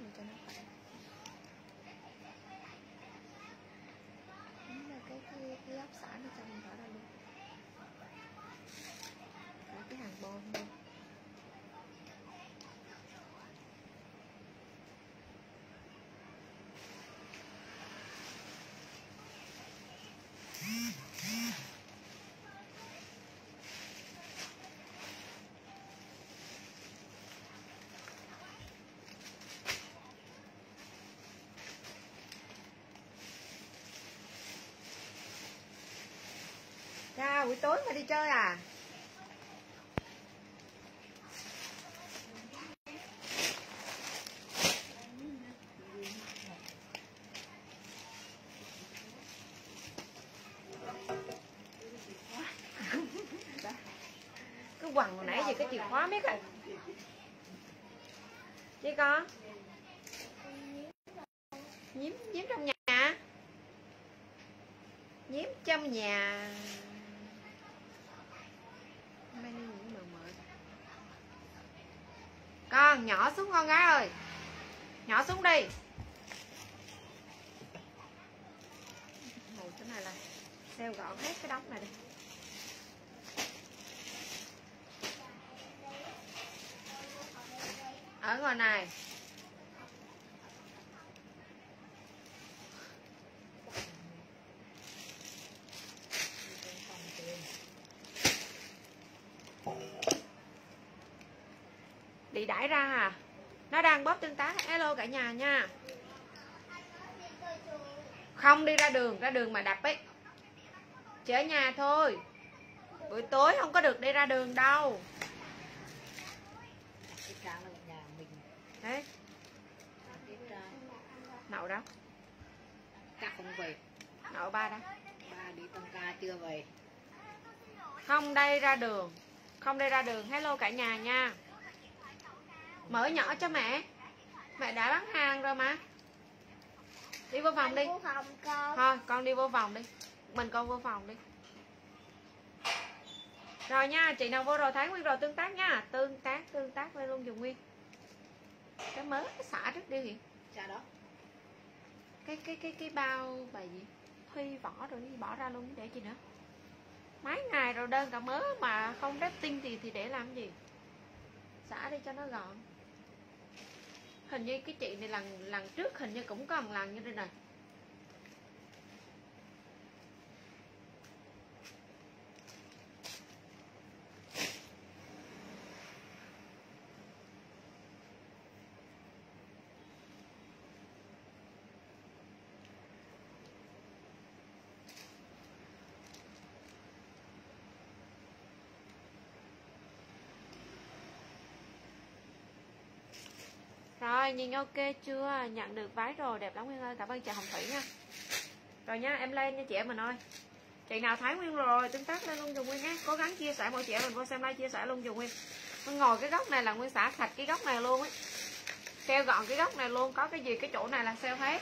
mình cho nó. Phải Đúng là cái cái cái ốc xả nó cho mình bỏ ra luôn. Cả cái hàng bom luôn Chào, buổi tối mà đi chơi à? Cái quần hồi nãy giờ cái chìa khóa biết rồi Đi con? Nhiếm, nhiếm trong nhà. Nhiếm trong nhà Hôm nay những mờ mờ Con nhỏ xuống con gái ơi Nhỏ xuống đi Ngồi chỗ này là Xeo gọn hết cái đống này đi. Ở ngoài này. Bị đãi ra à Nó đang bóp tương tác Hello cả nhà nha. Không đi ra đường Ra đường mà đập ấy. Chỉ ở nhà thôi. Buổi tối không có được đi ra đường đâu. Đấy. Nậu đâu? Các không về. Nậu ba đâu ba đi tăng ca chưa về? Không đây ra đường. Không đây ra đường. Hello cả nhà nha Mở nhỏ cho mẹ. Mẹ đã bán hàng rồi mà. Đi vô phòng đi. Thôi con đi vô phòng đi. Mình con vô phòng đi. Rồi nha Chị nào vô rồi thấy nguyên rồi tương tác nha. Tương tác tương tác lên luôn dùng nguyên. Cái mớ cái xả trước đi hiện cha đó. Cái cái cái cái bao bài gì? Thuy vỏ rồi đi bỏ ra luôn để gì nữa? Mấy ngày rồi đơn cả mớ mà không tinh thì thì để làm gì? Xả đi cho nó gọn hình như cái chị này lần lần trước hình như cũng có một lần như thế này. Rồi, nhìn ok chưa? Nhận được váy rồi, đẹp lắm Nguyên ơi. Cảm ơn chị Hồng Thủy nha. Rồi nha, em lên nha chị em mình ơi. Chị nào thấy Nguyên rồi, tương tác lên luôn dùng Nguyên nhé. Cố gắng chia sẻ mỗi chị em mình vô xem like chia sẻ luôn dùng Nguyên. Nguyên ngồi cái góc này là Nguyên xả sạch cái góc này luôn ấy. Xeo gọn cái góc này luôn, có cái gì cái chỗ này là xeo hết.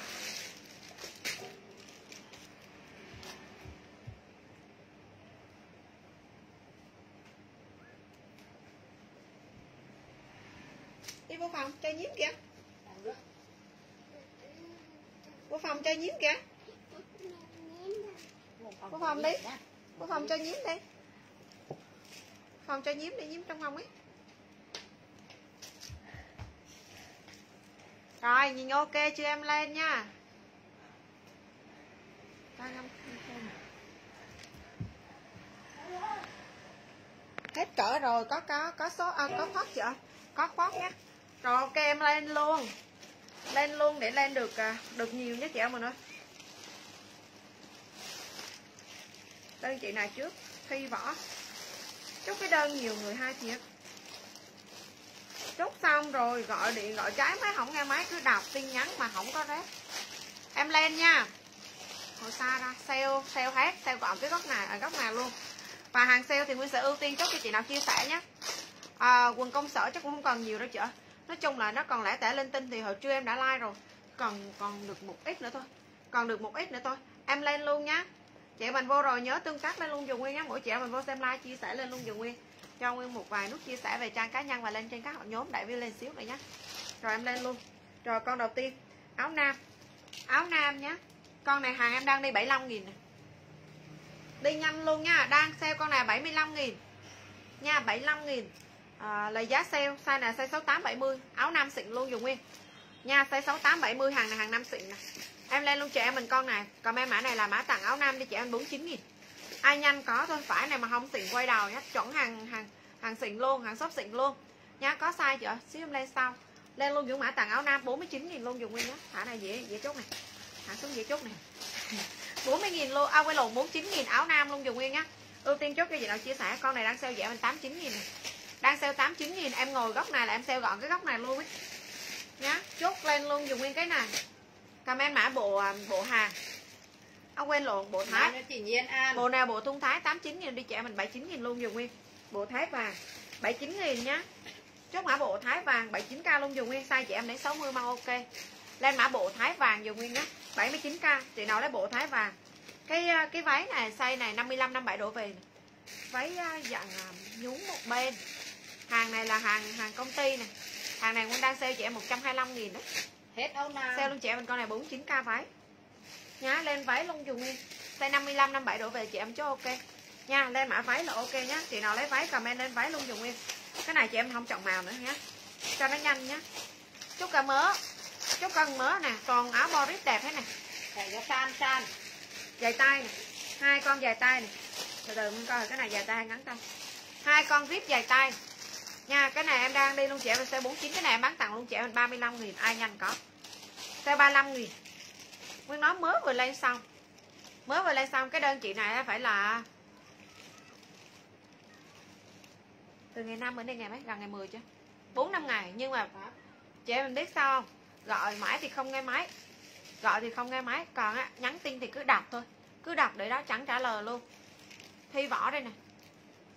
Đi vô phòng, chơi nhím kìa cho chơi nhím kìa. Vô phòng đi. Vô phòng cho nhím đi. Phòng cho nhím đi, nhím trong phòng ấy. Rồi, nhìn ok chưa em lên nha. Hết cỡ rồi, có có có số à, có khoác chưa? Có khoác nhé. Rồi ok em lên luôn. Lên luôn để lên được à, được nhiều nhất chị em mình ơi. Đơn chị nào trước Thi vỏ Chốt cái đơn nhiều người hai thiệt Chốt xong rồi gọi điện gọi trái máy không nghe máy cứ đọc tin nhắn mà không có rét Em lên nha. Hồi xa ra sale sale hết sale gọn cái góc này ở góc này luôn. Và hàng sale thì Nguyên sẽ ưu tiên chốt cho chị nào chia sẻ nhé. À, Quần công sở chắc cũng không còn nhiều đâu chị ạ. Nói chung là nó còn lẻ tẻ linh tinh thì hồi trưa em đã like rồi. Còn còn được một ít nữa thôi. Còn được một ít nữa thôi. Em lên luôn nhá. Chị mình vô rồi, nhớ tương tác lên luôn dùng nguyên nhé mỗi chị em mình vô xem like, chia sẻ lên luôn dùng nguyên. Cho nguyên một vài nút chia sẻ về trang cá nhân và lên trên các hội nhóm, đại view lên xíu nữa nhé rồi em lên luôn. Rồi con đầu tiên, áo nam. Áo nam nhá. Con này hàng em đang đi 75 nghìn này đi nhanh luôn nha đang sale con này 75 nghìn. Nha 75 nghìn à, là giá sale size này size 6870 áo nam xịn luôn dùng nguyên. Nha size 6870 hàng này hàng nam xịn nè. Em lên luôn chị em mình con này. Còn em mã này là mã tặng áo nam đi chị em 49 nghìn. Ai nhanh có thôi phải này mà không xịn quay đầu nhá. Chuẩn hàng hàng hàng xịn luôn hàng shop xịn luôn. Nha có size chị ạ? Xíu em lên sau. Lên luôn những mã tặng áo nam 49 nghìn luôn dùng nguyên nhá. Thả này dễ dễ chốt này. Thả xuống dễ chốt này. 40 nghìn luôn à quay lộn 49 nghìn áo nam luôn dùng nguyên nhá. Ưu tiên chốt cho chị nào chia sẻ con này đang sale rẻ mình 89 nghìn này đang sale 89 nghìn em ngồi góc này là em sale gọn cái góc này luôn ấy. Nhá chốt lên luôn dùng nguyên cái này. Comment mã bộ à, bộ hàng. À, quên lộn bộ thái. chỉ nhiên an. Bộ nào bộ thun thái 89 nghìn đi trẻ mình 79 nghìn luôn dùng nguyên. Bộ thái vàng 79 nghìn nhá. Chốt mã bộ thái vàng 79k luôn dùng nguyên. Size chị em đến 60 mau ok. Lên mã bộ thái vàng dùng nguyên nhá 79k chị nào lấy bộ thái vàng. Cái à, cái váy này size này 55 57 đổ về. Này. váy à, dạng nhún một bên hàng này là hàng hàng công ty này hàng này nguyên đang sale chị em 125 nghìn đấy. Hết áo nam Sale luôn chị em mình con này 49k váy. Nhá lên váy luôn dùng nguyên. Size 55 57 đổ về chị em cho ok. Nha lên mã váy là ok nhá. Chị nào lấy váy comment lên váy luôn dùng nguyên. Cái này chị em không chọn màu nữa nhá. Cho nó nhanh nhá. Chút cả mớ. Chút cân mớ nè. Còn áo Boris đẹp hết nè. Cho san san. Dài tay nè. Hai con dài tay nè. Từ từ mình coi cái này dài tay ngắn tay Hai con rip dài tay Nha cái này em đang đi luôn chị em size 49 Cái này em bán tặng luôn chị em 35 nghìn Ai nhanh có. Size 35 nghìn. Nguyên nói mới vừa lên xong. Mới vừa lên xong cái đơn chị này phải là Từ ngày 5 đến đây ngày mấy? Gần ngày 10 chưa? 4 năm ngày Nhưng mà chị em mình biết sao không? Gọi mãi thì không nghe máy. Gọi thì không nghe máy Còn á, nhắn tin thì cứ đọc thôi. Cứ đọc để đó chẳng trả lời luôn. Thi võ đây nè.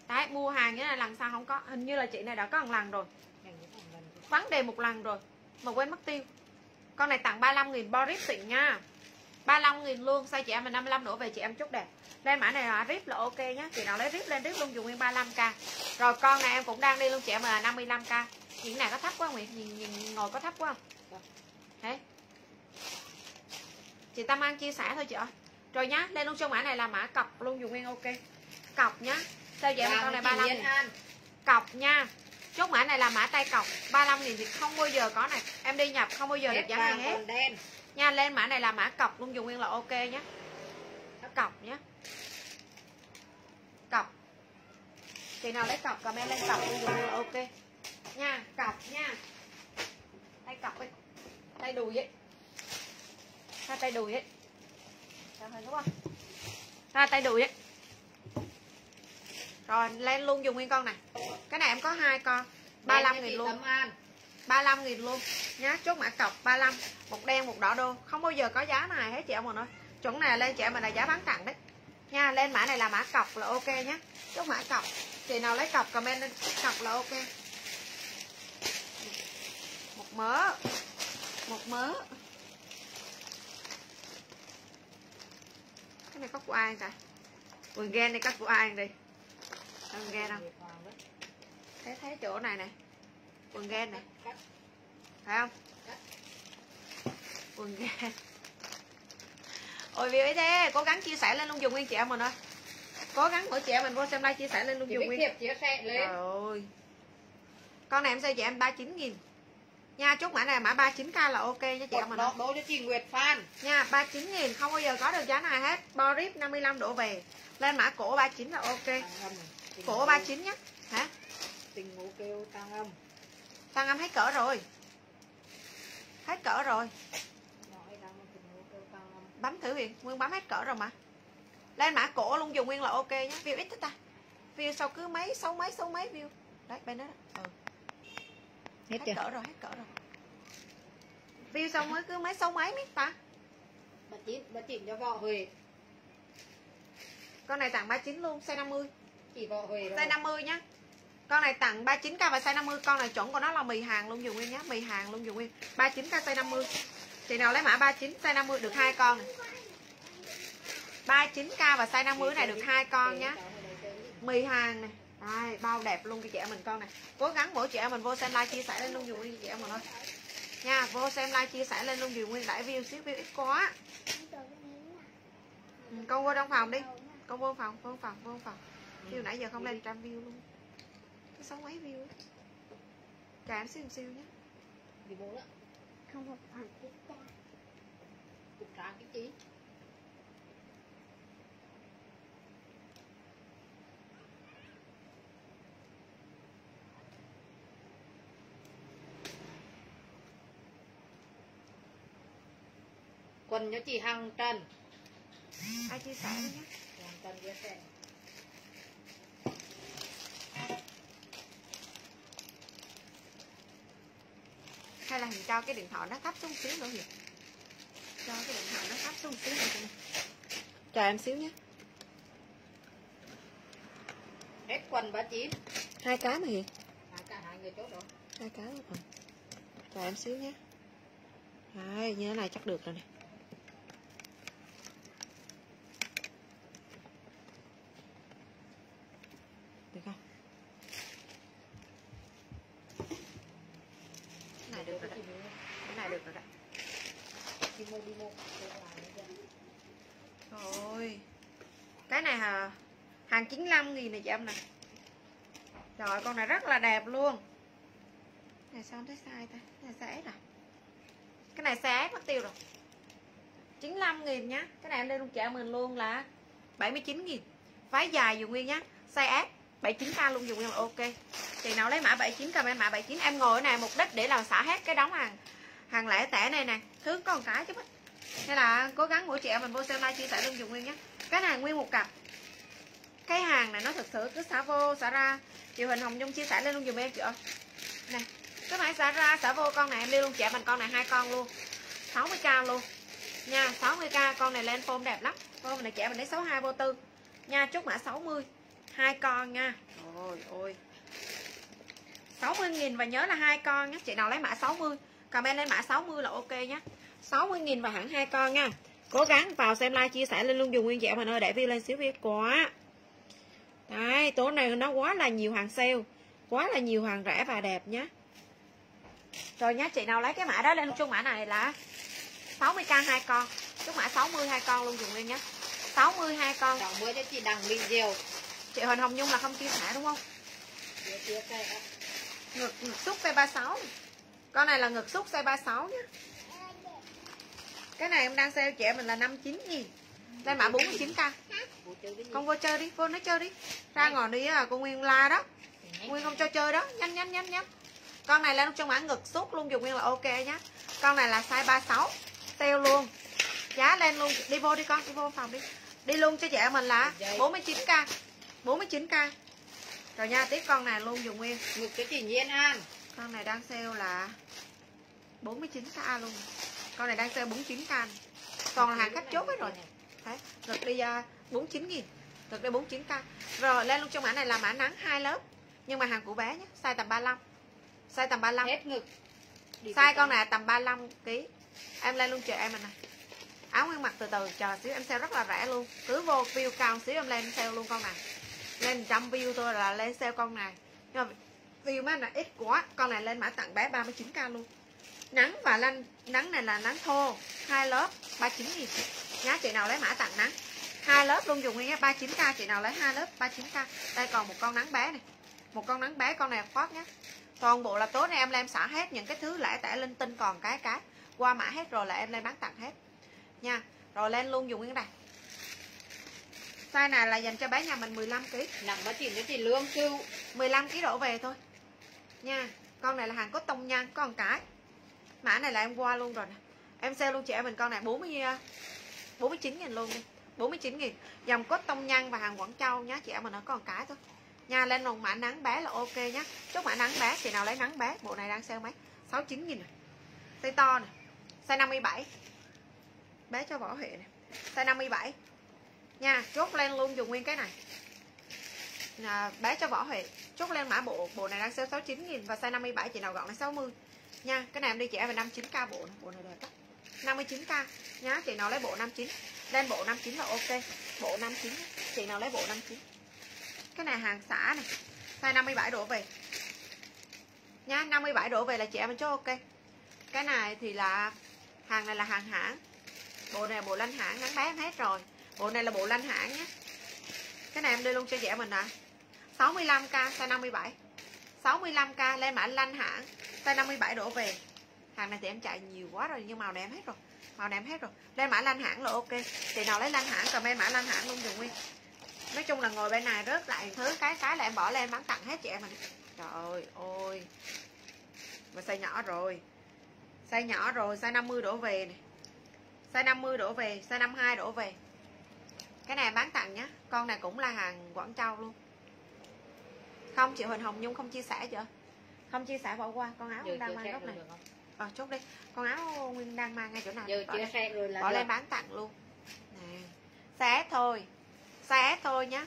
Đấy mua hàng như này lần sau không có Hình như là chị này đã có một lần rồi. Vấn đề một lần rồi Mà quên mất tiêu. Con này tặng 35 nghìn Boris xịn nha. 35 nghìn luôn Size chị em mình 55 đổ về chị em chút đẹp. Lên mã này là rip là ok nhá Chị nào lấy rip lên rip luôn dùng nguyên 35k Rồi con này em cũng đang đi luôn chị em là 55k Những này có thấp quá Nguyệt nhìn, nhìn ngồi có thấp quá không? Thế Chị Tâm An chia sẻ thôi chị ơi. Rồi nhá Lên luôn cho mã này là mã cọc luôn dùng nguyên ok. Cọc nhá. Sao chị em con này 35 nghìn. Cọc nha. Chốt mã này là mã tay cọc. 35 nghìn thì không bao giờ có này. Em đi nhập không bao giờ được này vàng hết. đen. Nha lên mã này là mã cọc luôn dùng nguyên là ok nhé cọc nhé cọc. Chị nào lấy cọc comment lên cọc luôn dùng nguyên là ok. Nha cọc nha. Tay cọc ấy tay đùi ấy. Ra tay đùi ấy. Sao thấy đúng không ra tay đùi ấy rồi lên luôn dùng nguyên con này. Cái này em có hai con. 35 Đen cho nghìn luôn. Tâm an. 35 nghìn luôn. Nhá chốt mã cọc 35 một đen một đỏ đô. Không bao giờ có giá này hết chị em mà nói. Chuẩn này lên chị em mình là giá bán tặng đấy. Nha lên mã này là mã cọc là ok nhá. Chốt mã cọc. Chị nào lấy cọc comment lên cọc là ok. Một mớ. Một mớ. Cái này có của ai cả quần ghen này có của ai đây quần ghen không? Thấy thấy chỗ này này quần ghen này phải không? Quần ghen ôi vì ấy thế. Cố gắng chia sẻ lên luôn dùng nguyên chị em mình ơi. Cố gắng mỗi chị em mình vô xem like chia sẻ lên luôn dùng nguyên. Chia sẻ lên. Trời ơi. Con này em xây chị em 39 nghìn. Nha chốt mã này mã 39k là ok nha chị em mình ơi. đô cho chị Nguyệt Phan. Nha 39 nghìn. Không bao giờ có được giá này hết. Boris 55 đổ về. Lên mã cổ 39 là ok cổ ngủ- 39 nhá. Hả? Tình ngủ kêu tăng âm. Tăng âm hết cỡ rồi. Hết cỡ rồi. Bấm thử Huyền Nguyên bấm hết cỡ rồi mà. Lên mã cổ luôn dùng Nguyên là ok nhé view ít thế ta. View sau cứ mấy sáu mấy sáu mấy view. Đấy bên đó đó. Ừ. hết hết cỡ rồi hết cỡ rồi. View sau mới cứ mấy sáu mấy mấy ta. Bà chín bà chỉnh cho vợ Huệ. Con này tặng 39 luôn size 50 chỉ vợ Huệ rồi. Size 50 nhá. Con này tặng 39k và size 50 con này chuẩn của nó là mì hàng luôn dùng Nguyên nhá. mì hàng luôn dùng Nguyên. 39k size 50 chị nào lấy mã 39 size 50 được hai con. 39k và size 50 này được hai con nhá. mì hàng này. Đây, bao đẹp luôn cho chị em mình con này. Cố gắng mỗi chị em mình vô xem like chia sẻ lên luôn dùng nguyên chị em mình ơi. Nha vô xem like chia sẻ lên luôn dùng Nguyên đãi view xíu view ít quá. Ừ, con vô trong phòng đi. Con vô phòng vô phòng vô phòng view nãy giờ không lên trăm view luôn cái sáu mấy view chào em siêu siêu nhé Đi bố đó. không một phần tiếp theo Cục trà cái chí. Quần cho chị Hằng Trần. ai chia sẻ nhé Hằng Trần chia sẻ. Hay là mình cho cái điện thoại nó thấp xuống xíu nữa nhỉ cho cái điện thoại nó thấp xuống xíu nữa chờ em xíu nhé. Hết quần bà chín. hai cái mà hiền À, cả hai người chốt đó. hai cái rồi chờ em xíu nhé. Đấy, như thế này chắc được rồi nè 5 nghìn này chị em nè. Rồi con này rất là đẹp luôn. Này, sao thấy sai ta? Này sẽ rồi Cái này sẽ mất tiêu rồi. 95 nghìn nhá. Cái này em lên luôn chị em mình luôn là 79 nghìn. Váy dài dùng nguyên nhá. Size S 79k luôn dùng nguyên là ok. Chị nào lấy mã 79 cầm em mã 79 Em ngồi này mục đích để làm xả hết cái đóng hàng Hàng lẻ tẻ này nè. Thứ có một cái chứ mất. Nên là cố gắng mỗi chị em mình vô xem like, chia sẻ luôn dùng nguyên nhá. Cái này nguyên một cặp cái hàng này nó thực sự cứ xả vô, xả ra. Chị Huỳnh Hồng Nhung chia sẻ lên luôn dùm em, chị ơi. Này cứ phải xả ra, xả vô con này, em đi luôn trẻ mình con này hai con luôn. 60k luôn. Nha 60k con này lên form đẹp lắm. Form này trẻ mình lấy 62 vô tư. Nha, chốt mã 60 hai con nha. Ôi ôi 60.000 và nhớ là hai con nhé. Chị nào lấy mã 60 comment lên mã 60 là ok nhé. 60.000 và hẳn hai con nha. Cố gắng vào xem like, chia sẻ lên luôn, dùng nguyên dẻo mình ơi để view lên xíu viết quá. Đấy tối này nó quá là nhiều hàng sale Quá là nhiều hàng rẻ và đẹp nhé Rồi nhá chị nào lấy cái mã đó lên chung mã này là 60k hai con. Chung mã 60 hai con luôn dùng nguyên nhé 60 hai con. Đảo mới cho chị Đằng Diều. Chị Huỳnh Hồng Nhung là không chia sẻ đúng không? Á. Ngực, ngực xúc size 36 Con này là ngực xúc size 36 nhé Cái này em đang sale chị em mình là 59 nghìn Lên mã 49k Bố chơi cái gì? Con vô chơi đi, vô nói chơi đi. Ra ngồi đi à, con Nguyên la đó. Nguyên không cho chơi đó, nhanh nhanh nhanh nhanh. Con này lên trong mã ngực xúc luôn dùng Nguyên là ok nhá. Con này là size 36 Sale luôn. Giá lên luôn, đi vô đi con, đi vô phòng đi. Đi luôn cho em mình là 49k 49k Rồi nha, tiếp con này luôn dùng Nguyên. Ngực cho chị Nhiên An. con này đang sale là 49k luôn. Con này đang sale 49k này. còn là hàng khách chốt hết rồi đấy ngực đi uh, 49 nghìn. Ngực đây 49k rồi lên luôn trong mã này là mã nắng hai lớp. Nhưng mà hàng của bé nhé size tầm 35 size tầm 35 Hết ngực. Đi size cho con này là tầm 35 kg em lên luôn chờ em này áo nguyên mặt từ từ chờ xíu em sale rất là rẻ luôn. Cứ vô view cao xíu em lên sale luôn con này. Lên trăm view thôi là lên sale con này. Nhưng mà view mấy này ít quá con này lên mã tặng bé 39k luôn nắng và lanh nắng này là nắng thô hai lớp 39 nghìn. Nhá chị nào lấy mã tặng nắng. Hai lớp luôn dùng nguyên nhé 39k chị nào lấy hai lớp 39k đây còn một con nắng bé này. Một con nắng bé con này khoác nhé toàn bộ là tối nay em lên xả hết những cái thứ lẻ tẻ linh tinh còn cái cái. Qua mã hết rồi là em lên bán tặng hết. Nha rồi lên luôn dùng cái này size này là dành cho bé nhà mình 15 kg Nặng bà chị cho chị Lương Cưu. 15 kg đổ về thôi. Nha con này là hàng có tông có một cái mã này là em qua luôn rồi nè. Em sale luôn chị em mình con này 40 49 000 luôn đi. 49 000 dòng cốt tông nhăn và hàng Quảng Châu nhá chị em mình nó còn cái thôi. Nha lên một mã nắng bé là ok nhá. Chốt mã nắng bé chị nào lấy nắng bé bộ này đang sale mấy? 69 nghìn. Này size to nè. Size 57 bé cho võ hệ nè. Size 57 nha chốt lên luôn dùng nguyên cái này. À, bé cho võ hệ chốt lên mã bộ bộ này đang sale 69 000 và size 57 chị nào gọn là 60 nha, cái này em đi chị em, là 59k bộ này bộ này đẹp lắm. 59k nhá, chị nào lấy bộ 59 lên bộ 59 là ok. Bộ 59 chị nào lấy bộ 59 cái này hàng xã này size 57 đổ về. Nha 57 đổ về là chị em cho ok. Cái này thì là, hàng này là hàng hãng. Bộ này là bộ lanh hãng, ngắn bán hết rồi. Bộ này là bộ lanh hãng nhé cái này em đưa luôn cho trẻ mình ạ 65k size 57 65k lên mã lanh hãng size 57 đổ về. Hàng này thì em chạy nhiều quá rồi, nhưng màu này em hết rồi. Màu này em hết rồi. Lên mã lan hãng là ok. Thì nào lấy lan hãng, comment mã lan hãng luôn dùng nguyên. Nói chung là ngồi bên này rớt lại thứ cái cái là em bỏ lên bán tặng hết chị em mình trời ơi. Ôi mà size nhỏ rồi. Size nhỏ rồi, size 50 đổ về này size 50 đổ về, size 52 đổ về. Cái này em bán tặng nhá. Con này cũng là hàng Quảng Châu luôn. Không, chị Huỳnh Hồng Nhung không chia sẻ chưa? Không chia sẻ bỏ qua con áo Nguyên đang mang góc này. ờ chốt đi. Con áo Nguyên đang mang ngay chỗ nào giờ bỏ chưa lên, rồi là bỏ lên bán tặng luôn. Nè. Xé thôi. Xé thôi nhá.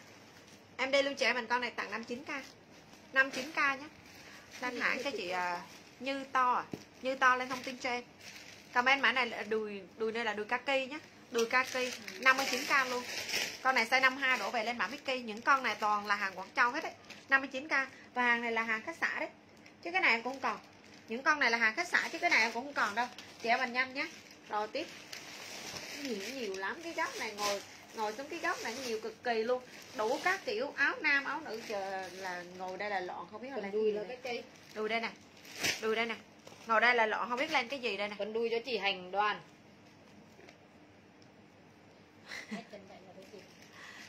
Em đi luôn chị em mình con này tặng 59k 59k nhá. Lên hãng cho chị à, như to à. như to lên thông tin cho em comment mã này là đùi đùi này là đùi kaki nhá. Đùi kaki 59k luôn. Con này size 52 đổ về lên mã Mickey. Những con này toàn là hàng Quảng Châu hết đấy. 59k và hàng này là hàng khách sạn đấy chứ cái này em cũng không còn. Những con này là hàng khách sạn chứ cái này em cũng không còn đâu. Chị em mình nhanh nhé. Rồi tiếp. Nhiều nhiều lắm. Cái góc này ngồi ngồi xuống cái góc này nhiều cực kỳ luôn. Đủ các kiểu áo nam áo nữ. Chờ là ngồi đây là lọn không biết là đuôi cái là cái cây đùi đây nè. Đùi đây nè. Ngồi đây là lọn không biết lên cái gì đây nè. Cần đuôi cho chị hành đoàn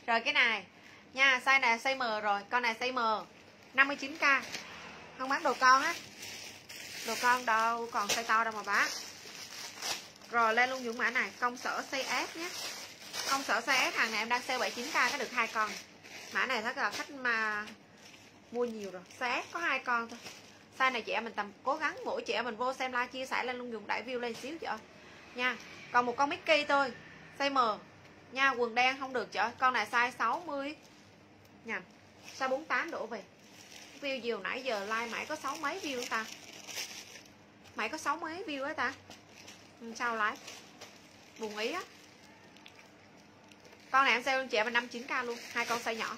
rồi cái này. Nha size này size M rồi. Con này size M. 59k không bán đồ con á. Đồ con đâu, còn size to đâu mà bán. Rồi lên luôn những mã này, công sở size S nhé. Công sở size S hàng này em đang sale 79k có được hai con. Mã này chắc là khách mà mua nhiều rồi. Size S có hai con thôi. Size này chị em mình tầm cố gắng mỗi chị em mình vô xem like chia sẻ lên luôn dùng đẩy view lên xíu chị ơi. Nha, còn một con Mickey thôi, size M. Nha, quần đen không được chị ơi. Con này size 60 nha, size 48 đổ về view nhiều nãy giờ like mãi có sáu mấy view ta? Mày có sáu mấy view á ta? Ừ, sao lại? Buồn ý á. Con này em sale luôn chị em 59k luôn, hai con size nhỏ.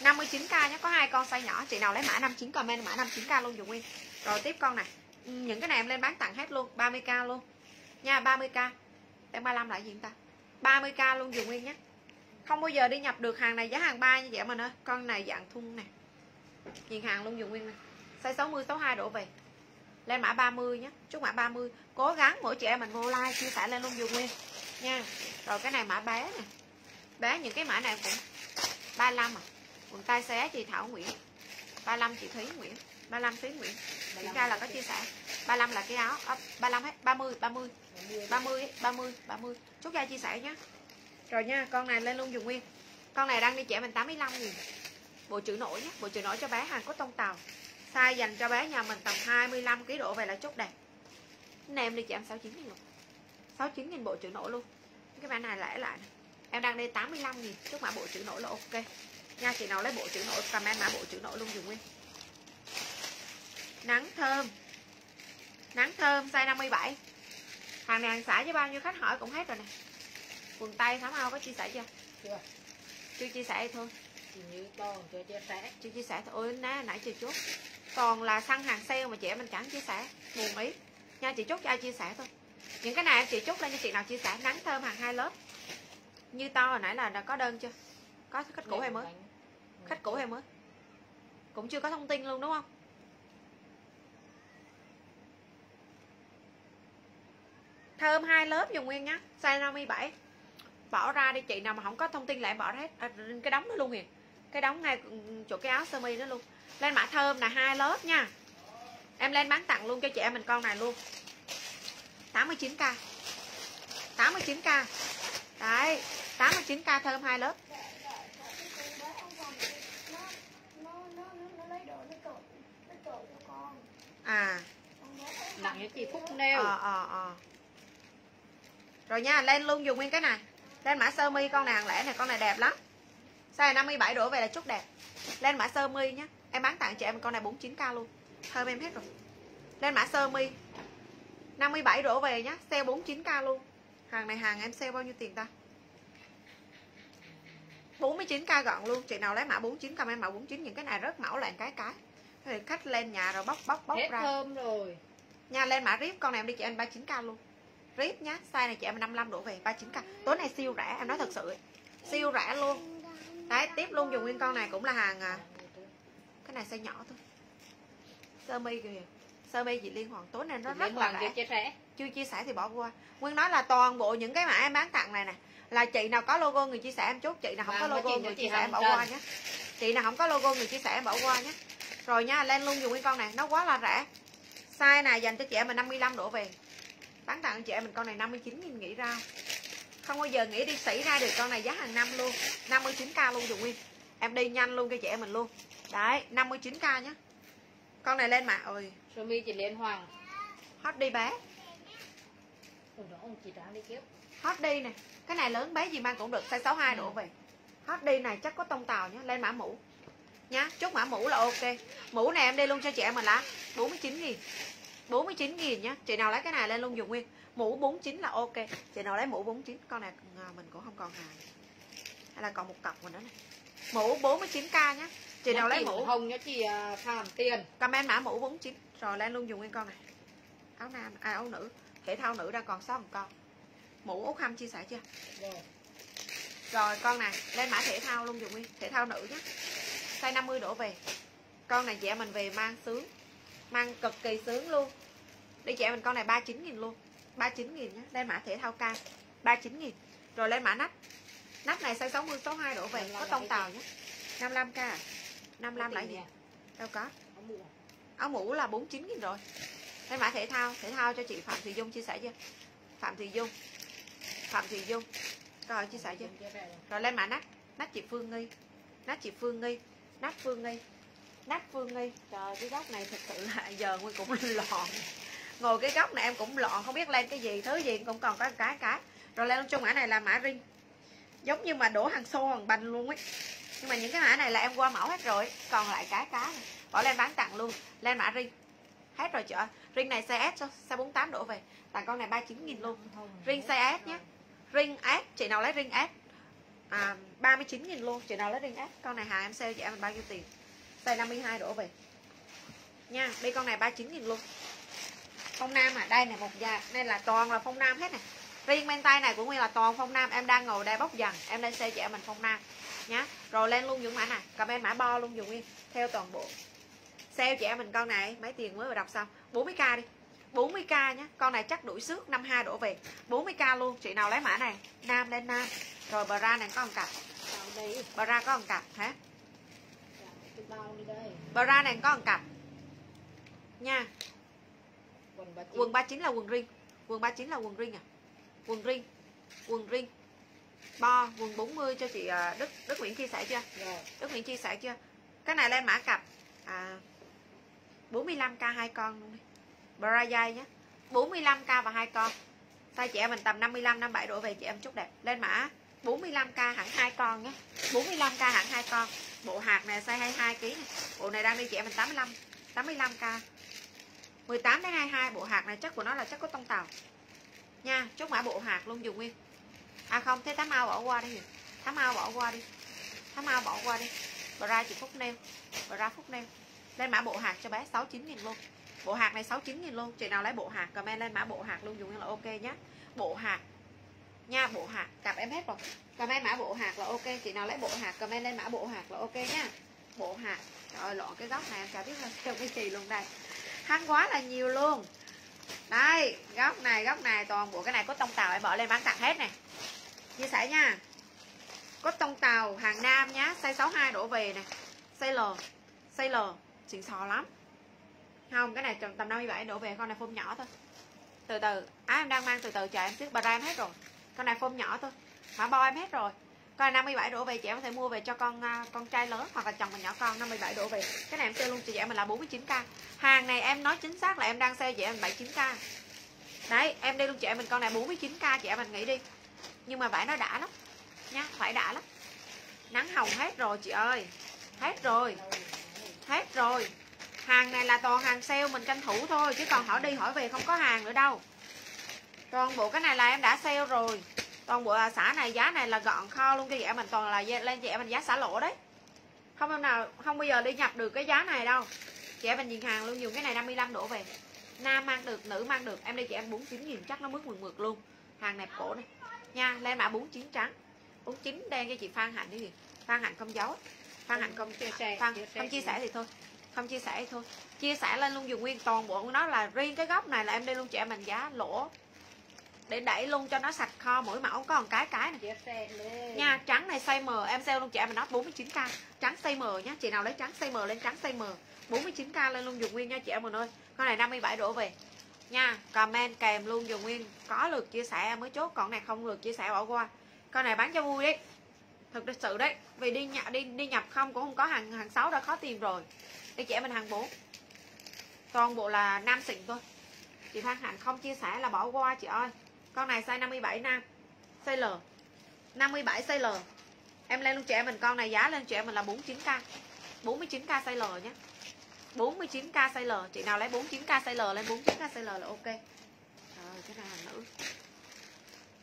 59k nhé có hai con size nhỏ. Chị nào lấy mã 59 comment, mã 59k luôn dùng nguyên. Rồi tiếp con này. Ừ, những cái này em lên bán tặng hết luôn 30k luôn. Nha 30k em 35 lại gì ta? 30k luôn dùng nguyên nhé không bao giờ đi nhập được hàng này giá hàng ba như vậy mình ơi. Con này dạng thun nè nhìn hàng luôn dùng nguyên này size 60 62 đổ về. Lên mã 30 nhé chúc mã 30 cố gắng mỗi chị em mình vô like chia sẻ lên luôn dùng nguyên. Nha. Rồi cái này mã bé nè. Bé những cái mã này cũng 35 à. Quần tay xé chị Thảo Nguyễn. 35 chị Thúy Nguyễn. 35 Thúy Nguyễn. Chị ra là có chia sẻ. 35 là cái áo à, 35 hết. 30 30 30 ấy, 30 30 chúc ra chia sẻ nhé rồi nha con này lên luôn dùng nguyên. Con này đang đi trẻ mình 85 nghìn bộ chữ nổi nhé. Bộ chữ nổi cho bé Hàn Quốc tông tàu. Size dành cho bé nhà mình tầm 25 kg độ về là chốt đẹp này em đi chị em 69 nghìn luôn. 69 nghìn bộ chữ nổi luôn. Cái bản này lẻ lại. Em đang đi 85 nghìn. Chúc mã bộ chữ nổi là ok. Nha chị nào lấy bộ chữ nổi comment mã bộ chữ nổi luôn dùng nguyên. Nắng thơm. Nắng thơm size 57 hàng này hàng xả với bao nhiêu khách hỏi cũng hết rồi nè. Quần tay thám ao có chia sẻ chưa? Chưa. chưa chia sẻ thôi Chị như to chưa chia sẻ chưa chia sẻ thôi. Ôi ná nãy chưa chốt. Còn là săn hàng sale mà chị em mình chẳng chia sẻ. Buồn ý. Nha chị chốt cho ai chia sẻ thôi. Những cái này chị chốt lên cho chị nào chia sẻ. Nắng thơm hàng hai lớp. Như to hồi nãy là đã có đơn chưa? Có khách cũ hay mới? khách cũ hay mới? Cũng chưa có thông tin luôn đúng không? Thơm hai lớp dùng nguyên nhá. Size 57 bỏ ra đi chị nào mà không có thông tin lại bỏ hết. À, cái đóng đó luôn hiền cái đóng ngay chỗ cái áo sơ mi đó luôn. Lên mã thơm là hai lớp nha. Em lên bán tặng luôn cho chị em mình con này luôn. 89k 89k đấy 89k thơm hai lớp. À. Nặng như chị phúc nêu. Ờ ờ ờ. Rồi nha lên luôn dùng nguyên cái này. Lên mã sơ mi con này hàng lẻ này con này đẹp lắm size 57 đổ về là chút đẹp lên mã sơ mi nhá. Em bán tặng chị em con này 49k luôn. Thơm em hết rồi. Lên mã sơ mi. 57 đổ về nhá. Sale 49k luôn. Hàng này hàng em sale bao nhiêu tiền ta? 49k gọn luôn. Chị nào lấy mã 49 comment mã 49 những cái này rất mẫu lại cái cái. Thì khách lên nhà rồi bóc bóc bóc hết ra. thơm rồi. Nha lên mã rip con này em đi chị em 39k luôn. Rip nhá size này chị em 55 đổ về 39k tối này siêu rẻ em nói thật sự. Siêu rẻ luôn đấy tiếp luôn dùng nguyên con này cũng là hàng à, cái này size nhỏ thôi. Sơ mi kìa. Sơ mi chị liên hoàng tối này nó Chị rất là rẻ chưa chia sẻ? chưa chia sẻ thì bỏ qua. Nguyên nói là toàn bộ những cái mã em bán tặng này nè là chị nào có logo người chia sẻ em chốt chị nào không có Vâng, có logo chị người chia sẻ em bỏ qua nhé. Chị nào không có logo người chia sẻ em bỏ qua nhé. Rồi nha lên luôn dùng nguyên con này nó quá là rẻ. Size này dành cho chị em mình 55 đổ về. Bán tặng chị em mình con này 59 nghìn nghĩ ra không bao giờ nghĩ đi xảy ra được con này giá hàng năm luôn. 59k luôn dùng nguyên em đi nhanh luôn cho chị em mình luôn. Đấy 59k nhé con này lên mà. Ơi sơ mi chị Liên Hoàng. Hot đi bé. Hot đi này cái này lớn bé gì mang cũng được size 62 đổ Ừ. về. Hot đi này chắc có tông tàu nhé lên mã mũ. Nhá chốt mã mũ là ok. Mũ này em đi luôn cho chị em mình là 49 nghìn 49 nghìn nhá. Chị nào lấy cái này lên luôn dùng nguyên. Mũ 49 là ok. Chị nào lấy mũ 49 con này à, mình cũng không còn hàng hay là còn một cọc mình nữa này. Mũ 49k nhá. Chị nào lấy mũ? Hồng nhá chị à, Phạm Tiền. Comment mã mũ 49 rồi lên luôn dùng nguyên con này. Áo nam à áo nữ. Thể thao nữ đang còn 6 một con. Mũ út hăm chia sẻ chưa? Rồi. Rồi con này lên mã thể thao luôn dùng nguyên. Thể thao nữ nhé size 50 đổ về. Con này em mình về mang sướng mang cực kỳ sướng luôn đi chị em mình con này 39 000 luôn. 39 000 nhá, lên mã thể thao cam 39 nghìn. Rồi lên mã nách nách này size 60 62 đổ về có tông tàu nhá. 55k 55 à? là gì? Đâu có. Áo mũ. là 49 000 rồi. Lên mã thể thao thể thao cho chị Phạm Thị Dung chia sẻ chưa Phạm Thị Dung. Phạm Thị Dung. Coi chia sẻ chưa rồi. lên mã nách nách chị Phương Nghi. Nách chị Phương Nghi. Nách Phương Nghi. Nách Phương Nghi. Trời cái góc này thật sự là giờ nguyên cũng lọn ngồi cái góc này em cũng loạn không biết lên cái gì thứ gì cũng còn có cái cái. Rồi lên trong mã này là mã ring giống như mà đổ hàng xô hàng bành luôn ấy. Nhưng mà những cái mã này là em qua mẫu hết rồi còn lại cái cá này. bỏ lên bán tặng luôn. Lên mã ring hết rồi chị ơi ring này size S size 48 đổ về. Tặng con này 39 nghìn luôn. Hồng. Ring size S nhé. ring S chị nào lấy ring S? À, 39 nghìn luôn. Chị nào lấy ring S? Con này hàng em sale chị em bao nhiêu tiền? Size 52 đổ về. Nha đi con này 39 nghìn luôn phong nam à đây này một già đây là toàn là phong nam hết này riêng bên tay này cũng nguyên là toàn phong nam em đang ngồi đây bóc dần em lên sale chị em mình phong nam nhá. Rồi lên luôn những mã này comment mã bo luôn dùng nguyên theo toàn bộ. Sale chị em mình con này mấy tiền mới vừa đọc xong. 40k đi 40k nhé con này chắc đuổi xước 52 đổ về. 40k luôn chị nào lấy mã này nam lên nam. Rồi bra này có một cặp. Đây bra có một cặp hả? Đi đây. Bra này có một cặp. Nha Quần bà chị quần 39 là quần riêng. Quần 39 là quần riêng à? Quần riêng. Quần riêng. Bo quần 40 cho chị à, Đức. Đức Nguyễn chia sẻ chưa? Rồi Đức Nguyễn chia sẻ chưa? Cái này lên mã cặp. À, 45k hai con luôn đi. Bra dây nhé 45k và hai con. Size chị em mình tầm 55 57 đổ về chị em chút đẹp. Lên mã. 45k hẳn hai con nhé 45k hẳn hai con. Bộ hạt này size 22 kg bộ này đang đi chị em mình 85 85k 18 đến 22 bộ hạt này chắc của nó là chắc có tông tàu. Nha, chốt mã bộ hạt luôn, dùng nguyên. À không, thế thám ao bỏ qua đi. Thám ao bỏ qua đi. Thám ao bỏ qua đi. Bra chị phúc nêu ra phúc nêu lên mã bộ hạt cho bé 69 nghìn luôn. Bộ hạt này 69 nghìn luôn. Chị nào lấy bộ hạt, comment lên mã bộ hạt luôn, dùng nguyên là ok nhé bộ hạt. Nha, bộ hạt. Cặp em hết rồi. Comment mã bộ hạt là ok. Chị nào lấy bộ hạt, comment lên mã bộ hạt là ok nhá. Bộ hạt. Trời ơi, lộn cái góc này, em chả biết là theo cái gì luôn đây hăng quá là nhiều luôn. Đây, góc này góc này, toàn bộ cái này có tông tàu em bỏ lên bán tặng hết nè. Chia sẻ nha. Có tông tàu hàng nam nhá, size 62 đổ về nè. Size L size L, xịn sò lắm. Không, cái này tầm tầm 57 đổ về, con này phun nhỏ thôi. Từ từ. Á, em đang mang từ từ, chờ em tiếp bà ra em hết rồi. Con này phun nhỏ thôi. Mã bo em hết rồi còn 57 đổ về, chị em có thể mua về cho con à, con trai lớn hoặc là chồng mình nhỏ con 57 đổ về. Cái này em sale luôn chị em mình là 49k hàng này em nói chính xác là em đang sale chị em 79k đấy, em đi luôn chị em mình con này 49k chị em mình nghĩ đi. Nhưng mà vải nó đã lắm nha vải đã lắm. Nắng hồng hết rồi chị ơi, hết rồi hết rồi. Hàng này là toàn hàng sale mình tranh thủ thôi, chứ còn hỏi đi hỏi về không có hàng nữa đâu. Toàn bộ cái này là em đã sale rồi toàn bộ xã này giá này là gọn kho luôn cho em mình toàn là lên chị em mình giá xả lỗ đấy. Không hôm nào không bao giờ đi nhập được cái giá này đâu. Chị em mình nhìn hàng luôn dùng cái này 55 đổ về. Nam mang được nữ mang được em đây chị em 49 nghìn chắc nó mướt mượt mượt luôn. Hàng nẹp cổ này. Nha lên mã 49 trắng. 49 đen cho chị Phan Hạnh đi. Gì Phan Hạnh không giấu. Phan Hạnh không chia sẻ Phan, không chia sẻ thì thôi. Không chia sẻ thì thôi. Chia sẻ lên luôn dùng nguyên toàn bộ của nó là riêng cái góc này là em đây luôn chị em mình giá lỗ để đẩy luôn cho nó sạch kho mỗi mẫu có một cái cái này. Lên nha trắng này size M em sale luôn chị em mình nó 49k trắng size M nhá chị nào lấy trắng size M lên trắng size M. 49k lên luôn dùng nguyên nha chị em mình ơi. Con này 57 đổ về. Nha comment kèm luôn dùng nguyên. Có lượt chia sẻ em mới chốt còn này không lượt chia sẻ bỏ qua. Con này bán cho vui đấy. Thực sự đấy. Vì đi nhập đi đi nhập không cũng không có hàng hàng sáu đã khó tìm rồi. Đây chị em mình hàng 4 toàn bộ là nam xịn thôi. Chị Phan Hạnh không chia sẻ là bỏ qua chị ơi con này size 57 nam size L. 57 size L. Em lên luôn chị em mình con này giá lên chị em mình là 49k 49k size L nhé. 49k size L. Chị nào lấy 49k size L lên 49k size L là ok. Rồi cái này là nữ.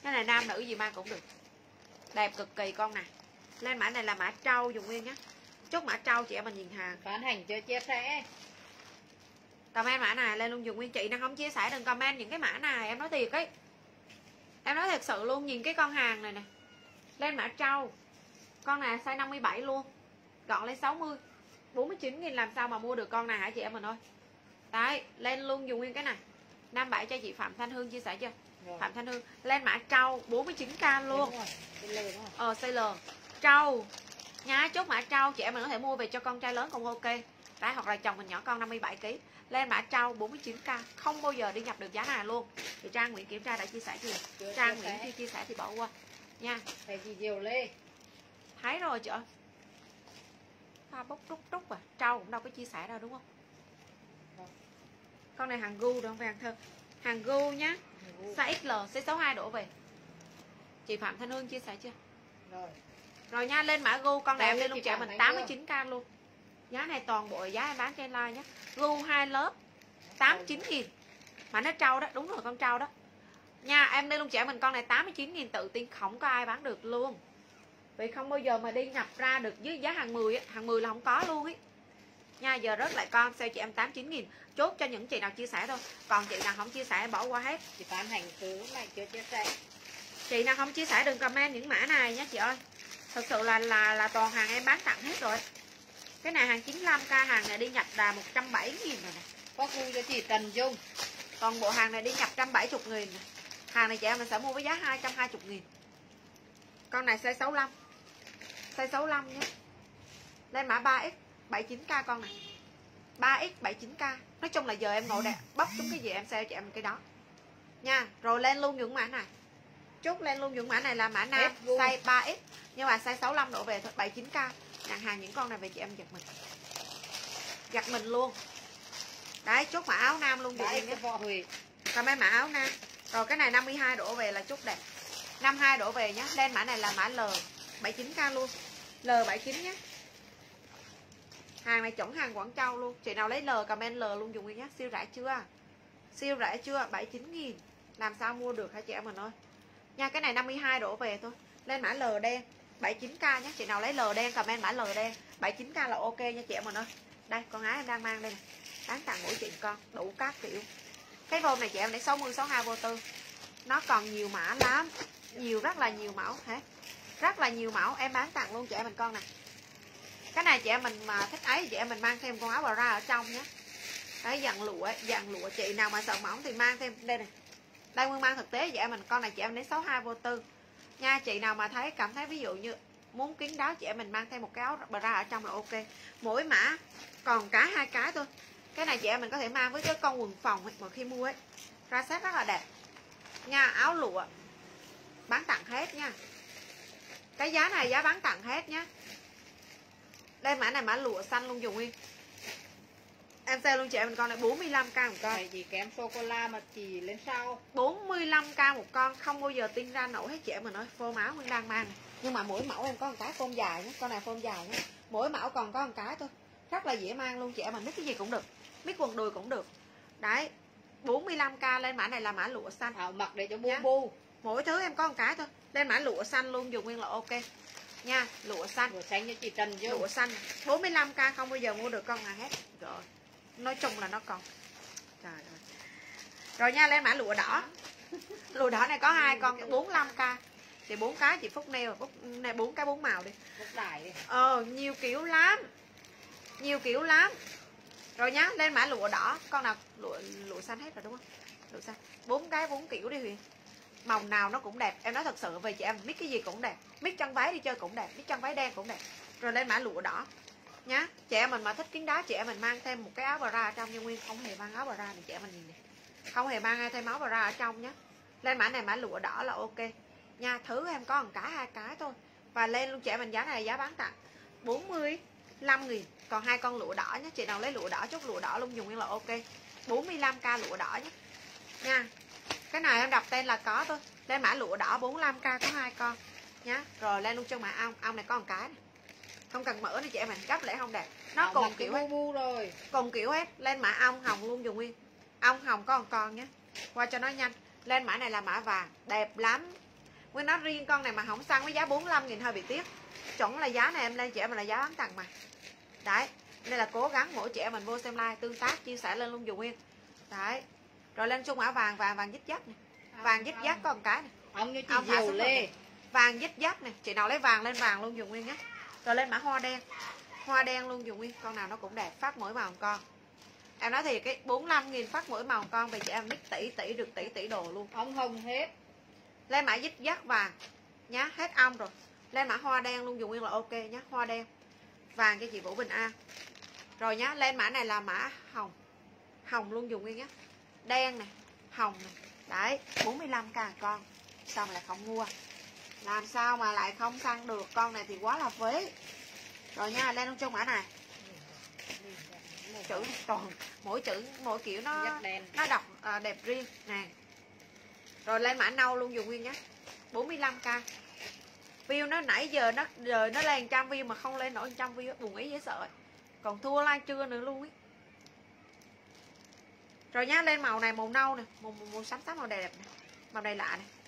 Cái này nam nữ gì mang cũng được. Đẹp cực kỳ con này lên mã này là mã trâu dùng nguyên nhé. Chốt mã trâu chị em mình nhìn hàng. Bán hành chưa chia sẻ. Comment mã này lên luôn dùng nguyên chị. Nào không chia sẻ đừng comment những cái mã này em nói thiệt ấy em nói thật sự luôn nhìn cái con hàng này nè. Lên mã trâu. Con này size 57 luôn. Gọn lên 60 49 nghìn làm sao mà mua được con này hả chị em mình ơi? Đấy lên luôn dùng nguyên cái này. 57 cho chị Phạm Thanh Hương chia sẻ chưa? Rồi. Phạm Thanh Hương lên mã trâu 49k luôn. ờ size L trâu. Nhá chốt mã trâu chị em mình có thể mua về cho con trai lớn cũng ok. Đấy hoặc là chồng mình nhỏ con 57 kg lên mã trâu 49k không bao giờ đi nhập được giá này luôn. Thì Trang Nguyễn kiểm tra đã chia sẻ chưa? Chưa Trang chia Nguyễn chưa chia sẻ thì bỏ qua. Nha. Thầy gì diều lê. Thấy rồi chị ơi. Bốc trúc trúc à trâu cũng đâu có chia sẻ đâu đúng không? Con này hàng gu đâu không phải hàng thơ. Hàng gu nhá. Size XL size 62 đổ về. Chị Phạm Thanh Hương chia sẻ chưa? Rồi. Rồi nha lên mã gu con này em lên chị luôn trẻ mình thấy 89k luôn giá này toàn bộ giá em bán trên live nhé. Gu hai lớp 89 nghìn. Mà nó trâu đó đúng rồi con trâu đó. Nha em lên luôn trẻ mình con này 89 nghìn tự tin không có ai bán được luôn. Vì không bao giờ mà đi nhập ra được dưới giá hàng 10 á, hàng 10 là không có luôn ấy. Nha giờ rớt lại con sale chị em 89 nghìn? Chốt cho những chị nào chia sẻ thôi. Còn chị nào không chia sẻ bỏ qua hết. Chị bán hành cứ lúc này chưa chia sẻ. Chị nào không chia sẻ đừng comment những mã này nhé chị ơi. Thực sự là là là toàn hàng em bán tặng hết rồi cái này hàng 95k hàng này đi nhập là 170 nghìn rồi này có khu cho chị Trần Dung. Toàn bộ hàng này đi nhập 170 nghìn này. hàng này chị em mình sẽ mua với giá 220 nghìn. Con này size 65 size 65 nhé. Lên mã 3x 79k con này. 3x 79k nói chung là giờ em ngồi đây bóc chúng cái gì em sale cho em cái đó. Nha rồi lên luôn những mã này. Chốt lên luôn những mã này là mã nam size 3x nhưng mà size 65 đổ về thôi 79k nhận hàng những con này về chị em giật mình. Giật mình luôn. Đấy chốt mã áo nam luôn chị em nhé. comment mã áo nam. Rồi cái này 52 đổ về là chút đẹp. 52 đổ về nhé. Lên mã này là mã L 79k luôn. L 79 nhé. Hàng này chuẩn hàng Quảng Châu luôn. Chị nào lấy L comment L luôn dùng đi nhé. Siêu rẻ chưa? Siêu rẻ chưa? 79 nghìn. Làm sao mua được hả chị em mình ơi? Nha cái này 52 đổ về thôi. Lên mã L đen 79k nhé. Chị nào lấy L đen, comment mã L đen. 79k là ok nha chị em mình ơi. Đây, con gái em đang mang đây nè. Bán tặng mỗi chị con, đủ các kiểu. Cái vô này chị em để 60 62 vô tư. Nó còn nhiều mã lắm. Nhiều, rất là nhiều mẫu, hả? Rất là nhiều mẫu, em bán tặng luôn chị em mình con này cái này chị em mình mà thích ấy, chị em mình mang thêm con áo bà ra ở trong nhé. Đấy dặn lụa dặn lụa chị nào mà sợ mỏng thì mang thêm. Đây này đây, nguyên mang thực tế, chị em mình con này chị em lấy 62 vô tư nha chị nào mà thấy cảm thấy ví dụ như muốn kín đáo chị em mình mang thêm một cái áo bra ở trong là ok. Mỗi mã còn cả hai cái thôi. Cái này chị em mình có thể mang với cái con quần phòng ấy, mà khi mua ấy ra set rất là đẹp. Nha áo lụa bán tặng hết nha. Cái giá này giá bán tặng hết nhá. Đây mã này mã lụa xanh luôn dùng nguyên em sale luôn chị em mình con này 45k một con. Thầy chỉ kém sô cô la mà chỉ lên sau. 45k một con không bao giờ tin ra nổi hết chị em mình ơi. Phô áo Nguyên đang mang. Nhưng mà mỗi mẫu em có một cái phôm dài nhé con này phôm dài nhé. Mỗi mẫu còn có một cái thôi. Rất là dễ mang luôn chị em mình biết cái gì cũng được. Biết quần đùi cũng được. Đấy 45k lên mã này là mã lụa xanh. Thảo mặc để cho bu Nhá. bu. Mỗi thứ em có một cái thôi. Lên mã lụa xanh luôn dùng nguyên là ok. Nha lụa xanh. Vừa xanh cho chị Trần Dung lụa xanh. 45k không bao giờ mua được con nào hết. Rồi nói chung là nó còn. Trời ơi. Rồi nha lên mã lụa đỏ. Lụa đỏ này có hai con 45k thì bốn cái chị phúc phúc này bốn cái bốn màu đi. Ờ nhiều kiểu lắm. Nhiều kiểu lắm. Rồi nhá lên mã lụa đỏ. Con nào lụa lụa xanh hết rồi đúng không? Lụa xanh. Bốn cái bốn kiểu đi huyền. Màu nào nó cũng đẹp. Em nói thật sự về chị em biết cái gì cũng đẹp. Biết chân váy đi chơi cũng đẹp biết chân váy đen cũng đẹp. Rồi lên mã lụa đỏ nhá chị em mình mà thích kiến đá chị em mình mang thêm một cái áo bra ở trong, nhưng nguyên không hề mang áo bra này chị em mình nhìn này không hề mang thêm áo bra ở trong nhá. Lên mã này mã lụa đỏ là ok. Nha thứ em có một cái, hai cái thôi. Và lên luôn chị em mình giá này giá bán tặng 45 nghìn. Còn hai con lụa đỏ nhé chị nào lấy lụa đỏ, chốt lụa đỏ luôn, dùng nguyên là ok. 45k lụa đỏ nhé nha, cái này em đọc tên là có thôi. Lên mã lụa đỏ 45k có hai con nhá. Rồi, lên luôn chân mã ong ong này có một cái này không cần mở này chị em mình gấp lẽ không đẹp nó cùng cái kiểu bu bu rồi cùng kiểu hết lên mã ong hồng luôn dùng nguyên. Ong hồng có một con nhé. Qua cho nó nhanh. Lên mã này là mã vàng. Đẹp lắm. Nguyên nó riêng con này mà không săn với giá 45 nghìn hơi bị tiếc. Chuẩn là giá này em lên chị em mình là giá bán tặng mà. Đấy nên là cố gắng mỗi chị em mình vô xem like tương tác chia sẻ lên luôn dùng nguyên. Đấy. Rồi lên chung mã vàng vàng vàng dít dắt này. Vàng dít dắt có một cái này. Ông như chị Ông Diều Lê. vàng dít dắt này. Chị nào lấy vàng lên vàng luôn dùng nguyên nhé rồi lên mã hoa đen. Hoa đen luôn dùng nguyên con nào nó cũng đẹp phát mỗi màu con. Em nói thì cái 45 nghìn phát mỗi màu con về chị em biết tỷ tỷ được tỷ tỷ đồ luôn. Ông hồng hết. Lên mã dít dắt vàng nhá hết ong rồi. Lên mã hoa đen luôn dùng nguyên là ok nhá hoa đen. Vàng cho chị Vũ Bình An rồi nhá lên mã này là mã hồng. Hồng luôn dùng nguyên nhá. Đen này hồng này đấy 45 k con. Mà lại không mua làm sao mà lại không săn được? Con này thì quá là phế rồi nha lên chung mã này. Chữ toàn mỗi chữ mỗi kiểu nó nó đọc à, đẹp riêng. Nè. Rồi lên mã nâu luôn dùng nguyên nhé. 45k view nó nãy giờ nó giờ nó lên trăm view mà không lên nổi trăm view buồn ý dễ sợ. Còn thua like chưa nữa luôn ấy rồi nhá lên màu này màu nâu nè. Màu, màu, màu xám xám màu đẹp nè. Màu này lạ nè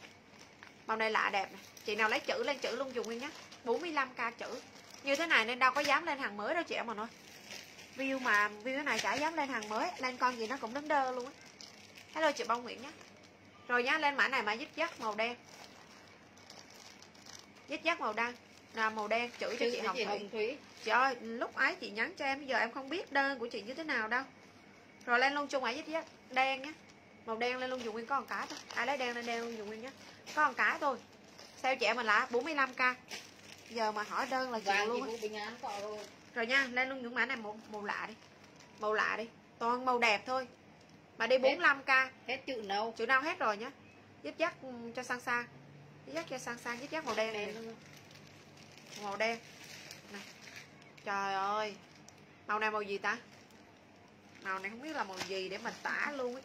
màu này lạ đẹp nè. Chị nào lấy chữ lên chữ luôn dùng nguyên nhá. 45k chữ. Như thế này nên đâu có dám lên hàng mới đâu chị em mà nói view mà view cái này chả dám lên hàng mới. Lên con gì nó cũng đứng đơ luôn á. Hello chị bông nguyễn nhé rồi nhá lên mã này mã dít dắt màu đen. Dít dắt màu đen. Là màu đen chữ cho chị hồng chị thủy. Hồng trời ơi lúc ấy chị nhắn cho em bây giờ em không biết đơn của chị như thế nào đâu. Rồi lên luôn chung mã dít dắt. Đen nhé màu đen lên luôn dùng nguyên có một cái thôi. Ai lấy đen lên đen luôn dùng nguyên nhé có một cái thôi. Sao chị em mình là 45k giờ mà hỏi đơn là chịu luôn rồi. Nha lên luôn những mã này màu, màu lạ đi. Màu lạ đi. Toàn màu đẹp thôi. Mà đi 45k Hết chữ nâu. Chữ nào hết rồi nhá. Giúp dắt ừ, cho sang sang giúp dắt cho sang sang giúp dắt màu đen này. Màu đen này. Trời ơi. Màu này màu gì ta? Màu này không biết là màu gì để mình tả luôn ấy.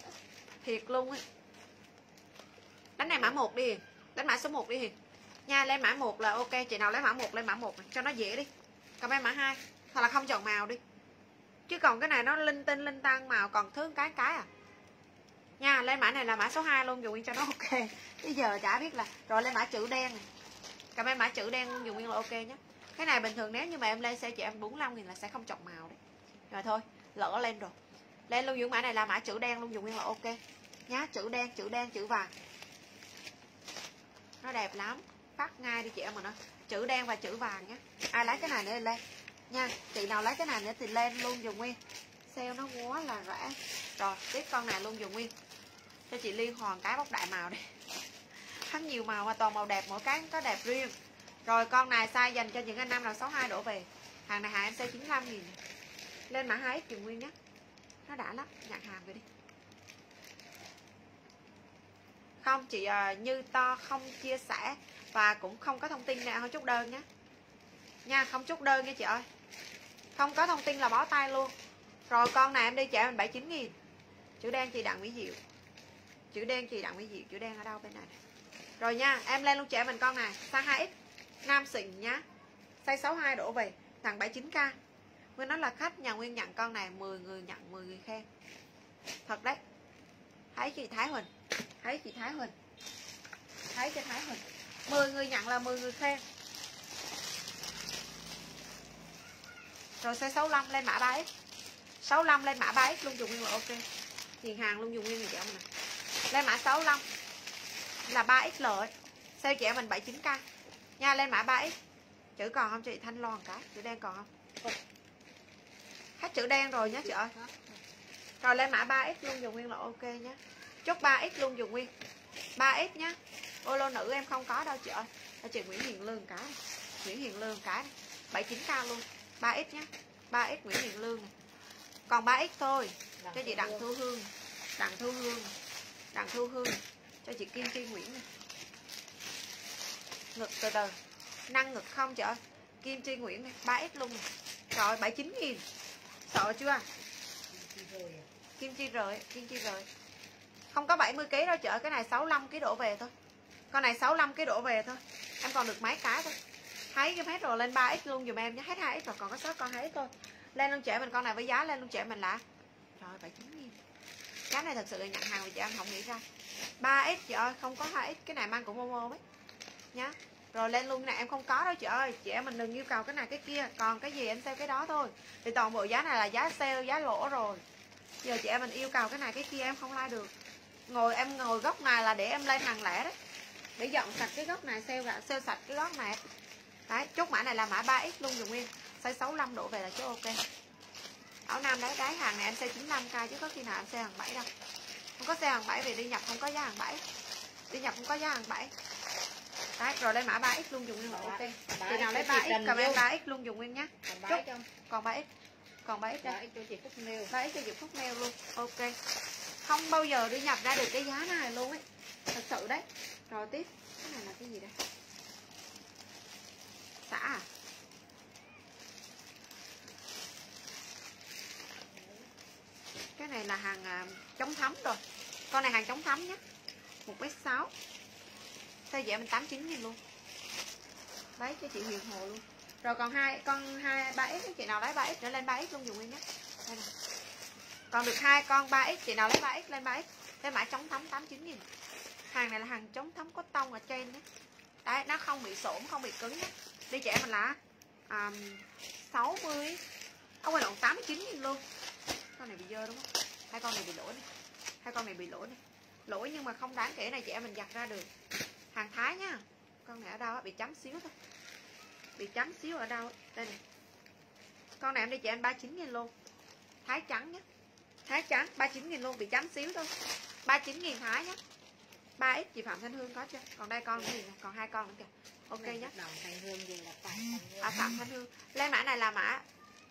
Thiệt luôn ấy đánh này mã 1 đi. Đánh mã số 1 đi. Nha lên mã 1 là ok. Chị nào lấy mã 1 lên mã 1 này, cho nó dễ đi. Comment mã 2 hoặc là không chọn màu đi. Chứ còn cái này nó linh tinh linh tăng màu. Còn thứ cái cái à. Nha lên mã này là mã số 2 luôn. Dùng cho nó ok. Bây giờ chả biết là rồi lên mã chữ đen này. Comment mã chữ đen dùng nguyên là ok nhé cái này bình thường nếu như mà em lên xe chị em 45 nghìn là sẽ không chọn màu đấy rồi thôi lỡ lên rồi. Lên luôn dùng mã này là mã chữ đen luôn. Dùng nguyên là ok. Nhá chữ đen chữ đen chữ vàng nó đẹp lắm. Phát ngay đi chị em mà nó chữ đen và chữ vàng nhé ai lấy cái này nữa thì lên. Nha, chị nào lấy cái này nữa thì lên luôn dùng nguyên. Sale nó quá là rẻ. Rồi, tiếp con này luôn dùng nguyên. Cho chị liên hoàn cái bóc đại màu đi. Hắn nhiều màu mà toàn màu đẹp, mỗi cái có đẹp riêng. Rồi, con này size dành cho những anh nam nào 62 đổ về. Hàng này hàng em sẽ 95 nghìn. Lên mã 2 dùng nguyên nhé nó đã lắm. Nhận hàng về đi. Không, chị à, như to không chia sẻ và cũng không có thông tin nào không chốt đơn nhé. Nha, không chốt đơn nha chị ơi. Không có thông tin là bó tay luôn. Rồi con này em đi chợ mình 79 nghìn. Chữ đen chị đặng mỹ diệu. Chữ đen chị đặng mỹ diệu, chữ đen ở đâu bên này rồi nha, em lên luôn trẻ mình con này. Size 2x nam xịn nhá. Size 62 đổ về, thằng 79k Nguyên nói là khách, nhà Nguyên nhận con này 10 người nhận 10 người khen. Thật đấy. Thấy chị Thái Huỳnh. Thấy chị Thái Huỳnh. Thấy cho Thái Huỳnh. 10 người nhận là 10 người khen. Rồi size 65 lên mã 3X 65 lên mã 3X luôn, dùng nguyên là ok. Tiền hàng luôn, dùng nguyên người chợ nè lên mã 65 là 3XL ấy. Sale chị mình 79k nha, lên mã 3X chữ còn không chị? Thanh Loan cái chữ đen còn không? Không. hết chữ đen rồi nhé chị ơi. Rồi lên mã 3X luôn, dùng nguyên là ok nhé chốt 3X luôn dùng nguyên. 3X nhá. Ô lô nữ em không có đâu chị ơi. Là chị Nguyễn Hiền Lương cái Nguyễn Hiền Lương cái 79k luôn. 3X nhá. 3X Nguyễn Hiền Lương này. còn 3X thôi. Cho chị Đặng Thu Hương. Đặng Thu Hương. Đặng Thu Hương. Cho chị Kim Chi Nguyễn này. ngực từ từ. Năng ngực không chị ơi? Kim Chi Nguyễn này. 3X luôn này. Rồi 79 nghìn. Sợ chưa? Kim Chi rời. Kim Chi rời không có 70 kg đâu chị ơi cái này 65 kg đổ về thôi. Con này 65 kg đổ về thôi. Em còn được mấy cái thôi. Thấy cái hết rồi lên 3x luôn dùm em nhé. Hết 2x rồi, còn có sót con 2x thôi. Lên luôn trẻ mình, con này với giá lên luôn trẻ mình là rồi 79 nghìn. Cái này thật sự là nhận hàng mà chị em không nghĩ ra. 3x chị ơi, không có 2x cái này mang của Momo ấy. Nhá. Rồi lên luôn cái này, em không có đâu chị ơi. Chị em mình đừng yêu cầu cái này cái kia. Còn cái gì em sale cái đó thôi. Thì toàn bộ giá này là giá sale, giá lỗ rồi. Giờ chị em mình yêu cầu cái này cái kia, em không like được ngồi em ngồi góc này là để em lên hàng lẻ đấy. Để dọn sạch cái góc này sale ra sale sạch cái góc này. Đấy chốt mã này là mã 3x luôn dùng nguyên. Size 65 độ về là chốt ok. Áo nam đấy đáy hàng này em size 95k chứ có khi nào em xe hàng 7 đâu. Không có xe hàng 7 vì đi nhập không có giá hàng 7 đi nhập không có giá hàng 7 đấy rồi lên mã 3x luôn dùng nguyên là ok. Chị nào lấy 3x cầm em 3x luôn. dùng nguyên bái trong còn 3x còn 3x đây. Bái cho chị Phúc Nêu 3x cho Diệp Phúc mail luôn. Ok không bao giờ đi nhập ra được cái giá này luôn ấy. Thật sự đấy. Rồi tiếp. Cái này là cái gì đây? Xã à? Cái này là hàng à, chống thấm rồi. Con này hàng chống thấm nhé một mét sáu. Sao dễ mình tám chín nghìn luôn. Đấy cho chị Huyền Hồ luôn. Rồi còn hai con hai ba x chị nào lấy ba x nữa lên ba x luôn dùng nguyên nhé đây này còn được hai con 3 x chị nào lấy 3 x lên 3 x. Lên mã chống thấm 89 nghìn. Hàng này là hàng chống thấm có tông ở trên đấy. đấy nó không bị xổm không bị cứng đấy. đi trẻ mình là à, um, 60 ông quay lộn 89 nghìn luôn. Con này bị dơ đúng không? Hai con này bị lỗi này hai con này bị lỗi này lỗi nhưng mà không đáng kể này trẻ mình giặt ra được. Hàng thái nha. Con này ở đâu bị chấm xíu thôi. Bị chấm xíu ở đâu đây này con này em đi chị em 39 nghìn luôn. Thái trắng nhé thái trắng 39 nghìn luôn bị chấm xíu thôi. 39 nghìn thái nhé 3x chị Phạm Thanh Hương có chưa? Còn đây con cái gì còn hai con nữa kìa. Ok nhé Đồng thành hương gì là phải thành hương. À, Phạm Thanh Hương. Lên mã này là mã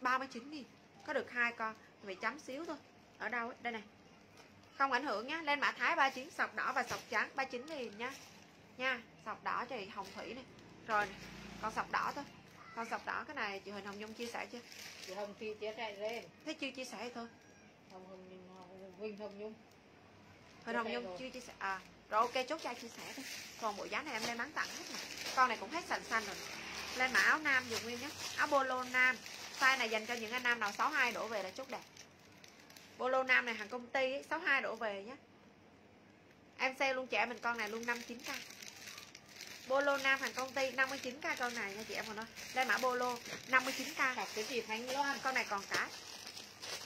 39 nghìn. Có được hai con bị chấm xíu thôi. Ở đâu ấy? Đây này. Không ảnh hưởng nhá. Lên mã thái 39 sọc đỏ và sọc trắng 39 nghìn nhá. Nha sọc đỏ chị Hồng Thủy này. Rồi này. còn sọc đỏ thôi. Còn sọc đỏ cái này chị Huỳnh Hồng Nhung chia sẻ chưa? Chị Hồng Phi chia chạy lên thế chưa chia sẻ thì thôi Hồng Hồng Nhung Hồng Nhung. Huỳnh Hồng Nhung chưa chia sẻ? À rồi ok chốt cho chia sẻ thôi còn bộ giá này em lên bán tặng hết rồi. Con này cũng hết xanh xanh rồi. Lên mã áo nam dùng nguyên nhé áo bolo nam. Size này dành cho những anh nam nào 62 đổ về là chốt đẹp. Bolo nam này hàng công ty ấy, 62 đổ về nhé em sale luôn trẻ mình con này luôn 59k bolo nam hàng công ty 59k con này nha chị em còn nói lên mã bolo 59k Học cái gì Thanh Loan? Con này còn cái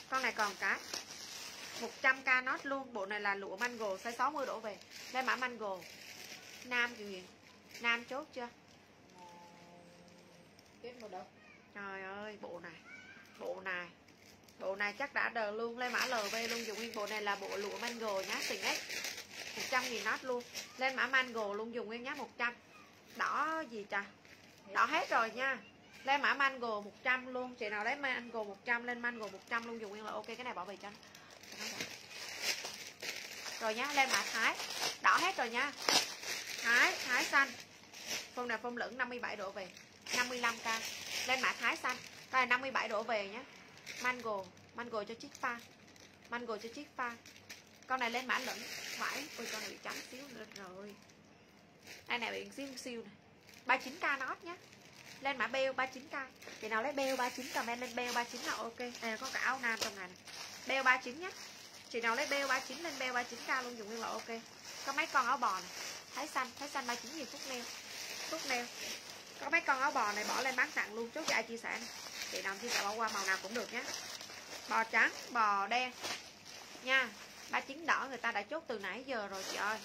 con này còn cái 100k nốt luôn. Bộ này là lụa mango size 60 đổ về. Đây mã mango. Nam chị Huyền nam chốt chưa? Kết một đâu trời ơi bộ này bộ này bộ này chắc đã đờ luôn. Lên mã LV luôn dùng nguyên bộ này là bộ lụa mango nhá tình ấy 100 nghìn nốt luôn. Lên mã mango luôn dùng nguyên nhá 100 đỏ gì trời đỏ hết rồi nha lên mã mango 100 luôn. Chị nào lấy mango 100 lên mango 100 luôn, dùng nguyên là ok. Cái này bỏ về cho rồi nhá, lên mã thái. Đỏ hết rồi nha. Thái thái xanh. Phong này phong lửng 57 độ về. 55k lên mã thái xanh. Đây là 57 độ về nhá. Mango mango cho chiếc pha. Mango cho chiếc pha. Con này lên mã lửng. Vải ôi con này bị trắng xíu nữa rồi. Đây này bị xíu siêu này 39k nót nhé lên mã beo 39k thì nào lấy beo 39 comment lên beo 39 là ok. Đây có cả áo nam trong này này beo 39 nhé chị nào lấy beo 39 lên beo 39k luôn, dùng nguyên là ok. Có mấy con áo bò này thái xanh thái xanh 39 nhiều phút neo phút neo có mấy con áo bò này bỏ lên bán sẵn luôn, chốt cho ai chia sẻ này. chị nào chia sẻ bỏ qua, màu nào cũng được nhé bò trắng, bò đen. Nha 39 đỏ người ta đã chốt từ nãy giờ rồi, chị ơi.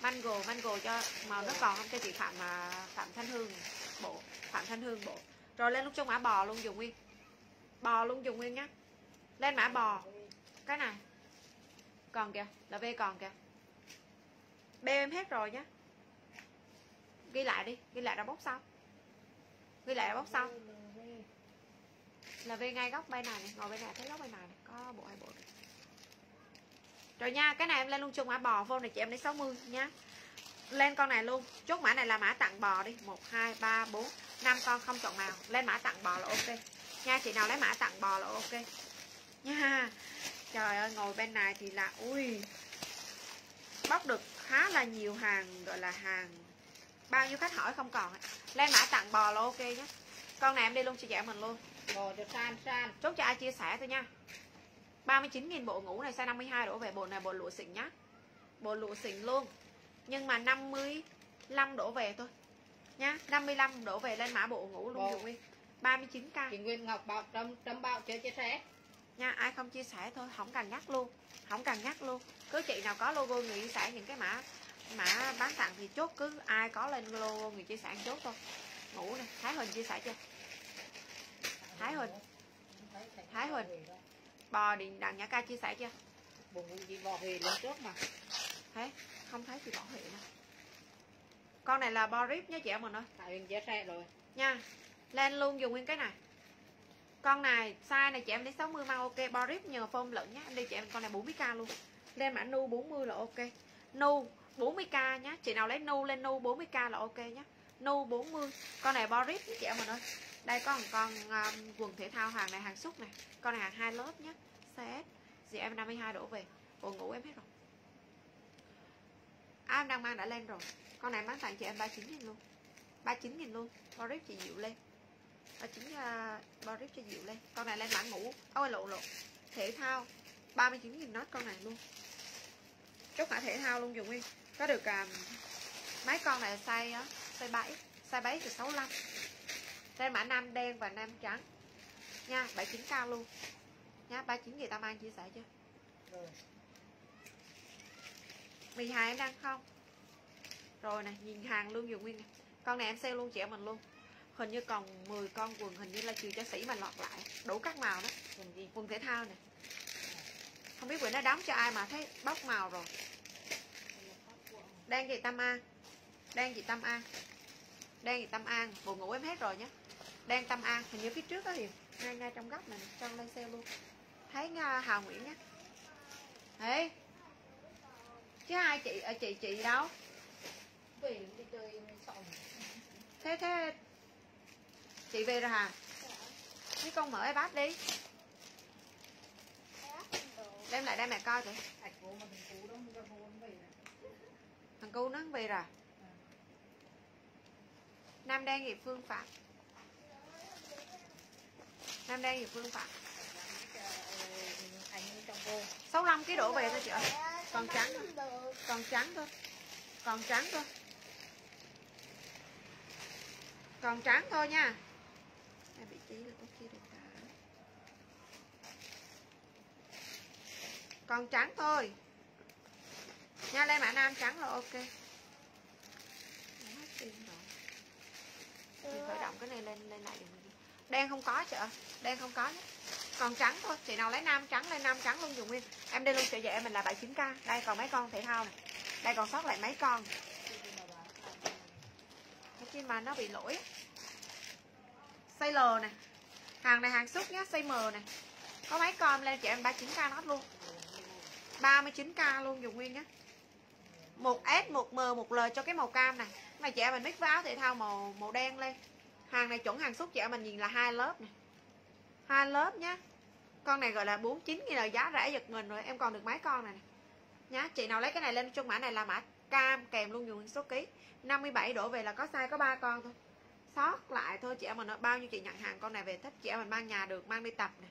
Mango mango cho màu nó còn không? Cho chị phạm mà phạm thanh hương này bộ phạm thanh hương bộ. Rồi lên lúc trong mã bò luôn dùng nguyên. Bò luôn dùng nguyên nhá. Lên mã bò. Cái này. Còn kìa là v còn kìa. B em hết rồi nhá. Ghi lại đi ghi lại ra bóc xong ghi lại ra bóc xong là v ngay góc bên này, này ngồi bên này thấy góc bên này, này. có bộ hai bộ rồi nha cái này em lên luôn chung mã bò phone này chị em lấy 60 nhá lên con này luôn. Chốt mã này là mã tặng bò đi. Một, hai, ba, bốn, năm con không chọn màu. Lên mã tặng bò là ok. Nha, chị nào lấy mã tặng bò là ok. Nha. Trời ơi, ngồi bên này thì là, ui. Bóc được khá là nhiều hàng, gọi là hàng. Bao nhiêu khách hỏi không còn lên mã tặng bò là ok nhé con này em đi luôn, chị dạy mình luôn. Bò cho san san. Chốt cho ai chia sẻ thôi nha. 39.000 bộ ngủ này, size 52 đổ về. Bộ này bộ lụa xịn nhá. Bộ lụa xịn luôn nhưng mà 55 đổ về thôi. Nhá 55 đổ về lên mã bộ ngủ luôn dùng nguyên 39k chị Nguyên Ngọc bảo trâm trâm bảo chưa chia sẻ. Nha ai không chia sẻ thôi không cần nhắc luôn không cần nhắc luôn. Cứ chị nào có logo người chia sẻ những cái mã mã bán tặng thì chốt cứ ai có lên logo người chia sẻ chốt thôi. Ngủ này thái huỳnh chia sẻ chưa? Thái Huỳnh. Thái Huỳnh. bò điện đằng nhã ca chia sẻ chưa? Bò hề lên trước mà. Thấy không thấy thì bỏ hệ nè. Con này là bo rip nhé chị em mình ơi. Tại chia sẻ rồi. Nha lên luôn dùng nguyên cái này. Con này size này chị em lấy 60 mang ok bo rip nhờ phôm lẫn nhé em đi chị em con này 40k luôn. Lên mã nu 40 là ok. Nu 40k nhá. Chị nào lấy nu lên nu 40k là ok nhá. Nu 40 con này bo rip chị em mình ơi. Đây có một con um, quần thể thao hàng này hàng xúc này. Con này hàng hai lớp nhé CS chị em 52 đổ về. Bộ ngủ em hết rồi à, em đang mang đã lên rồi. Con này bán tặng chị em 39 nghìn luôn. 39 nghìn luôn. Bo rip chị Diệu lên. 39 uh, à, bo rip cho dịu lên. Con này lên mãn ngủ. Ôi lộ lộ. Thể thao. 39 nghìn nốt con này luôn. Chốt mã thể thao luôn dùng nguyên có được uh, mấy con này size uh, size 7 size 7 từ 65 lên mã nam đen và nam trắng. Nha 79 cao luôn. Nha 39 gì ta mang chia sẻ chưa rồi. 12 em đang không? Rồi nè nhìn hàng luôn dùng nguyên này con này em sale luôn chị em mình luôn. Hình như còn 10 con quần hình như là trừ cho sĩ mà lọt lại. Đủ các màu đó. Quần gì? Quần thể thao này không biết bữa nó đóng cho ai mà thấy bóc màu rồi. Đang gì tâm an đang gì tâm an đang gì tâm an bộ ngủ em hết rồi nhé. Đang tâm an hình như phía trước đó hiền ngay ngay trong góc này cho lên sale luôn. Thấy nha hào nguyễn nhé. Ê chứ hai chị ở chị chị đâu? Về đi chơi sòng thế thế chị về rồi hả? Mấy con mở ipad đi. Đem lại đây mẹ coi thử thằng cu nó về rồi. Nam đen nghiệp phương phạm. Nam đen nghiệp phương phạm. Anh trong cô 65 kg đổ về thôi chị ơi còn trắng thôi. còn trắng thôi. Còn trắng thôi. Còn trắng thôi nha. Hai vị trí là có được cả. Còn trắng thôi. Nha lên mã nam trắng là ok. Thì rồi. Mình khởi động cái này lên lên lại được đen không có chợ đen không có nhé còn trắng thôi, chị nào lấy nam trắng lên, nam trắng luôn dùng nguyên em đi luôn sợi dạy mình là 79k đây, còn mấy con thể thao này đây, còn sót lại mấy con. Cái khi mà nó bị lỗi. Size L nè. Hàng này hàng xúc nhá size M này có mấy con lên chị em 39k nó luôn. 39k luôn, dùng nguyên nhá. Một S, một M, một L cho cái màu cam này. Mà chị em mình mix với áo thể thao màu màu đen lên. Hàng này chuẩn hàng xúc, chị em mình nhìn là hai lớp này hai lớp nhá. Con này gọi là 49 nghìn là giá rẻ giật mình rồi em còn được mấy con này nhá chị nào lấy cái này lên trong mã này là mã cam kèm luôn dùng số ký. 57 đổ về là có size có ba con thôi. Sót lại thôi chị em mình bao nhiêu chị nhận hàng con này về thích chị em mình mang nhà được mang đi tập này,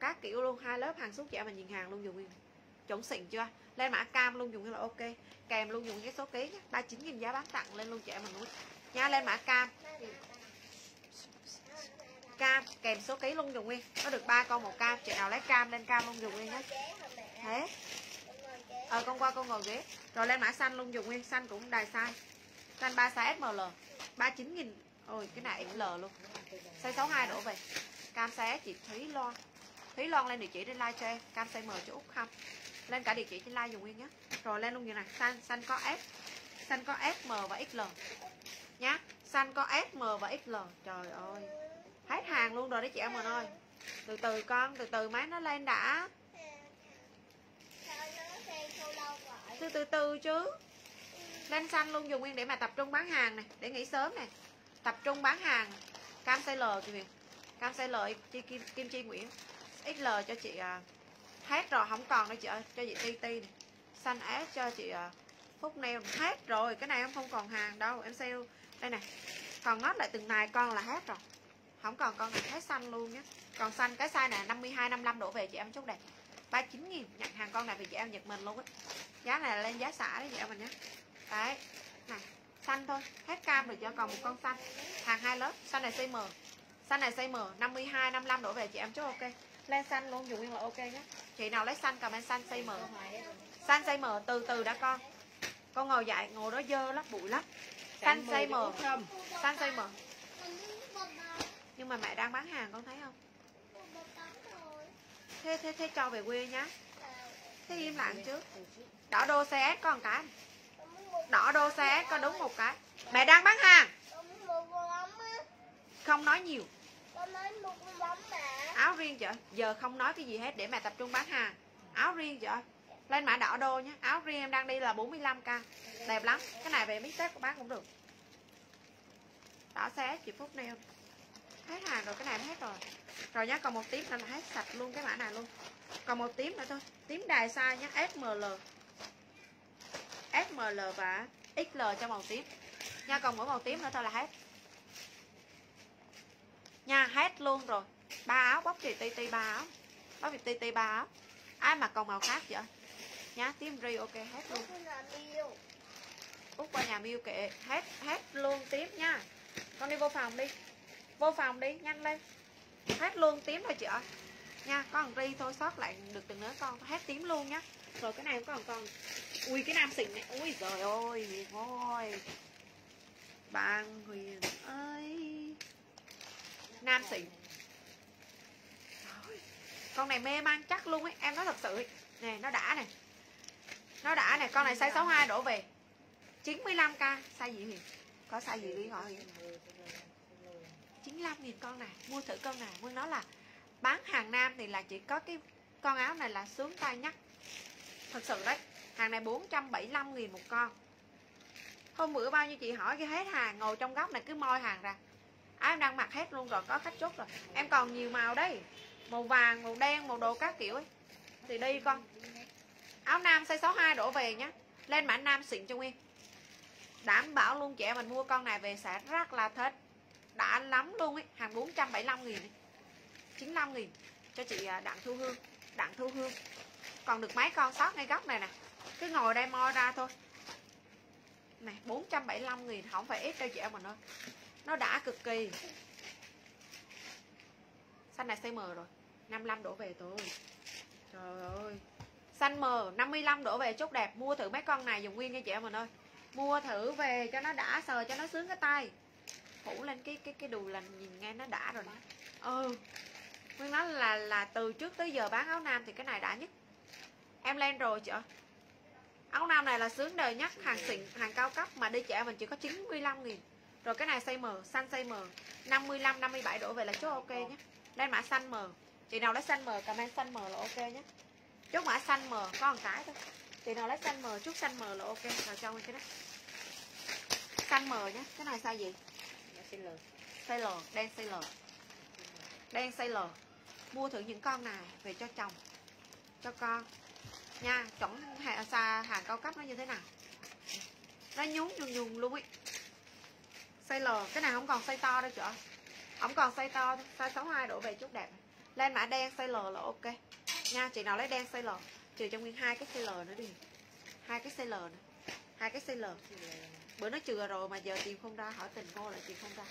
các kiểu luôn hai lớp hàng suốt chị em mình nhìn hàng luôn dùng nguyên chuẩn xịn chưa? Lên mã cam luôn dùng như là ok. Kèm luôn dùng cái số ký nhé 39 nghìn giá bán tặng lên luôn chị em mình luôn. Nha lên mã cam cam, kèm số ký luôn dùng nguyên. Có được ba con một cam, chị nào lấy cam lên cam luôn dùng nguyên nhé. Thế. Ờ con qua con ngồi ghế. Rồi lên mã xanh luôn dùng nguyên, xanh cũng đài size. Xanh 3 size SML 39 nghìn. Ôi, cái này XL luôn. Size 62 đổ về. Cam size chị Thúy Loan. Thúy Loan lên địa chỉ trên like cho em. Cam size M cho Úc không lên cả địa chỉ trên like dùng nguyên nhé. Rồi lên luôn như này. Xanh xanh có S. Xanh có S M và XL nhá. Xanh có S M và XL trời ơi hết hàng luôn rồi đấy chị em mình ơi. Từ từ con từ từ máy nó lên đã. Từ từ từ chứ. Lên xanh luôn dùng nguyên để mà tập trung bán hàng này để nghỉ sớm này. Tập trung bán hàng. Cam size L chị Huyền. Cam size L chi kim, kim chi Nguyễn. XL cho chị à, hết rồi không còn đâu chị ơi. Cho chị TT này. Xanh S cho chị à, Phúc Neo hết rồi cái này em không còn hàng đâu em sale. Đây này. Còn ngót lại từng này con là hết rồi không còn con này hết xanh luôn nhé còn xanh cái size này 52 55 đổ về chị em chút đẹp 39 nghìn nhận hàng con này vì chị em giật mình luôn á. Giá này là lên giá xả đấy chị em mình nhé đấy này xanh thôi. Hết cam rồi cho còn một con xanh. Hàng hai lớp xanh này size M. Xanh này size M 52 55 đổ về chị em chốt ok. Lên xanh luôn dùng nguyên là ok nhé chị nào lấy xanh comment xanh size M. Xanh size M từ từ đã con. Con ngồi dậy ngồi đó dơ lắm bụi lắm. Xanh size M. Xanh size M Mình muốn bột nào? Nhưng mà mẹ đang bán hàng con thấy không? Thế thế thế cho về quê nhá. Sao? thế im lặng chứ đỏ đô cái. Con một- đỏ đô CS có đúng một cái. Mẹ đang bán hàng. Không nói nhiều. Áo riêng ơi. Giờ không nói cái gì hết để mẹ tập trung bán hàng. Áo riêng ơi. Lên mã đỏ đô nhé áo riêng em đang đi là 45k đẹp lắm. Cái này về mix tết của bán cũng được. Đỏ xé chị phúc neo hết hàng rồi cái này hết rồi. Rồi nhá còn một tím nữa là hết sạch luôn cái mã này luôn. Còn một tím nữa thôi. Tím đài size nhá SML SML và XL cho màu tím. Nha còn mỗi màu tím nữa thôi là hết. Nha hết luôn rồi. Ba áo bóc chị ti ti ba áo. Bóc chị ti ti ba áo. Ai mặc còn màu khác vậy? Nhá tím ri ok hết luôn. Út qua nhà miêu kệ. Hết hết luôn tím nha. Con đi vô phòng đi vô phòng đi nhanh lên. Hết luôn tím rồi chị ơi. Nha có thằng ri thôi sót lại được từng nữa con. Hết tím luôn nhá. Rồi cái này còn còn ui cái nam xịn này. Ui trời ơi huyền ơi bạn huyền ơi. Nam xịn con này mê man chắc luôn ấy. Em nói thật sự ấy. nè nó đã này nó đã này con này size 62 đổ về. 95k size gì Huyền? Có size gì đi gọi Huyền 95 nghìn con này mua thử con này mua nói là bán hàng nam thì là chỉ có cái con áo này là sướng tay nhất. Thật sự đấy hàng này 475 nghìn một con. Hôm bữa bao nhiêu chị hỏi cái hết hàng ngồi trong góc này cứ moi hàng ra. À, em đang mặc hết luôn rồi có khách chốt rồi. Em còn nhiều màu đấy màu vàng màu đen màu đồ các kiểu ấy. Thì đi con. Áo nam size 62 đổ về nhá. Lên mã nam xịn cho nguyên. Đảm bảo luôn chị em mình mua con này về sẽ rất là thích đã lắm luôn ấy, hàng 475 nghìn ấy. 95 nghìn cho chị à, Đặng Thu Hương. Đặng Thu Hương. Còn được mấy con sót ngay góc này nè. Cứ ngồi đây moi ra thôi. Này 475 nghìn không phải ít đâu chị em mình ơi. Nó đã cực kỳ. Xanh này size M rồi. 55 đổ về tôi. Trời ơi. Xanh M 55 đổ về chốt đẹp. Mua thử mấy con này dùng nguyên nha chị em mình ơi. Mua thử về cho nó đã, sờ cho nó sướng cái tay phủ lên cái cái cái đùi là nhìn nghe nó đã rồi đó. Ừ. Nguyên nói là là từ trước tới giờ bán áo nam thì cái này đã nhất. Em lên rồi chị áo nam này là sướng đời nhất hàng xịn hàng cao cấp mà đi trẻ mình chỉ có 95 nghìn. Rồi cái này size M xanh size M 55 57 đổ về là chốt ok nhé. Lên mã xanh M. Chị nào lấy xanh M comment xanh M là ok nhé. Chốt mã xanh M có một cái thôi. Chị nào lấy xanh M chút xanh M là ok. Rồi cho cái đó. Xanh M nhé cái này size gì size L đen size đen size mua thử những con này về cho chồng. Cho con. Nha chuẩn hàng à, xa hàng cao cấp nó như thế nào? Nó nhún nhùng nhùng luôn ấy. Size L cái này không còn size to đâu chị ơi không còn size to, size 62 đổ về chút đẹp. Lên mã đen size L là ok. Nha, chị nào lấy đen size L trừ cho nguyên hai cái size L nữa đi. Hai cái size L nữa. Hai cái size L bữa nó chừa rồi mà giờ tìm không ra hỏi tình cô lại tìm không ra.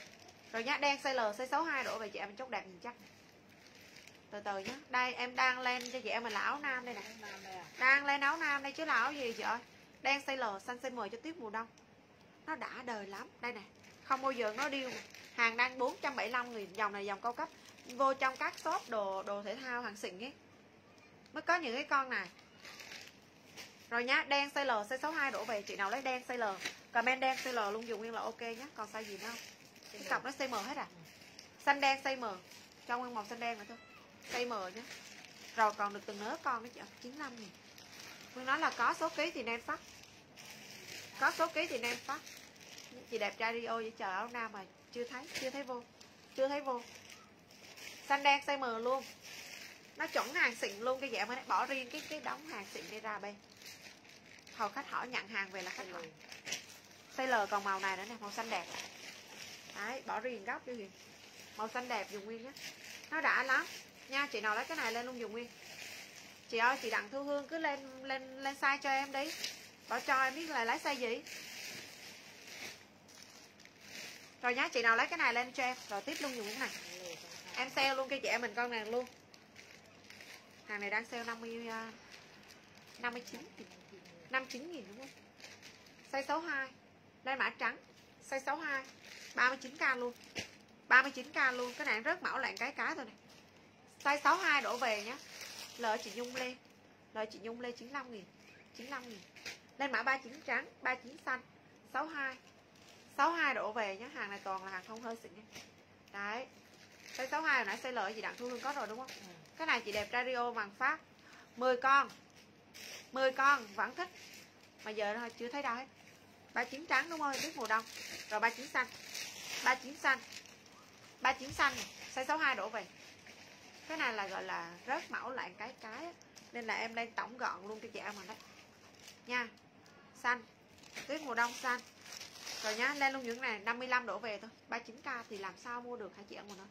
Rồi nhá đen size L size 62 đổ về chị em chốt đẹp nhìn chắc. Từ từ nhá, đây, em đang lên cho chị em mình là áo nam đây nè. Đang lên áo nam đây chứ là áo gì chị ơi? Đen size L xanh size M cho tiếp mùa đông. Nó đã đời lắm. Đây nè, không bao giờ nó điêu. Hàng đang 475 nghìn, dòng này dòng cao cấp. Vô trong các shop đồ đồ thể thao hàng xịn ấy. Mới có những cái con này. Rồi nhá đen size L size 62 đổ về, chị nào lấy đen size L comment đen size L luôn dùng nguyên là ok nhé còn size gì nữa không? Cái cặp nó size M hết à? Xanh đen size M. Cho nguyên màu xanh đen nữa thôi. Size M nhé rồi còn được từng nớ con nữa chị 95 nghìn Nguyên nói là có số ký thì nên phát. Có số ký thì nên phát. Chị đẹp trai Rio vậy chờ áo nam mà Chưa thấy, chưa thấy vô. Chưa thấy vô. Xanh đen size M luôn. Nó chuẩn hàng xịn luôn cái dạng mới bỏ riêng cái cái đóng hàng xịn đi ra bên. Hồi khách hỏi nhận hàng về là khách hỏi. Size L còn màu này nữa nè, màu xanh đẹp. Đấy, bỏ riêng góc đi Huyền Màu xanh đẹp dùng nguyên nhé. Nó đã lắm. Nha, chị nào lấy cái này lên luôn dùng nguyên. Chị ơi, chị Đặng Thu Hương cứ lên lên lên size cho em đi. Bảo cho em biết là lấy size gì. Rồi nhá, chị nào lấy cái này lên cho em. Rồi tiếp luôn dùng cái này. Em sale luôn cho chị em mình con này luôn. Hàng này đang sale 50 59 59 nghìn. Đúng không? Size 62 lên mã trắng Size 62 39k luôn. 39k luôn Cái này rớt mẫu lạng cái cái thôi này Size 62 đổ về nhá. Lời chị Nhung lên Lời chị Nhung lên 95 nghìn 95 nghìn. Lên mã 39 trắng 39 xanh 62 62 đổ về nhá Hàng này toàn là hàng không hơi xịn nha. Đấy Size 62 hồi nãy size lợi gì đặng thu hương có rồi đúng không? Cái này chị đẹp radio bằng phát. 10 con 10 con vẫn thích. Mà giờ chưa thấy đâu hết 39 trắng đúng không? Tuyết mùa đông. Rồi 39 xanh. 39 xanh. 39 xanh. Size 62 đổ về. Cái này là, gọi là rớt mẫu lại cái cái nên là em đang tổng gọn luôn cho chị em mình đấy. Nha. Xanh. Tuyết mùa đông xanh. Rồi nhá, lên luôn những này 55 đổ về thôi. 39k thì làm sao mua được hả chị em mình ơi?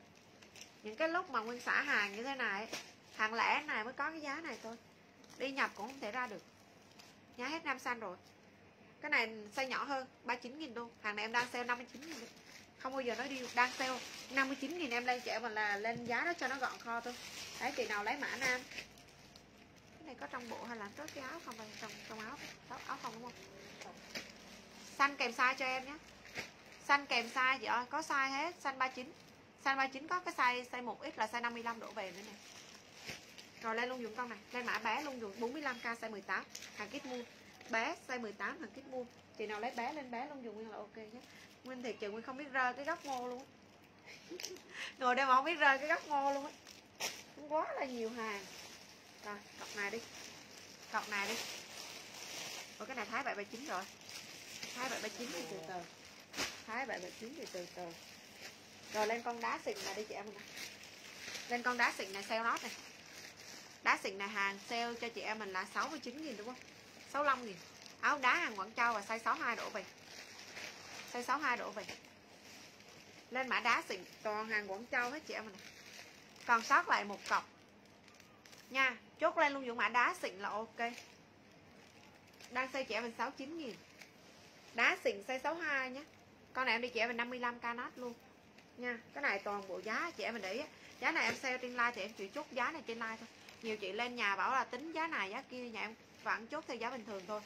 Những cái lúc mà nguyên xã hàng như thế này hàng lẻ này mới có cái giá này thôi. Đi nhập cũng không thể ra được. Nhá, hết năm xanh rồi cái này size nhỏ hơn 39.000 đô. Hàng này em đang sale 59.000 đô không bao giờ nói đi đang sale 59.000 em lên chị mà là lên giá đó cho nó gọn kho thôi. Đấy chị nào lấy mã nam. Cái này có trong bộ hay là có cái áo không? Phải trong trong áo đó, áo không đúng không? Xanh kèm size cho em nhé. Xanh kèm size chị ơi có size hết xanh 39 xanh 39 có cái size size 1x là size 55 đổ về nữa nè. Rồi lên luôn dùng con này. Lên mã bé luôn dùng 45k size 18 hàng kit mua bé, size 18 hàng kit mua chị nào lấy bé lên bé luôn, dùng nguyên là ok nhé. Nguyên thiệt chị nguyên không biết rơi cái góc ngô luôn ngồi đây mà không biết rơi cái góc ngô luôn á. Quá là nhiều hàng. Rồi, cọc này đi. Cọc này đi. Ủa, cái này thái bảy bảy chín rồi. Thái bảy bảy chín thì từ từ. Thái bảy bảy chín thì từ từ. Rồi, lên con đá xịn này đi chị em mình lên con đá xịn này sale nốt này. Đá xịn này hàng sale cho chị em mình là 69 nghìn đúng không? 65 nghìn áo đá hàng Quảng Châu và size 62 đổ về. Size 62 đổ về. Lên mã đá xịn, toàn hàng Quảng Châu hết chị em mình. Còn sót lại một cọc. Nha, chốt lên luôn dụng mã đá xịn là ok. Đang xây chị em mình 69 nghìn. Đá xịn size 62 nhé con này em đi chị em mình 55 k nát luôn. Nha, cái này toàn bộ giá chị em mình để ý giá này em sale trên live thì em chỉ chốt giá này trên live thôi. Nhiều chị lên nhà bảo là tính giá này, giá kia, nhà em vẫn chốt theo giá bình thường thôi.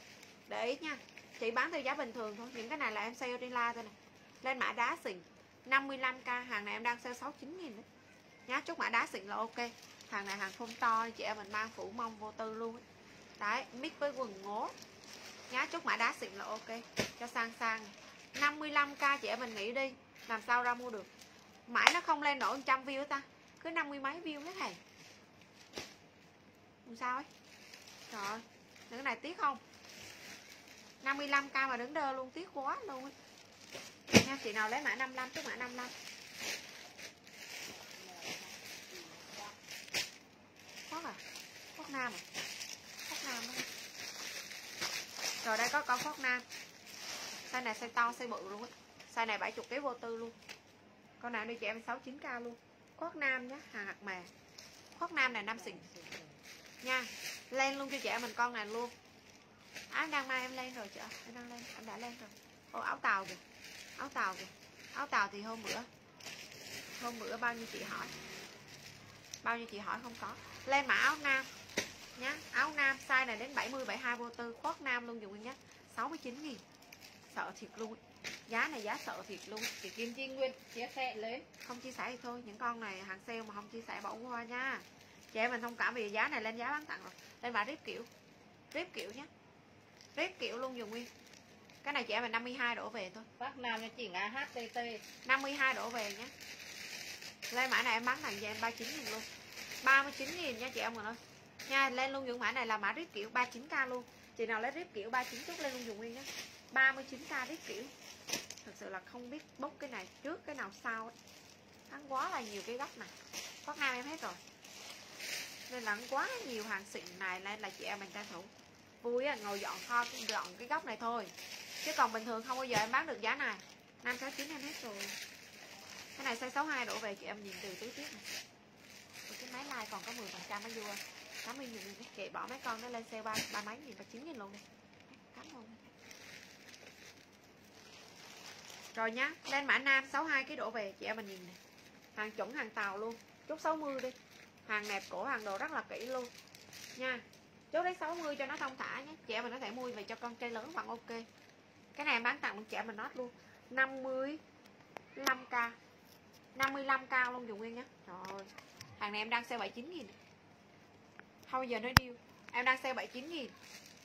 Để ý nha, chị bán theo giá bình thường thôi. Những cái này là em sale trên la thôi nè. Lên mã đá xịn 55k hàng này em đang sale 69 nghìn đấy. Nhá, chốt mã đá xịn là ok. Hàng này hàng không to, chị em mình mang phủ mông vô tư luôn ấy. đấy, mix với quần ngố. Nhá, chốt mã đá xịn là ok. Cho sang sang. 55k chị em mình nghĩ đi. Làm sao ra mua được? Mãi nó không lên nổi 100 view ta. Cứ 50 mấy view hết hàng làm sao ấy? Trời ơi những cái này tiếc không? 55k mà đứng đơ luôn, tiếc quá luôn ấy nha, chị nào lấy mã 55 tức mã 55 khoác à? Khoác nam à? Khoác nam đó. rồi đây có con khoác nam. Size này size to, size bự luôn á. Size này 70 kg vô tư luôn. Con nào đi chị em 69k luôn. Khoác nam nhá hàng hạt mè khoác nam này nam xịn. Nha lên luôn cho chị em mình con này luôn. Áo đang mai em lên rồi chị em đang lên, em đã lên rồi. Ô, áo tàu kìa. Áo tàu kìa. Áo tàu thì hôm bữa. Hôm bữa bao nhiêu chị hỏi? Bao nhiêu chị hỏi không có. Lên mã áo nam nhá. Áo nam size này đến 70 72 vô tư. Khoác nam luôn dùng nguyên nhá. 69 nghìn. Sợ thiệt luôn. Giá này giá sợ thiệt luôn. Chị Kim Chi Nguyên chia sẻ lên. Không chia sẻ thì thôi. Những con này hàng sale mà không chia sẻ bỏ qua nha. Chị em mình thông cảm vì giá này lên giá bán tặng rồi lên mã rip kiểu rip kiểu nhé rip kiểu luôn dùng nguyên. Cái này chị em mình 52 đổ về thôi. Phát Nam cho chị Nga HTT 52 đổ về nhé lên mã này em bán thằng cho em 39 nghìn luôn. 39 nghìn nha chị em ơi. Nha lên luôn dùng mã này là mã rip kiểu 39k luôn. Chị nào lấy rip kiểu 39 chút lên luôn dùng nguyên nhé 39k rip kiểu. Thật sự là không biết bốc cái này trước cái nào sau ấy. hắn quá là nhiều cái góc này. Có nam em hết rồi nên là quá nhiều hàng xịn này, nên là chị em mình tranh thủ. Vui á, ngồi dọn kho, dọn cái góc này thôi. Chứ còn bình thường không bao giờ em bán được giá này. Năm sáu chín em hết rồi. Cái này size 62 đổ về, chị em nhìn từ tứ tiếp này. Cái máy like còn có 10 phần trăm mới vua. 80 nghìn kệ bỏ mấy con nó lên xe ba ba mấy nghìn và chín nghìn luôn đi. Cảm ơn rồi nhá, lên mã nam 62 cái đổ về, chị em mình nhìn này. Hàng chuẩn, hàng tàu luôn. Chốt 60 đi hàng đẹp cổ hàng đồ rất là kỹ luôn. Nha, chốt lấy 60 cho nó thông thả nhé. Trẻ mình có thể mua về cho con trai lớn vẫn ok. Cái này em bán tặng trẻ mình nót luôn. 55k 55k luôn dùng nguyên nhá rồi hàng này em đang sale 79 nghìn. Thôi giờ nó điêu, em đang sale 79 nghìn.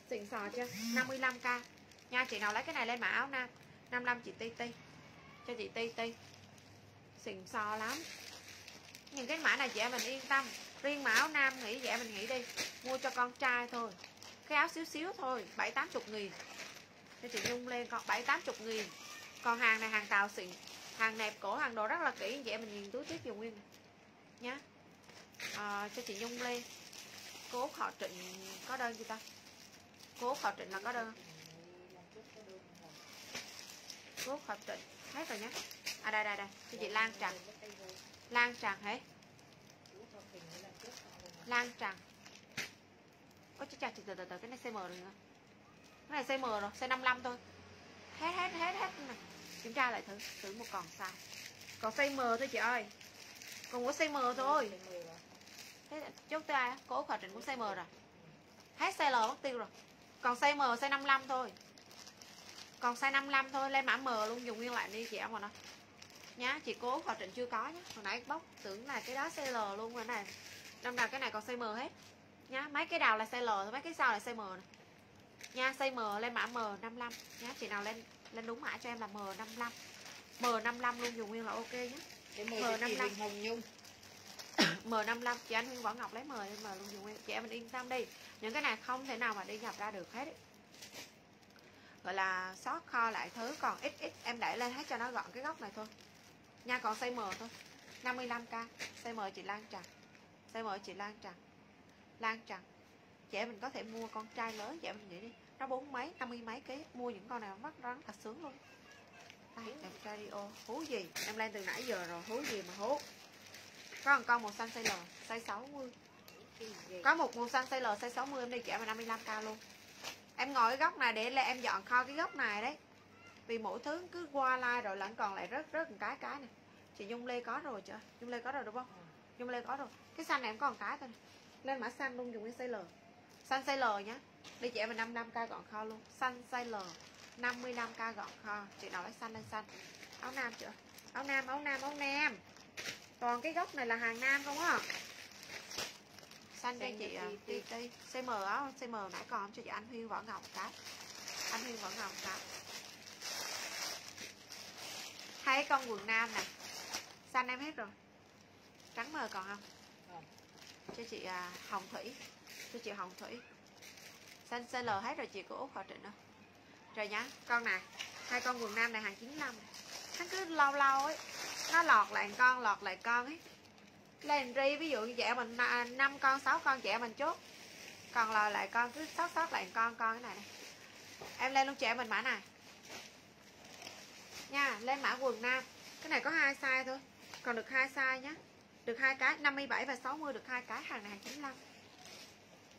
Xịn sò chưa? 55k nha, chị nào lấy cái này lên mã áo nam 55 chị ti ti. Cho chị ti ti. Xịn sò lắm những cái mã này chị em mình yên tâm. Riêng mã áo nam nghĩ vậy mình nghĩ đi mua cho con trai thôi. Cái áo xíu xíu thôi bảy tám chục nghìn. Cho chị nhung lên còn bảy tám chục nghìn. Còn hàng này hàng tàu xịn. Hàng nẹp cổ hàng đồ rất là kỹ. Vậy mình nhìn túi tiếp dùng nguyên. Nhá. À, cho chị nhung lên. Cố họ trịnh có đơn gì ta? Cố họ trịnh là có đơn. Cố họ trịnh. Hết rồi nhá. À đây đây đây. Cho chị lan trần lan tràn hết lan tràn ôi, chết chà từ từ từ cái này CM rồi nữa. Cái này CM rồi c 55 thôi. Hết hết hết hết. Này kiểm tra lại thử thử một còn sai còn size M thôi chị ơi. Còn có size M thôi. Thế chốt ta cố khởi trình của size M rồi. Hết size L mất tiêu rồi. Còn size M size 55 thôi. Còn size 55 thôi, lên mã M luôn, dùng nguyên lại đi chị em mà nó nhá chị cố khỏa trình chưa có nhá. Hồi nãy bóc tưởng là cái đó size L luôn rồi này đâm ra cái này còn size M hết. Nhá mấy cái đầu là size L thôi mấy cái sau là size M này nha size M lên mã M55 nhá chị nào lên lên đúng mã cho em là M55 M55 luôn dùng nguyên là ok chị M55. Huỳnh Hồng Nhung. M55 chị anh Huyên Võ Ngọc lấy M lên M luôn dùng nguyên. Chị em mình yên tâm đi. Những cái này không thể nào mà đi nhập ra được hết ấy. gọi là sót kho lại thứ còn ít ít. Em đẩy lên hết cho nó gọn cái góc này thôi nha còn size M thôi. 55k size M chị Lan Trần size M chị Lan Trần Lan Trần em mình có thể mua con trai lớn em mình nghĩ đi. Nó bốn mấy năm mươi mấy ký. Mua những con này mắt rắn thật sướng luôn. Đây đẹp radio hú gì? Em lên từ nãy giờ rồi hú gì mà hú? Có một con màu xanh size L size 60 có một màu xanh size L size 60 em đi em là 55k luôn. Em ngồi cái góc này để là em dọn kho cái góc này đấy vì mỗi thứ cứ qua like rồi lẫn còn lại rất rất một cái cái này chị Dung Lê có rồi chưa? Dung Lê có rồi đúng không? Dung Lê có rồi. Cái xanh này em còn cái thôi. Lên mã xanh luôn dùng cái size L. Xanh size L nhá. Đi chị em mình 55k gọn kho luôn. Xanh size L. 55k gọn kho. Chị nào lấy xanh lên xanh. Áo nam chưa? Áo nam áo nam áo nam. Toàn cái góc này là hàng nam không á. Xanh cho chị à, chị ti ti. CM áo CM nãy còn cho chị anh Huyên Võ Ngọc cái anh Huyên Võ Ngọc cái hai con quần nam nè. Xanh em hết rồi. Trắng mờ còn không? Cho chị à, Hồng Thủy. Cho chị Hồng Thủy. Xanh CL hết rồi chị của Út họ trịnh đâu rồi nhá con này hai con quần nam này hàng 95 nó cứ lâu lâu ấy nó lọt lại con lọt lại con ấy. Lên ri ví dụ như trẻ mình à, năm con sáu con trẻ mình chốt còn là lại con cứ sót sót lại con con cái này này em lên luôn trẻ mình mã này nha lên mã quần nam. Cái này có hai size thôi. Còn được hai size nhé được hai cái 57 và 60 được hai cái hàng này hàng 95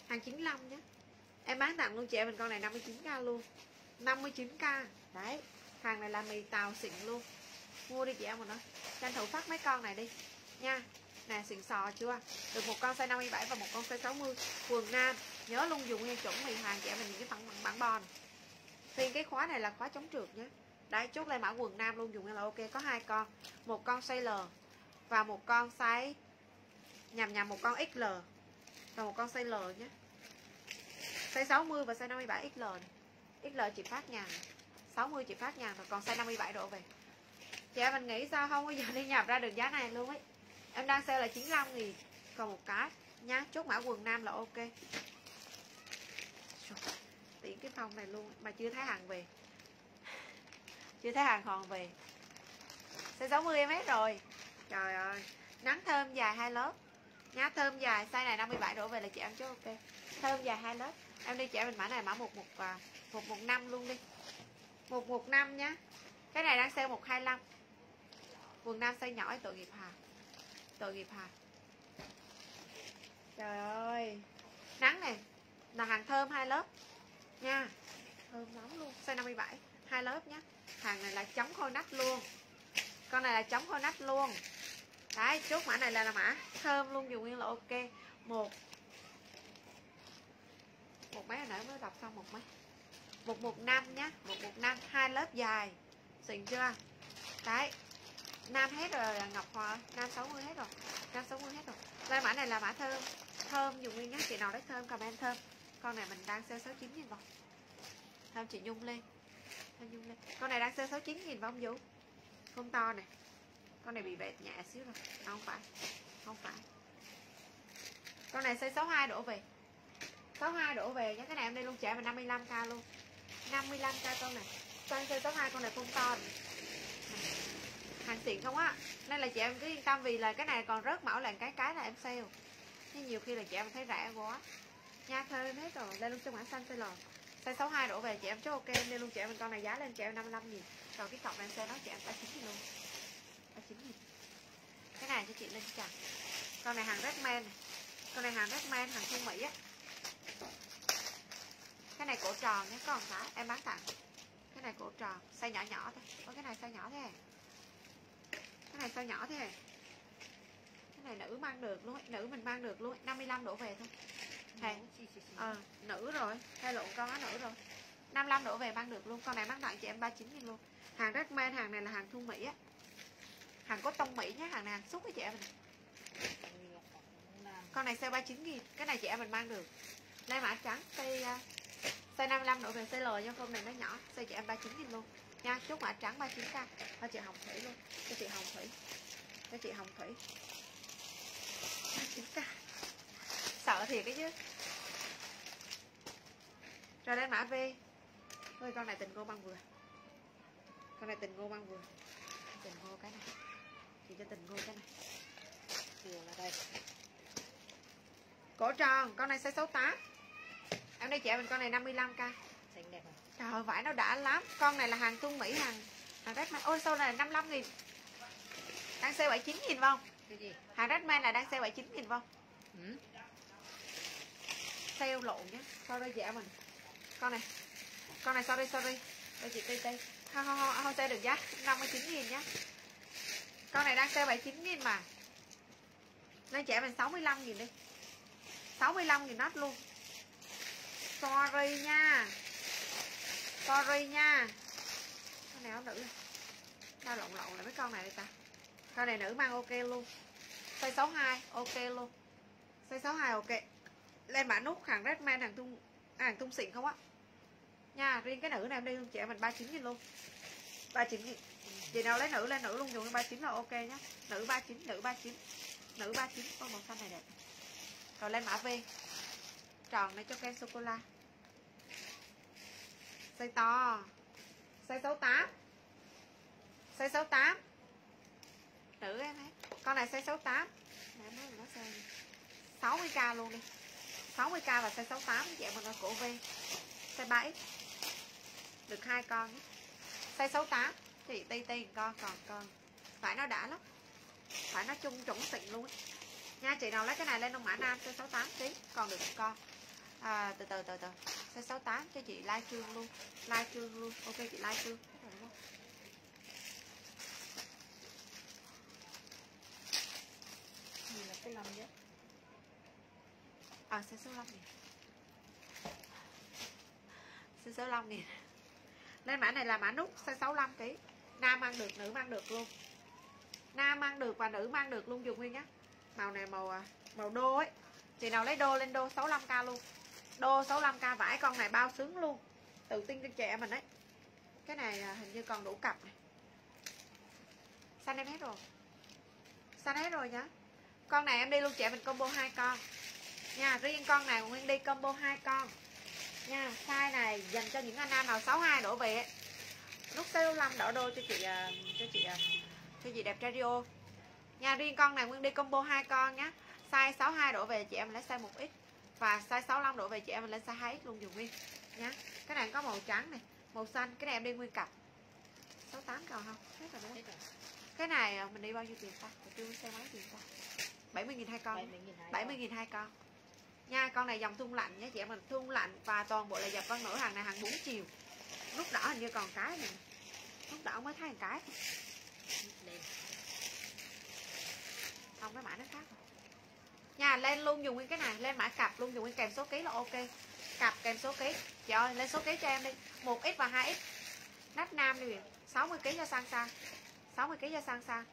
hàng 95 nhé em bán tặng luôn chị em mình con này 59k luôn. 59k đấy, hàng này là mì tàu xịn luôn. Mua đi chị em mình ơi. Tranh thủ phát mấy con này đi. Nha. Nè, xịn sò chưa? Được một con size 57 và một con size 60 quần nam. Nhớ luôn dùng theo chuẩn mì hàng em mình những cái phần bằng bản bòn phiên cái khóa này là khóa chống trượt nhé Đấy, chốt lên mã quần nam luôn, dùng là ok. Có hai con, Một con size L Và một con size Nhằm nhằm một con XL Và một con size L nhé. Size 60 và size 57 XL. XL chỉ phát nhàn 60 chỉ phát nhàn rồi còn size 57 độ về. Chị mình nghĩ sao? Không bao giờ đi nhập ra được giá này luôn ấy. Em đang sale là 95 nghìn. Còn một cái nhá, Chốt mã quần nam là ok. Tiện cái phòng này luôn mà chưa thấy hàng về chưa thấy hàng hòn về. Size 60 em hết rồi. Trời ơi. Nắng thơm dài hai lớp. Nhá, thơm dài, size này 57 đổ về là chị em chứ ok. Thơm dài hai lớp. Em đi chị em mình mã này, mã một một à, một một năm luôn đi. Một một năm nhá. Cái này đang sale một hai năm quần nam size nhỏ, tội nghiệp hà tội nghiệp hà trời ơi. Nắng này. Là hàng thơm hai lớp. Nha. Thơm lắm luôn. Size 57 hai lớp nhé hàng này là chống khô nách luôn. Con này là chống khô nách luôn. Đấy chốt mã này là, là mã thơm luôn dùng nguyên là ok. Một. Một mấy hồi nãy mới đọc xong một mấy. Một một năm nhá. Một một năm hai lớp dài. Xịn chưa? Đấy. Nam hết rồi ngọc hòa nam 60 hết rồi. Nam 60 hết rồi. Đây mã này là mã thơm. Thơm dùng nguyên nhá. Chị nào đấy thơm comment thơm. Con này mình đang sale 69 nghìn vòng. Thơm chị Nhung lên thơm Nhung lên. Con này đang sale 69 nghìn vòng Vũ? Không to này con này bị bẹt nhẹ xíu rồi. À, không phải không phải. Con này xây 62 đổ về. 62 đổ về nhé. Cái này em đây luôn trẻ mà 55k luôn. 55k con này. Con xây 62 con này không to này. hàng xịn không á. Nên là chị em cứ yên tâm vì là cái này còn rớt mẫu là cái cái là em sale. Nhưng nhiều khi là chị em thấy rẻ quá. Nha thơm hết rồi. Lên luôn cho mã xanh xây lòn size 62 đổ về, chị em chốt ok. Nên luôn chị em mình con này, giá lên chị em 55 nghìn. Còn cái cọc này em xe nó chị em 39 nghìn luôn. 39 nghìn. Cái này cho chị lên chẳng con này hàng Redman. Này con này hàng Redman, hàng thương Mỹ á. Cái này cổ tròn nhé còn phải em bán tặng. Cái này cổ tròn, size nhỏ nhỏ thôi. Có cái này size nhỏ thế à? cái này size nhỏ thế à? cái này nữ mang được luôn nữ mình mang được luôn 55 đổ về thôi này ờ, nữ rồi. Hay lộn con á nữ rồi. 55 đổ về mang được luôn. Con này mang tặng chị em 39 nghìn luôn. Hàng rất men hàng này là hàng thu mỹ á. Hàng có tông mỹ nhé hàng này hàng xúc với chị em. Mình con này xe 39 nghìn. Cái này chị em mình mang được. Đây mã trắng size uh, 55 đổ về size L nhưng con này nó nhỏ. Size chị em 39 nghìn luôn. Nha chốt mã trắng 39k cho chị hồng thủy luôn. Cho chị hồng thủy. Cho chị hồng thủy. 39k sợ thiệt cái chứ. Rồi đến mã V Ôi con này tình cô băng vừa. Con này tình cô băng vừa. Tình cô cái này. Chị cho tình cô cái này. Vừa là đây. Cổ tròn Con này size 68 Em đây chị mình con này 55k Xinh đẹp à? Trời ơi, vải nó đã lắm. Con này là hàng tuôn Mỹ hàng Hàng Redman. Ôi sau này là 55 nghìn? Đang sale 79 nghìn không? Cái gì? Hàng Redman là đang sale 79 nghìn không? Ừ? Sale lộn nhé Sorry dạ mình. Con này. Con này sorry sorry. Đây chị tê tê. Không không không, không sale được giá 59 nghìn nhé Con này đang sale 79 nghìn mà. Nên trẻ mình 65 nghìn đi. 65 nghìn nát luôn. Sorry nha. Sorry nha. Con này không nữ sao lộn lộn lại mấy con này đây ta. Con này nữ mang ok luôn. Size 62 ok luôn. Size 62 ok. Lên mã nút hàng Redman, hàng tung à, hàng tung xịn không á? Nha, riêng cái nữ này em đi luôn chị em mình 39 nghìn luôn. 39 nghìn. Chị nào lấy nữ lên nữ luôn, dùng 39 là ok nhá. Nữ 39 nữ 39 Nữ 39 con màu xanh này đẹp. Rồi lên mã V. Tròn này cho kem sô-cô-la Size to. Size 68 Size 68 Nữ em ấy. Con này size 68 Để em nói nó size 60k luôn đi. 60k và size 68 chị em mình ở cổ V Size 7 Được hai con. Size 68 thì ti ti con còn con. Phải nó đã lắm. Phải nó chung chuẩn xịn luôn ấy. Nha chị nào lấy cái này lên ông mã nam size 68 tí Còn được con. À, Từ từ từ từ. Size 68 cho chị like chương luôn. Like chương luôn. Ok chị like chương gì là cái lòng vậy à size 65 nghìn 65 nghìn lên mã này là mã nút size 65 kg nam mang được, nữ mang được luôn. Nam mang được và nữ mang được luôn, dùng nguyên nhá. Màu này màu à, màu đô ấy. Chị nào lấy đô lên đô 65k luôn. Đô 65k vải con này bao sướng luôn. Tự tin cho trẻ mình đấy cái này à, hình như còn đủ cặp này. Xanh em hết rồi. Xanh hết rồi nhá. Con này em đi luôn, trẻ mình combo hai con nha riêng con này nguyên đi combo hai con. Nha size này dành cho những anh nam nào 62 đổ về. Nút 65 đỡ đô cho chị à, cho chị à, cho chị đẹp radio nha riêng con này nguyên đi combo hai con nhá. Size 62 đổ về chị em lấy size 1x và size 65 đổ về chị em lên size 2x luôn dùng nguyên nhá. Cái này có màu trắng này màu xanh. Cái này em đi nguyên cặp. 68 còn không? Hết rồi rồi cái này à, mình đi bao nhiêu tiền ta? Mình chưa xe máy tiền ta. 70 nghìn hai con. 70 nghìn hai 70 nghìn hai con nha, con này dòng thun lạnh nhé chị em mình. Thun lạnh và toàn bộ là dập con nửa hàng này hàng 4 chiều. Lúc đỏ hình như còn cái này. Lúc đỏ mới thấy cái. Không, cái mã nó khác. Nha, lên luôn dùng nguyên cái này. Lên mã cặp luôn dùng nguyên kèm số ký là ok. Cặp kèm số ký. Chị ơi, lên số ký cho em đi. Một x và hai x. Nách nam đi 60 kg cho sang sang. 60 kg cho sang sang.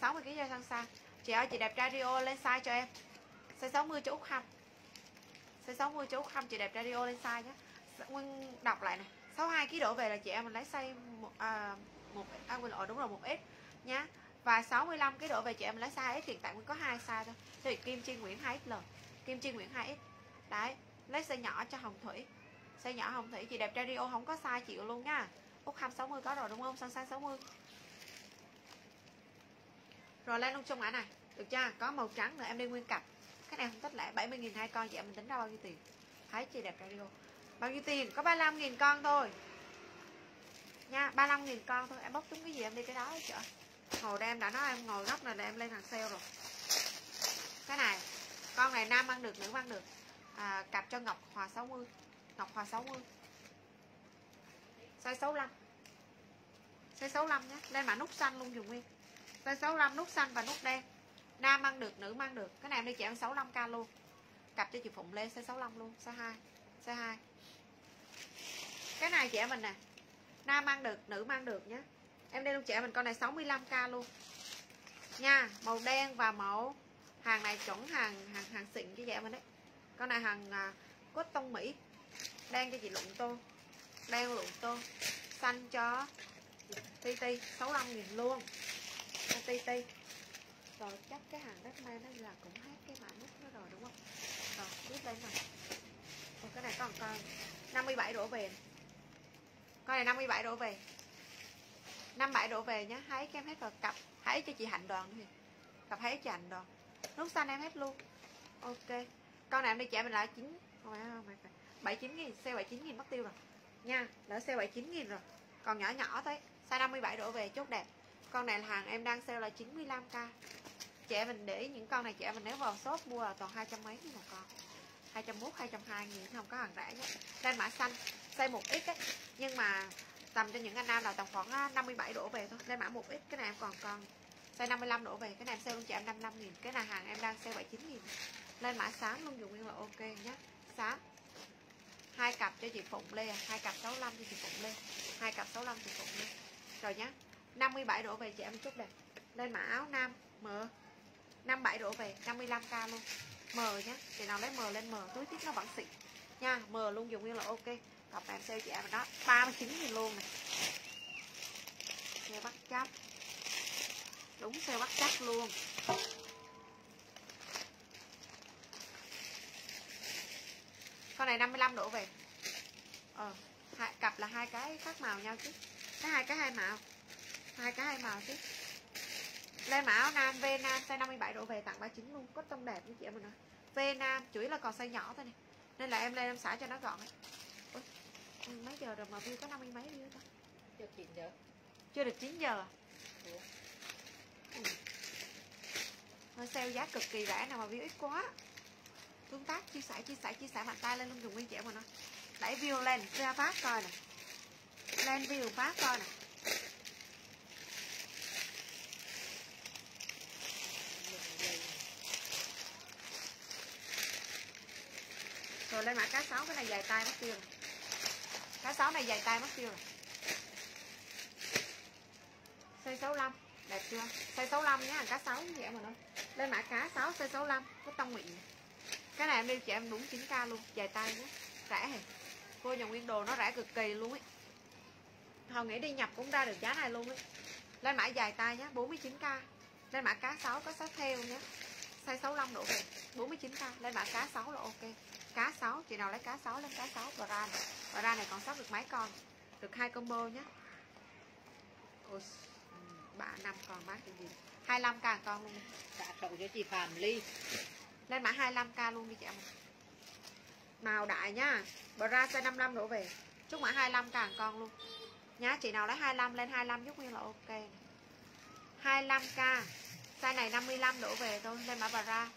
60 kg cho sang sang. Chị ơi, chị đẹp radio lên size cho em. Size 60 cho Úc Hâm C60 chú không chị đẹp radio lên size nhé Nguyên đọc lại này. 62 kg đổ về là chị em mình lấy size một à, một à, quên lỗi đúng rồi một S nhá. Và 65 kg đổ về chị em lấy size S hiện tại Nguyên có hai size thôi. Thì Kim Chi Nguyễn 2XL Kim Chi Nguyễn 2X đấy lấy size nhỏ cho Hồng Thủy. Size nhỏ Hồng Thủy chị đẹp radio không có size chịu luôn nha. Úc Khâm 60 có rồi đúng không? Sang size 60 rồi lên luôn trong ngã này. Được chưa? Có màu trắng nữa em đi nguyên cặp cái này không tích lại 70.000 hai con vậy mình tính ra bao nhiêu tiền? Thấy chị đẹp radio. Bao nhiêu tiền? Có 35.000 con thôi. Nha 35.000 con thôi. Em bóc trúng cái gì em đi cái đó chợ ngồi đây em đã nói em ngồi góc này là em lên hàng sale rồi. Cái này con này nam ăn được nữ ăn được. À, cặp cho Ngọc Hòa 60 Ngọc Hòa 60 size 65 size 65 nhé. Lên mã nút xanh luôn dùng nguyên. Size 65 nút xanh và nút đen nam ăn được nữ mang được. Cái này em đi chị ăn 65k luôn. Cặp cho chị Phụng Lê size 65 luôn size 2 size 2 cái này chị em mình nè. Nam mang được nữ mang được nhé em đi luôn chị em mình con này 65k luôn. Nha màu đen và màu hàng này chuẩn hàng hàng hàng xịn cho chị em mình đấy. Con này hàng à, cốt tông mỹ. Đen cho chị lụng tô. Đen lụng tô. Xanh cho tt 65 nghìn luôn. Tt rồi chắc cái hàng đất may đó là cũng hết cái mã nút đó rồi đúng không? Rồi tiếp lên này Ồ, cái này còn con. 57 đổ về. Con này 57 đổ về. 57 đổ về nhá. Hãy kem hết rồi. Cặp hãy cho chị hạnh đoàn đi cặp hãy cho hạnh đoàn nút xanh em hết luôn. Ok. Con này em đi chạy mình lại chín không phải không phải bảy chín nghìn xe bảy chín nghìn mất tiêu rồi. Nha lỡ xe bảy chín nghìn rồi. Còn nhỏ nhỏ thế size 57 đổ về chốt đẹp. Con này là hàng em đang sale là 95k trẻ mình để ý những con này trẻ mình nếu vào shop mua là toàn hai trăm mấy một con. 201 220 nghìn, không có hàng rẻ nhé. Lên mã xanh, size một x ấy nhưng mà tầm cho những anh nam là tầm khoảng à, 57 đổ về thôi. Lên mã một x, cái này em còn còn size 55 đổ về. Cái này em sale luôn cho em 55 nghìn. Cái này hàng em đang sale 79 nghìn. Lên mã xám luôn, dùng nguyên là ok nhé. Xám. Hai cặp cho chị Phụng Lê, hai cặp 65 cho chị Phụng Lê. Hai cặp 65 chị Phụng Lê. Rồi nhá 57 đổ về chị em chút đẹp lên mã áo nam, M. 57 đổ về 55k luôn. M nhé chị nào lấy M lên M túi tiếp nó vẫn xịn. Nha M luôn dùng nguyên là ok. Cặp em sale chị em đó 39 000 luôn này. Xe bắt chắc đúng xe bắt chắc luôn. Con này 55 đổ về. Ờ hai, cặp là hai cái khác màu nhau chứ. Cái hai cái hai màu. Hai cái hai màu chứ lên mã áo nam V nam size 57 đổ về tặng 39 luôn. Có tông đẹp như chị em mình nói V nam chủ yếu là còn size nhỏ thôi nè. Nên là em lên em xả cho nó gọn ấy. Ủa, mấy giờ rồi mà view có 50 mấy view ta? Chưa chín giờ. Chưa được 9 giờ à? Ừ. Sale giá cực kỳ rẻ nào mà view ít quá. Tương tác chia sẻ chia sẻ chia sẻ mạnh tay lên luôn dùng nguyên trẻ mà nó đẩy view lên ra phát coi nè. Lên view phát coi nè rồi lên mã cá sấu, cái này dài tay mất tiêu rồi. Cá sấu này dài tay mất tiêu rồi. Size 65 đẹp chưa? Size 65 nhé cá sấu như vậy mà nó lên mã cá sấu size 65 có tông mịn cái này em đi chị em đúng 9k luôn, dài tay nhé rẻ hề. Cô nhà nguyên đồ nó rẻ cực kỳ luôn ấy. Họ nghĩ đi nhập cũng ra được giá này luôn ấy. Lên mã dài tay nhé 49k Lên mã cá sấu có sát theo nhé. Size 65 độ về 49k Lên mã cá sấu là ok. Cá sấu chị nào lấy cá sấu lên cá sấu Và ra này. Và ra này còn sót được mấy con? Được hai combo nhé ba năm con bán cái gì? 25 k con luôn. Dạ cậu cho chị Phạm Ly. Lên mã 25k luôn đi chị em Màu đại nha Bra size 55 đổ về. Chúc mã 25 càng con luôn. Nhá chị nào lấy 25 lên 25 giúp Nguyên là ok này. 25k Size này 55 đổ về thôi Lên mã Bra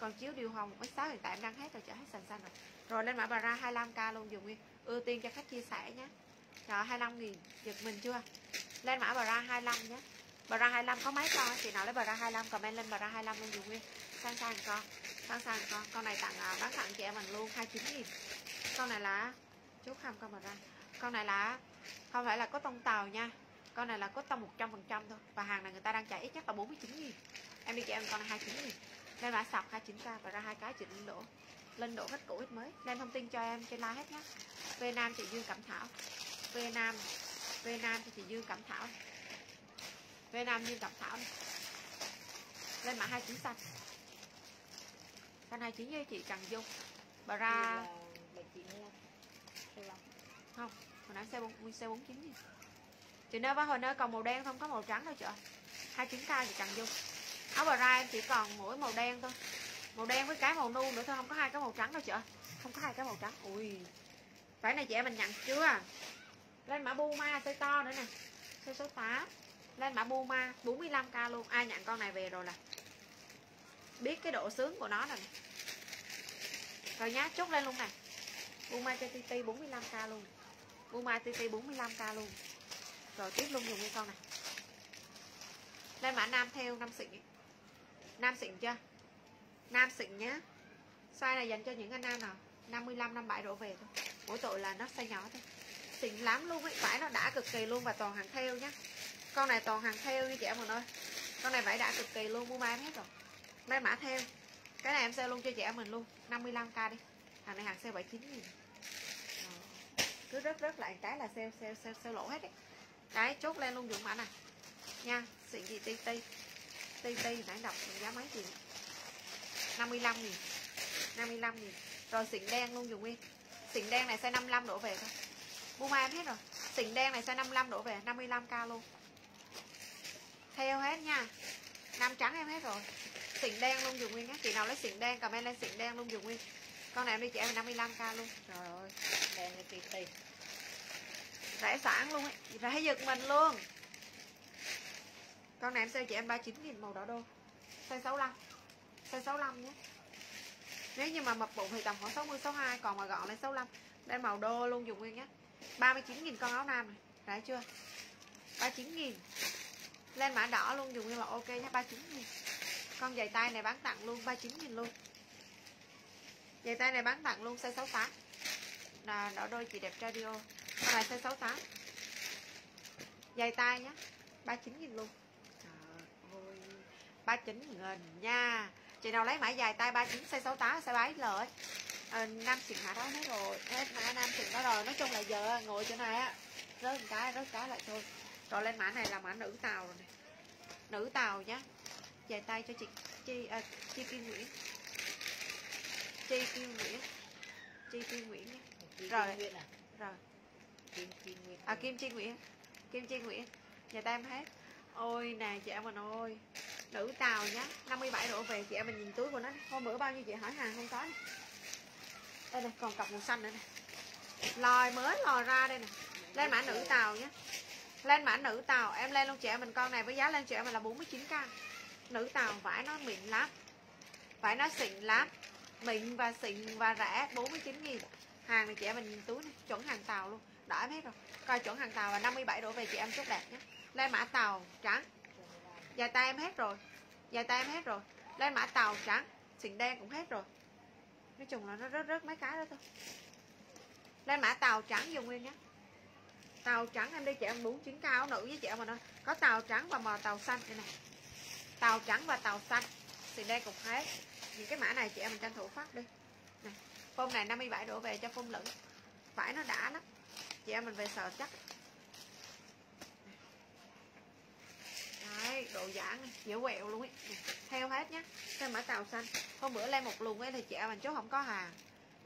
còn chiếu điều hồng mấy sáu hiện tại em đang hết rồi chợ hết sành xanh rồi. Rồi lên mã bà ra 25k luôn, dùng Nguyên. Ưu tiên cho khách chia sẻ nhé. Trời 25 nghìn, Giật mình chưa? Lên mã bà ra 25 nhé. Bà ra 25 có mấy con chị nào lấy bà ra 25 comment lên bà ra 25 luôn, dùng Nguyên. Sang sang con, Sang sang con. Con này tặng à, bán tặng chị em mình luôn 29 nghìn. Con này là Chú không con bà ra. Con này là, không phải là có tông tàu nha. Con này là có tông 100% thôi. Và hàng này người ta đang chạy ít chắc là 49 nghìn. Em đi cho em con này 29 nghìn lên mã sọc 29k và ra hai cái chị lên đổ lên đổ hết cũ hết mới. Lên thông tin cho em trên like hết nhé. V Nam chị Dương Cẩm Thảo. V Nam V Nam thì chị Dương Cẩm Thảo. V Nam Dương Cẩm Thảo. Này. lên mã 29 xanh. Xanh 29 với chị Trần Dung. Bà ra không hồi nãy xe bốn xe bốn chín chị nơ và hồi nơ còn màu đen không có màu trắng đâu chị ơi. Hai chín k thì cần dung áo bà ra em chỉ còn mỗi màu đen thôi. Màu đen với cái màu nu nữa thôi, không có hai cái màu trắng đâu chị ơi. Không có hai cái màu trắng. Ui. Phải này chị em mình nhận chưa? Lên mã Buma size to nữa nè. Size số 8 lên mã Buma 45k luôn. Ai nhận con này về rồi là biết cái độ sướng của nó rồi nè. rồi nhá, chốt lên luôn nè. Buma TT 45k luôn. Buma TT 45k luôn. Rồi tiếp luôn dùng cái con này. Lên mã nam theo, nam xịn. Nam xịn chưa? Nam xịn nhá. Size này dành cho những anh nam nào? 55, 57 đổ về thôi. Mỗi tội là nó size nhỏ thôi. Xịn lắm luôn ấy Vải nó đã cực kỳ luôn và toàn hàng theo nhá. Con này toàn hàng theo như chị em mình ơi. Con này vải đã cực kỳ luôn Buma em hết rồi. Lên mã theo. Cái này em sale luôn cho chị em mình luôn. 55k đi. Hàng này hàng sale 79 nghìn. Cứ rớt rớt lại cái là sale sale sale, sale lỗ hết đấy đấy chốt lên luôn dùng mã này. Nha xịn gì ti ti ti nãy đọc giá mấy tiền? 55 nghìn. 55 nghìn. Rồi xịn đen luôn dùng nguyên xịn đen này size 55 đổ về thôi. Buma em hết rồi. Xịn đen này size 55 đổ về 55k luôn. Theo hết nha. Nam trắng em hết rồi. Xịn đen luôn dùng nguyên nhé chị nào lấy xịn đen comment lên xịn đen luôn dùng nguyên. Con này em đi chị em 55k luôn. Trời ơi Đen cái tì tì rẻ sẵn luôn ấy. Rẻ giật mình luôn con này em sale chị em 39 nghìn màu đỏ đô. Size 65 size 65 nhé. Nếu như mà mập bụng thì tầm khoảng 60 62 còn mà gọn lên 65 đây màu đô luôn dùng nguyên nhé. 39 nghìn con áo nam này. Rẻ chưa? 39 nghìn. Lên mã đỏ luôn dùng nguyên là ok nhé 39 nghìn. Con giày tay này bán tặng luôn 39 nghìn luôn. Giày tay này bán tặng luôn size 68 là đỏ đôi chị đẹp radio. Con này size 68 Giày tay nhé. 39 nghìn luôn. 39 nghìn nha. Chị nào lấy mã dài tay 39 size 68 size 7 L ấy à, Nam xịn hạ đó hết rồi Hết mã nam xịn đó rồi. Nói chung là giờ ngồi chỗ này á Rớt một cái rớt cái lại thôi. Rồi lên mã này là mã nữ tàu rồi này Nữ tàu nhá. Dài tay cho chị Chi, à, chi Kim Nguyễn. Chi Kim Nguyễn. Chi Kim Nguyễn nhé Rồi. Rồi à? Rồi. Kim Kim Nguyên à Kim Chi Nguyễn. Kim Chi Nguyễn. Nhà ta em hết. Ôi nè chị em mình ơi nữ tàu nhá. 57 độ về chị em mình nhìn túi của nó. Hôm bữa bao nhiêu chị hỏi hàng không có này. đây này còn cặp màu xanh nữa nè. Lòi mới lòi ra đây nè. Lên mã nữ tàu nhé lên mã nữ tàu em lên luôn chị em mình. Con này với giá lên chị em mình là 49k nữ tàu vải nó mịn lắm. Vải nó xịn lắm. Mịn và xịn và rẻ 49 nghìn. Hàng này chị em mình nhìn túi này chuẩn hàng tàu luôn. Đỏ hết rồi. Coi chuẩn hàng tàu là 57 độ về chị em chốt đẹp nhé lên mã tàu trắng dài tay em hết rồi. Dài tay em hết rồi. Lên mã tàu trắng. Xịn đen cũng hết rồi. Nói chung là nó rớt rớt mấy cái đó thôi. Lên mã tàu trắng dùng nguyên nhé. Tàu trắng em đi chị em 49 cao nữ với chị em mà nó có tàu trắng và mò tàu xanh đây này tàu trắng và tàu xanh. Thì đây cục hết. Những cái mã này chị em mình tranh thủ phát đi. Này phông này 57 đổ về cho phông lửng. Vải nó đã lắm. Chị em mình về sợ chắc. Đấy độ giãn này, quẹo luôn ấy. Theo hết nhé thêm mã tàu xanh. Hôm bữa lên một luồng ấy thì chị em mình chốt không có hàng.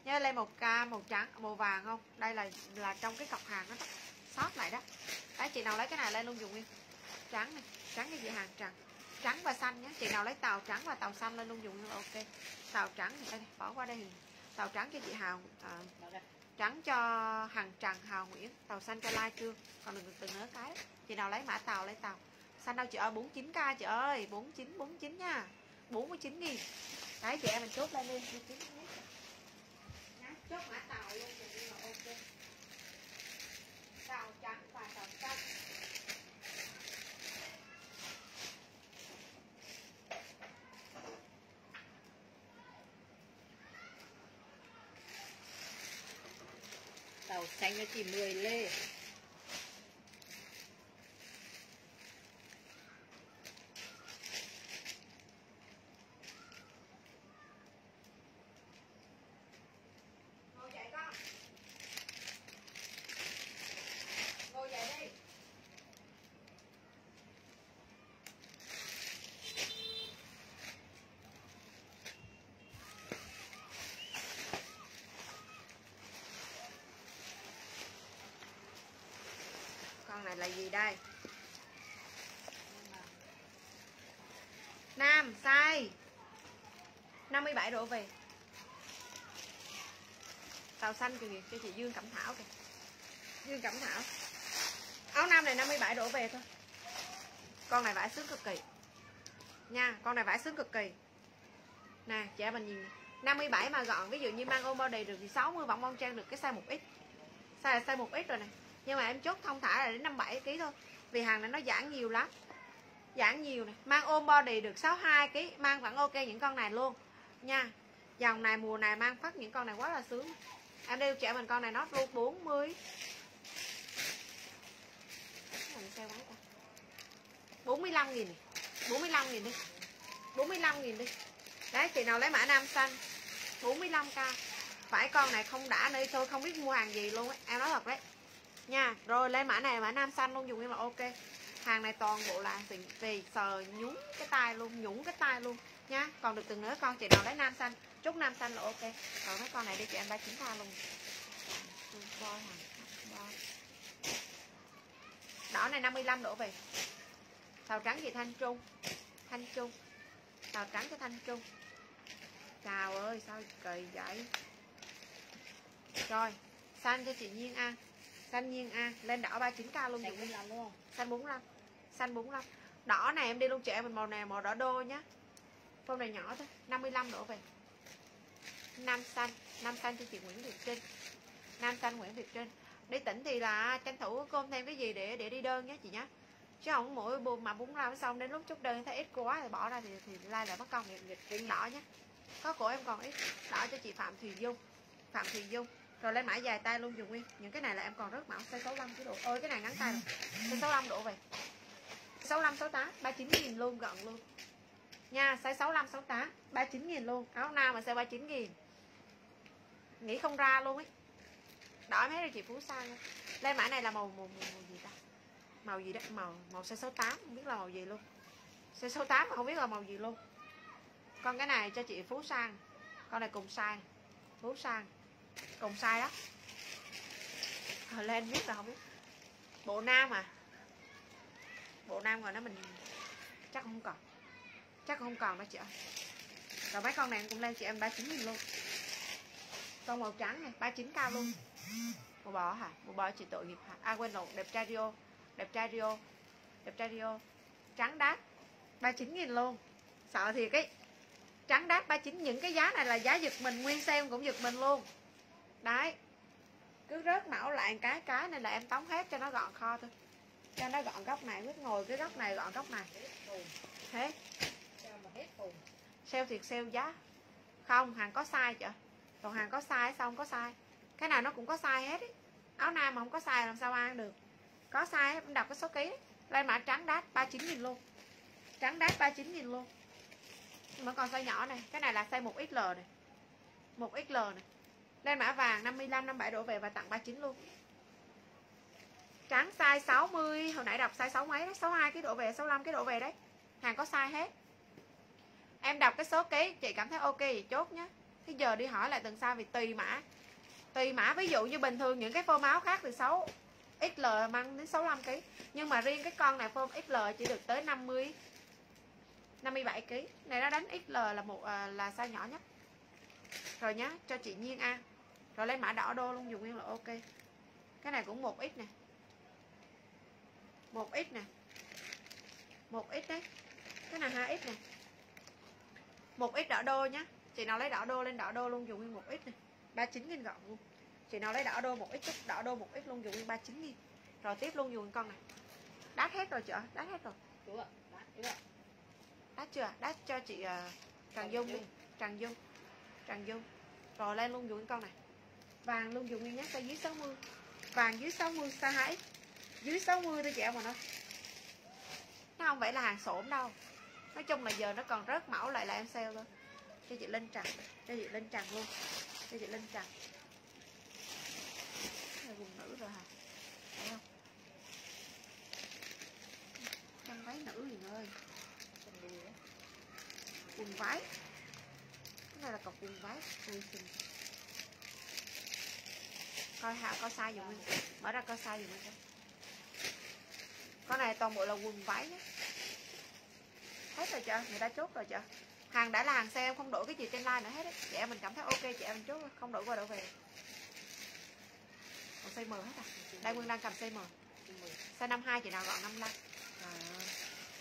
Nhớ lên một ca màu trắng màu vàng không? Đây là là trong cái cọc hàng nó sót lại đó. Đấy chị nào lấy cái này lên luôn dùng đi. Trắng này trắng cái gì hàng trắng. Trắng và xanh nhé chị nào lấy tàu trắng và tàu xanh lên luôn dùng luôn ok. Tàu trắng thì đây bỏ qua đây tàu trắng cho chị hào à, trắng cho hàng trần hào nguyễn tàu xanh cho lai trương. Còn đừng từng nớ cái chị nào lấy mã tàu lấy tàu xanh đâu chị ơi? 49k chị ơi. 49 49 nha. 49 nghìn. Đấy, chị em mình chốt lên đi. 49 chốt mã tàu luôn thì là ok. Tàu trắng và tàu xanh. Tàu xanh nó chỉ 10 lê ngồi dậy con ngồi dậy đi con này là gì đây nam sai 27 độ về. Tàu xanh kìa cho chị Dương Cẩm Thảo kìa. Dương Cẩm Thảo. Áo nam này 57 đổ về thôi. Con này vải sướng cực kỳ. Nha, con này vải sướng cực kỳ. Nè chị em mình nhìn. 57 mà gọn, ví dụ như mang ôm body được thì 60 vòng bon trang được cái size 1x size là size 1x rồi nè. Nhưng mà em chốt thông thả là đến 57 kg thôi. Vì hàng này nó giãn nhiều lắm. Giãn nhiều nè. Mang ôm body được 62 kg mang vẫn ok những con này luôn nha. Dòng này, mùa này mang phát những con này quá là sướng. Em đeo trẻ mình con này nó luôn 40 Mình 45 nghìn 45 nghìn đi. 45 nghìn đi. Đấy, chị nào lấy mã nam xanh. 45k Phải con này không đã nơi tôi không biết mua hàng gì luôn ấy. Em nói thật đấy. Nha, Rồi lấy mã này, mã nam xanh luôn, dùng em là ok. Hàng này toàn bộ là tiền sờ nhúng cái tay luôn, Nhúng cái tay luôn nha. Còn được từng nữa con chị nào lấy nam xanh? Chúc nam xanh là ok. Còn mấy con này đi chị em 39k luôn Boy hàng boy. Đỏ này 55 đổ về. Tàu trắng chị Thanh Trung? Thanh Trung. Tàu trắng cho Thanh Trung. Chào ơi sao kỳ vậy? Rồi Xanh cho chị Nhiên An Xanh Nhiên An Lên đỏ 39k luôn xanh dùng cũng làm luôn. Xanh 45 Xanh 45 Đỏ này em đi luôn chị em mình màu này màu đỏ đô nhá Phông này nhỏ thôi 55 đổ về. Nam xanh Nam xanh cho chị Nguyễn Việt Trinh. Nam xanh Nguyễn Việt Trinh. Đi tỉnh thì là tranh thủ cơm thêm cái gì để để đi đơn nhé chị nhé. Chứ không mỗi buồn mà bún rau xong đến lúc chốt đơn thấy ít quá thì bỏ ra thì thì lai lại mất công nghiệp nghịch nghịch đỏ nhé. Có của em còn ít, Đỏ cho chị Phạm Thùy Dung. Phạm Thùy Dung. Rồi lên mã dài tay luôn dùng nguyên. Những cái này là em còn rất mẫu size 65 cái độ ơi cái này ngắn tay rồi. Size 65 độ về. 65 68 39 nghìn luôn gần luôn nha size 65 68 39 nghìn luôn. Áo nam mà size 39 nghìn? Nghĩ không ra luôn ấy. Đỏ mấy rồi chị phú sang lên mã này là màu màu, màu, màu gì ta? Màu gì đó? Màu màu size 68 không biết là màu gì luôn. Size 68 mà không biết là màu gì luôn. Con cái này cho chị phú sang. Con này cùng size. Phú sang. Cùng size đó. Ờ, Hồi lên biết là không biết. Bộ nam à? Bộ nam rồi nó mình chắc không còn chắc không còn đâu chị ơi. Rồi mấy con này cũng lên chị em 39 nghìn luôn. Con màu trắng này 39 cao luôn. Màu bò hả? Màu bò chị tội nghiệp hả? À quên lộn đẹp trai Rio. Đẹp trai Rio. Đẹp trai Rio. Trắng đát 39 nghìn luôn. Sợ thì cái trắng đát 39 những cái giá này là giá giật mình, nguyên xem cũng giật mình luôn. Đấy. Cứ rớt mẫu lại cái cái này là em tống hết cho nó gọn kho thôi. Cho nó gọn góc này quyết ngồi cái góc này, gọn góc này. Thế sao sale thiệt sale giá. Không hàng có sai chợ còn hàng có sai sao không có sai. Cái nào nó cũng có sai hết ý. áo nam mà không có sai làm sao ăn được. Có sai em đọc cái số ký lên mã trắng đát 39 nghìn luôn. Trắng đát 39 nghìn luôn. Nhưng mà còn size nhỏ này, cái này là size 1XL này. 1XL này. Lên mã vàng 55 57 đổ về và tặng 39 luôn. Trắng size 60 hồi nãy đọc size 6 mấy đó 62 cái đổ về 65 cái đổ về đấy. Hàng có size hết em đọc cái số ký chị cảm thấy ok thì chốt nhé thế giờ đi hỏi lại tuần sau vì tùy mã. Tùy mã ví dụ như bình thường những cái phô máu khác thì 6 XL mang đến 65 kg nhưng mà riêng cái con này phô XL chỉ được tới 50 57 kg này nó đánh XL là một à, là size nhỏ nhất. Rồi nhá cho chị Nhiên a. Rồi lên mã đỏ đô luôn dùng nguyên là ok. Cái này cũng một ít nè. Một ít nè. Một ít đấy. Cái này hai ít nè một ít đỏ đô nhá. Chị nào lấy đỏ đô lên đỏ đô luôn dùng nguyên một ít này. 39 nghìn gọn luôn. Chị nào lấy đỏ đô một ít chút đỏ đô một ít luôn dùng nguyên 39 nghìn. Rồi tiếp luôn dùng con này. Đắt hết rồi chị ạ đắt hết rồi. Chú ạ đắt chưa đắt cho chị uh, Trần Dung đi. Trần Dung Trần Dung. Rồi lên luôn dùng con này. Vàng luôn dùng nguyên nhé size dưới 60 vàng dưới 60 size 2 dưới 60 thôi chị em mà nó nó không phải là hàng xổm đâu nói chung là giờ nó còn rớt mẫu lại là em sale thôi. Cho chị lên trần cho chị lên trần luôn. Cho chị lên trần này quần nữ rồi hả? Thấy không? Chân váy nữ gì ơi? Quần váy. Cái này là cọc quần váy. Ui coi hạ coi size dùm em mở ra coi size dùm em con này toàn bộ là quần váy nhé hết rồi chưa? Người ta chốt rồi chưa? Hàng đã là hàng xe em không đổi cái gì trên line nữa hết ấy. chị em mình cảm thấy ok chị em mình chốt không đổi qua đổi về. Còn size M hết à? Đây Nguyên đang cầm size M size 52 chị nào gọn 55 à,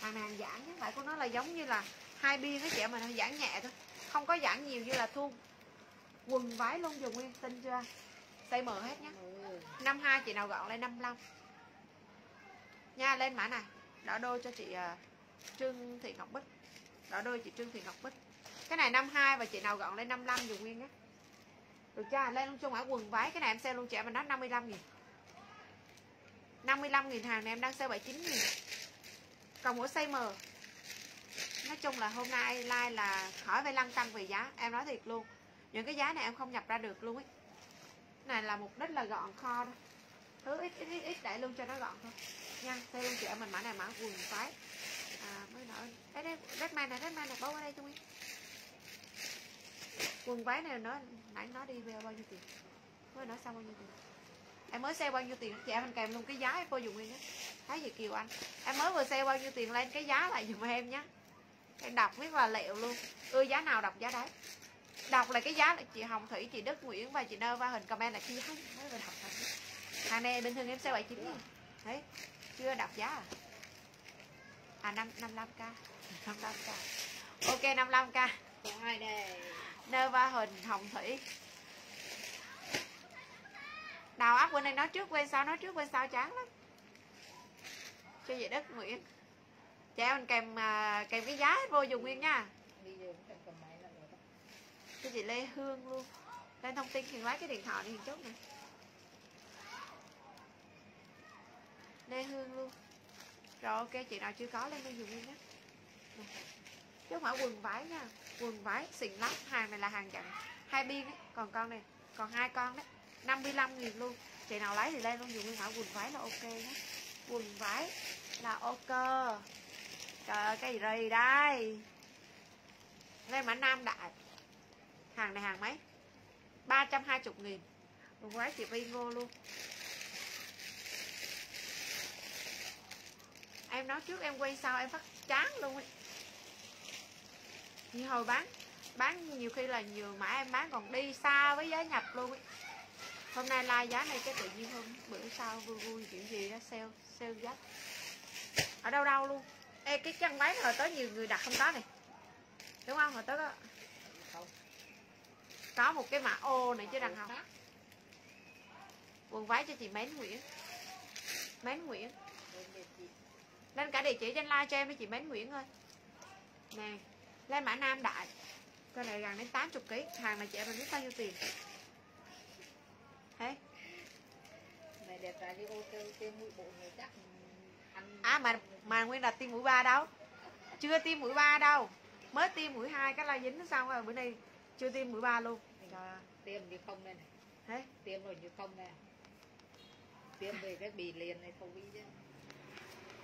hàng này hàng giãn chứ phải của nó là giống như là hai biên cái chị em mình nó giãn nhẹ thôi. Không có giãn nhiều như là thun quần váy luôn dùng nguyên tin chưa? Size M hết mười 52 chị nào gọn lên 55 nha lên mã này. Đỏ đôi cho chị uh, Trương Thị Ngọc Bích. Đỏ đôi chị Trương Thị Ngọc Bích. Cái này 52 và chị nào gọn lên 55 dùng nguyên nhé được chưa? Lên luôn cho mã quần váy cái này em sale luôn chị em mình nói 55 nghìn. 55 nghìn hàng này em đang sale 79 nghìn. Còn mỗi size M nói chung là hôm nay like là khỏi phải lăn tăng về giá. Em nói thiệt luôn những cái giá này em không nhập ra được luôn ấy. Này là mục đích là gọn kho thôi thứ ít ít ít, để luôn cho nó gọn thôi. Nha sale luôn chị em mình mã này mã quần váy à đấy nói đây đây Redman này Redman này bấu ở đây cho nguyên. Quần váy này nó, nãy nó đi về bao nhiêu tiền? Mới nói xong bao nhiêu tiền? Em mới sale bao nhiêu tiền? Dạ, chị em kèm luôn cái giá em vô dùng nguyên nhé thấy gì kiều anh. Em mới vừa sale bao nhiêu tiền lên cái giá lại dùm em nhé em đọc biết là liệu luôn. Ưa giá nào đọc giá đấy. Đọc là cái giá là chị Hồng Thủy, chị Đức Nguyễn và chị Nơ và hình comment là chi hay mới vừa đọc hàng này bình thường em sale 79 nghìn. Thấy? Chưa đọc giá à? À năm 55k 55k ok 55k còn ai đây. Nơ va hình Hồng Thủy. Đào áp bên đây nói trước bên sau nói trước bên sau chán lắm. Cho chị Đức Nguyễn chị mình kèm à, kèm cái giá vô dùng nguyên nha. Rồi cho chị Lê Hương luôn. Lên thông tin thì lấy cái điện thoại này chốt này Lê Hương luôn rồi, ok, chị nào chưa có, lên đây dùng nguyên nhé. Chứ không phải quần vải nha. Quần vải xịn lắm. Hàng này là hàng chặn hai biên ấy còn con này, còn hai con đấy. 55 nghìn luôn. Chị nào lấy thì lên luôn dùng nguyên hỏi quần vải là ok nhé. Quần vải là ok. Trời ơi, cái gì đây? Lên mã nam đại. Hàng này hàng mấy? 320 nghìn. Quần vải chị Vi Ngô luôn. Em nói trước em quay sau em phát chán luôn ấy. Như hồi bán bán nhiều khi là nhiều mã em bán còn đi xa với giá nhập luôn ấy. Hôm nay like giá này cái tự nhiên hôm bữa sau vui vui kiểu gì đó sale sale giá. Ở đâu đâu luôn. Ê, cái chân váy hồi tới nhiều người đặt không có này. Đúng không? Hồi tới có có một cái mã ô này chứ đằng không. Quần váy cho chị Mến Nguyễn. Mến Nguyễn lên cả địa chỉ trên like cho em với chị Mến Nguyễn ơi nè lên mã Nam Đại. Con này gần đến 80 kg hàng này chị em biết bao nhiêu tiền? Thế. Này đẹp trai đi ô tiêm mũi bộ người chắc à mà mà nguyên là tiêm mũi ba đâu. Chưa tiêm mũi ba đâu. Mới tiêm mũi hai cái la dính xong rồi bữa nay chưa tiêm mũi ba luôn. Trời ơi tiêm như không đây này. Thế. Tiêm rồi như không đây tiêm về cái bì liền này không bị chứ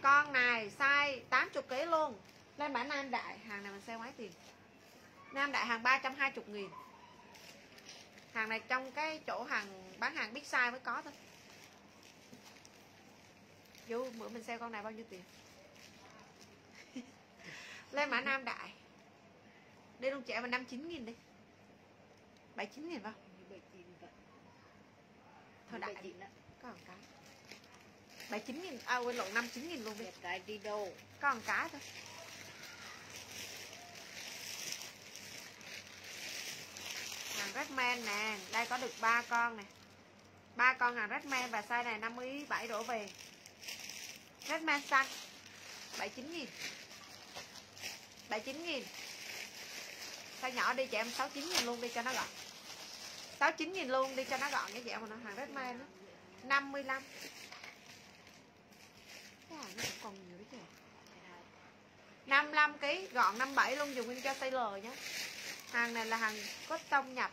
con này size 80 kg luôn. Lên bản nam đại hàng này mình sale mấy tiền? Nam đại hàng 320 nghìn. Hàng này trong cái chỗ hàng bán hàng big size mới có thôi. Vô bữa mình sale con này bao nhiêu tiền? Lên mã nam đại. Đi luôn trẻ mà 59 nghìn đi. 79 nghìn vào như bảy chín vậy Thôi Như bảy chín á có một cái 79 nghìn à quên lộn 59 nghìn luôn đi. Đẹp trai đi đâu? Có một cái thôi. Hàng Redman nè đây có được ba con nè. Ba con hàng Redman và size này 57 đổ về. Redman xanh 79 nghìn. 79 nghìn. Size nhỏ đi chị em 69 nghìn luôn đi cho nó gọn. 69 nghìn luôn đi cho nó gọn chị em mà nó hàng Redman đó 55 cái hàng nó cũng còn nhiều đấy kìa 55 kg gọn 57 luôn dùng cho Taylor nhé hàng này là hàng cốt tông nhập.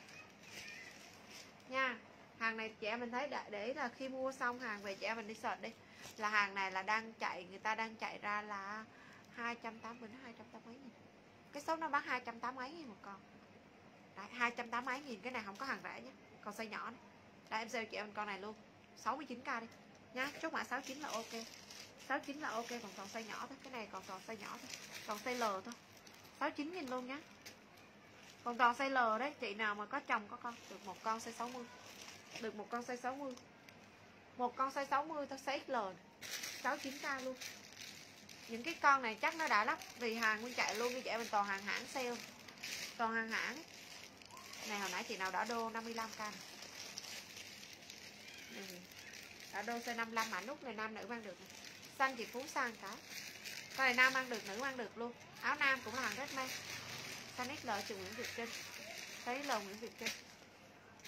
Nha hàng này trẻ mình thấy để, để là khi mua xong hàng về trẻ mình đi search đi. Là hàng này là đang chạy người ta đang chạy ra là 280 đến 280 mấy nghìn. Cái số nó bán 280 mấy nghìn một con. Đấy, 280 mấy nghìn cái này không có hàng rẻ nhé còn size nhỏ này. Đây em sale chị em con này luôn 69k đi. Nha chốt mã 69 là ok. 69 là ok, còn còn size nhỏ thôi. Cái này còn còn size nhỏ thôi. Còn size L thôi. 69 nghìn luôn nhá. Còn còn size L đấy, chị nào mà có chồng có con, được một con size 60 được một con size 60 một con size 60 thôi, size XL 69k luôn. Những cái con này chắc nó đã lắp vì hàng nguyên chạy luôn, đi chị mình toàn hàng hãng sale. Toàn hàng hãng. Này, hồi nãy chị nào đã đô 55k này. Đây. đã đô size 55 mà nút người nam nữ mang được này xanh chị phú sang cái con này nam ăn được nữ ăn được luôn. Áo nam cũng là hàng rất mang xanh XL chị Nguyễn Việt Trinh. Thấy L Nguyễn Việt Trinh.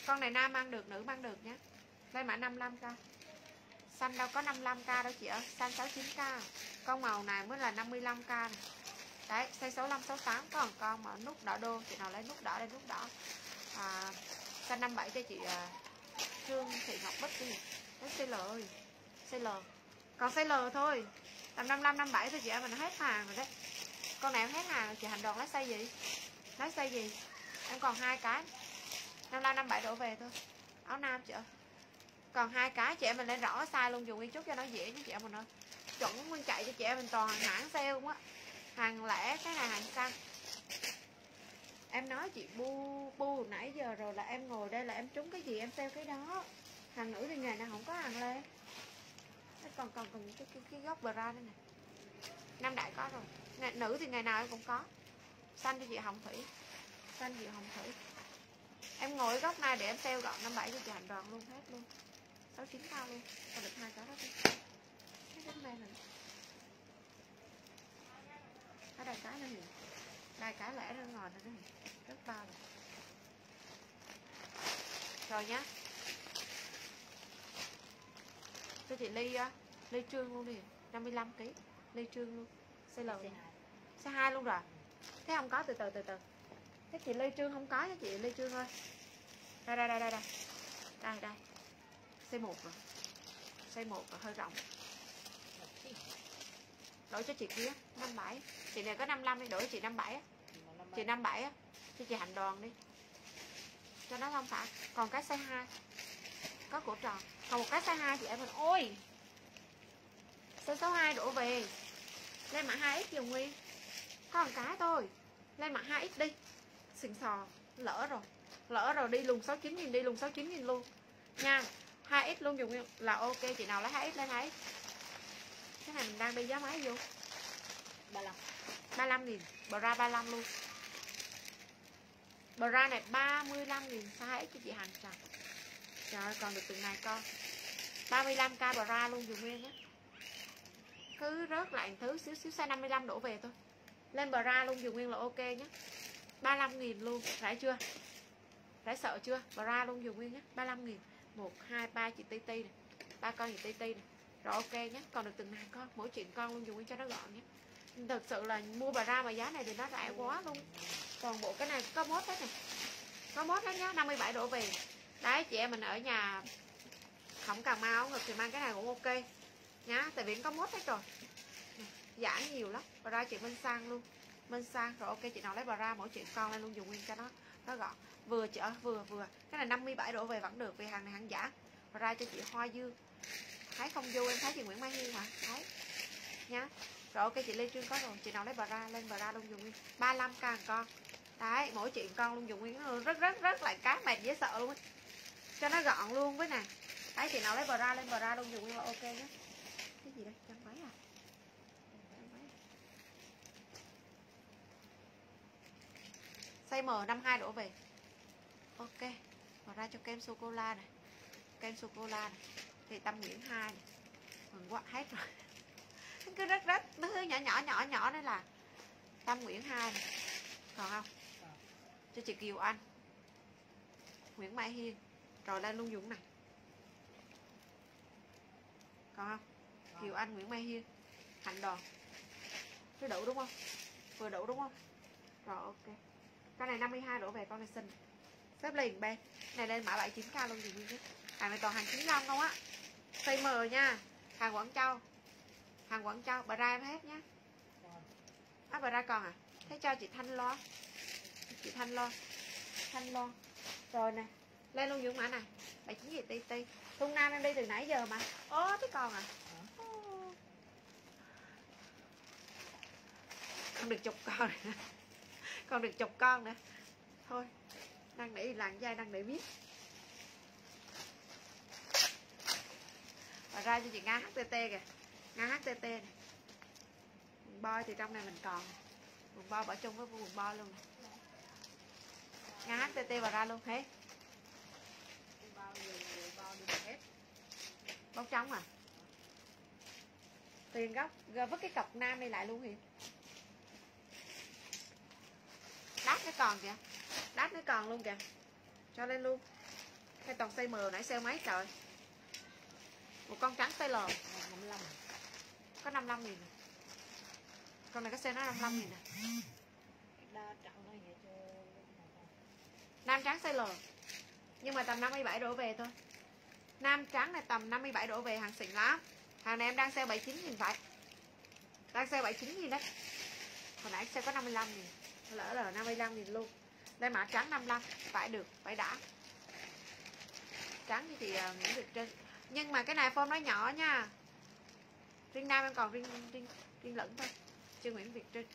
Con này nam ăn được nữ ăn được nhé. Đây mã 55k xanh đâu có 55k đâu chị ơi xanh 69k con màu này mới là 55k này. đấy size 65 68 còn con mà nút đỏ đô. Chị nào lấy nút đỏ đây nút đỏ. À, xanh 57 cho chị à, Trương Thị Ngọc Bích đi. Đấy CL ơi CL còn size L thôi. Tầm 55 57 thôi chị em mình hết hàng rồi đấy. Con này em hết hàng rồi chị, hành đoàn lấy size gì? Lấy size gì? Em còn hai cái. 55 57 đổ về thôi. Áo nam chị ơi còn hai cái chị em mình lên rõ size luôn, dùng nguyên chút cho nó dễ nha chị em mình ơi. Chuẩn nguyên chạy cho chị em mình toàn hãng sale luôn á. Hàng lẻ, cái này hàng xăng. Em nói chị bu bu nãy giờ rồi là em ngồi đây là em trúng cái gì em sale cái đó. Hàng nữ thì ngày nào không có hàng lên còn còn còn cái cái, cái góc bra đây nè. Nam đại có rồi. Ngày, nữ thì ngày nào em cũng có. Xanh cho chị hồng thủy. Xanh chị hồng thủy. Em ngồi góc này để em teo gọn năm bảy cho chị hành đoàn luôn hết luôn. Sáu chín cao luôn. Còn được hai cái đó đi. Cái góc này này cái đây cái này đây cái lẻ nó ngồi nữa nhỉ rất bao rồi rồi nhá. Cho chị ly á ly trương luôn đi 55 kg ly trương luôn. CL luôn. Size 2 luôn rồi. Thế không có từ từ từ từ. Thế chị ly trương không có cho chị ly trương ơi đây đây đây đây đây. Đây đây. C1 rồi. C1 rồi hơi rộng. Đổi cho chị kia 57 chị này có 55 đi đổi chị 57 á. Chị 57 á cho chị hành đoàn đi. Cho nó không phải. Còn cái size 2 có cổ tròn còn một cái size 2 thì em mình ôi size 62 đổ về? Lên mã 2x dùng nguyên. Có một cái thôi. Lên mã 2x đi. Xịn sò. Lỡ rồi. Lỡ rồi đi lùng 69 nghìn đi lùng 69 nghìn luôn. Nha 2x luôn dùng nguyên. Là ok chị nào lấy 2x lên 2x cái này mình đang đi giá máy vô. 35 35 nghìn. Bra 35 luôn. Bra này 35 nghìn. Size cho chị hàng trần trời ơi, còn được từng này con. 35k bra luôn dùng nguyên á cứ rớt lại thứ xíu xíu, size 55 đổ về thôi. Lên bra luôn dùng nguyên là ok nhé 35 nghìn luôn, rải chưa? Rải sợ chưa? Bra luôn dùng nguyên nhé 35 nghìn. 1 2 3 chị ti ti này. Ba con chị ti ti này. Rồi ok nhé còn được từng này con, mỗi chuyện con luôn dùng nguyên cho nó gọn nhé thật sự là mua bà ra mà giá này thì nó rẻ quá luôn. Toàn bộ cái này, có mốt hết này. Có mốt hết nhá 57 độ về. Đấy, chị em mình ở nhà, không cần mang áo ngực thì mang cái này cũng ok nha tại vì có mốt hết rồi. Dạ, Giảm nhiều lắm. Bà ra chị Minh Sang luôn. Minh Sang, rồi ok, chị nào lấy bà ra mỗi chuyện con lên luôn, dùng nguyên cho nó. Nó gọn. Vừa chở vừa vừa. Cái này 57 độ về vẫn được, vì hàng này hàng giả. Bà ra cho chị Hoa Dư. Thấy không vô em thấy chị Nguyễn Mai Hiên hả? Thấy nhá. Rồi ok, chị Lê Trương có rồi. Chị nào lấy bà ra lên bà ra luôn, dùng nguyên. 35 k con. Đấy, mỗi chuyện con luôn, dùng nguyên. Rất rất rất là cá mệt dễ sợ luôn ấy. cho nó gọn luôn với nè. Đấy, chị nào lấy bờ ra lên bờ ra luôn, dùng nguyên là ok nhé gì đây? Chân váy à? Chân váy size M 52 đổ về. Ok, mở ra cho kem sô cô la này. Kem sô cô la này. Thì tâm Nguyễn hai này. Mừng quá, hết rồi. Cứ rất rất nó nhỏ nhỏ nhỏ nhỏ đây là tâm Nguyễn hai này. Còn không? Cho chị Kiều Anh Nguyễn Mai Hiên rồi lên luôn Dũng này. Còn không? Kiều Anh Nguyễn Mai Hiên Hạnh Đòn. Nó đủ đúng không? Vừa đủ đúng không? Rồi ok. Con này 52 đổ về con này xinh xếp liền bên này lên mã 79k luôn gì chứ hàng này toàn hàng 95 không á? Size M nha. Hàng Quảng Châu. Hàng Quảng Châu bà ra em hết nhá. À, bà ra còn à? Thế cho chị Thanh lo chị Thanh lo Thanh lo rồi nè. Lên luôn dưỡng mã này. Bảy chín gì ti ti thung Nam em đi từ nãy giờ mà. Ố thế còn à? Không được chục con nữa. Con được chục con nữa. Thôi, Đang để làng dai đang để biết Và ra cho chị Nga HTT kìa. Nga HTT này. Quần bo thì trong này mình còn. Quần bo bỏ chung với quần bo luôn. Này. Nga HTT và ra luôn hết Bóng trống à? Tiền gốc vứt cái cọc nam này lại luôn hiền đát nó còn kìa. Đát nó còn luôn kìa. Cho lên luôn. Cái toàn xây mờ nãy sale mấy trời. Một con trắng size L. 55 có 55 nghìn nè con này có sale nó 55 nghìn nè vậy cho nam trắng size L. Nhưng mà tầm 57 đổ về thôi. Nam trắng này tầm 57 đổ về hàng xịn lắm. Hàng này em đang sale 79 nghìn phải. Đang sale 79 nghìn đấy. Hồi nãy sale có 55 nghìn lỡ là 55 nghìn luôn. Đây mã trắng 55 phải được phải đã. Trắng thì uh, Nguyễn Việt Trinh nhưng mà cái này form nó nhỏ nha. Riêng nam em còn riêng riêng riêng lẫn thôi chưa Nguyễn Việt Trinh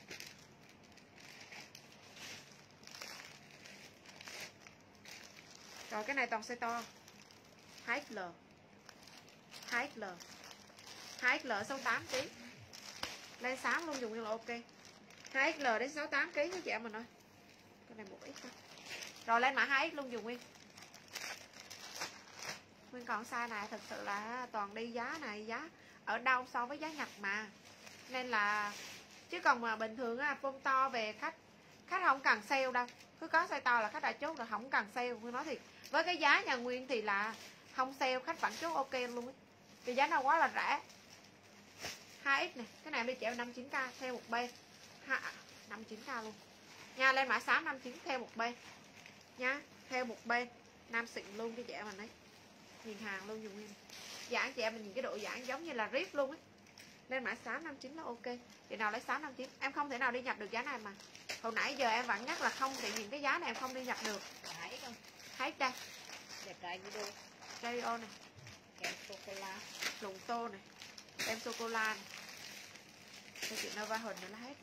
Rồi cái này toàn size to. 2XL 2XL 2XL 68 kg Lên sáng luôn dùng như là ok. 2XL đến 68 kg các chị em mình ơi? Cái này một ít thôi. Rồi lên mã 2X luôn dùng Nguyên. Nguyên còn size này thật sự là toàn đi giá này giá ở đâu so với giá nhập mà. Nên là Chứ còn mà bình thường á, phông to về khách Khách không cần sale đâu. Cứ có size to là khách đã chốt rồi không cần sale. Nguyên nói thiệt với cái giá nhà nguyên thì là không sale khách vẫn chốt ok luôn ấy. vì giá nó quá là rẻ. 2x này cái này đi chẹo 59k theo một bên ha 59k luôn. Nha lên mã 659 theo một bên nha theo một bên nam xịn luôn cái trẻ mình đấy nhìn hàng luôn dùng nguyên. Giãn chị em mình nhìn cái độ giãn giống như là rip luôn ấy. Lên mã 659 là ok. Thì nào lấy 659 em không thể nào đi nhập được giá này mà. Hồi nãy giờ em vẫn nhắc là không thì những cái giá này em không đi nhập được. Đấy không? thấy đây Đẹp trai video radio này. Kèm sô-cô-la. Lùng tô này. Đem sô cô la này cho chị Nova hình nữa là hết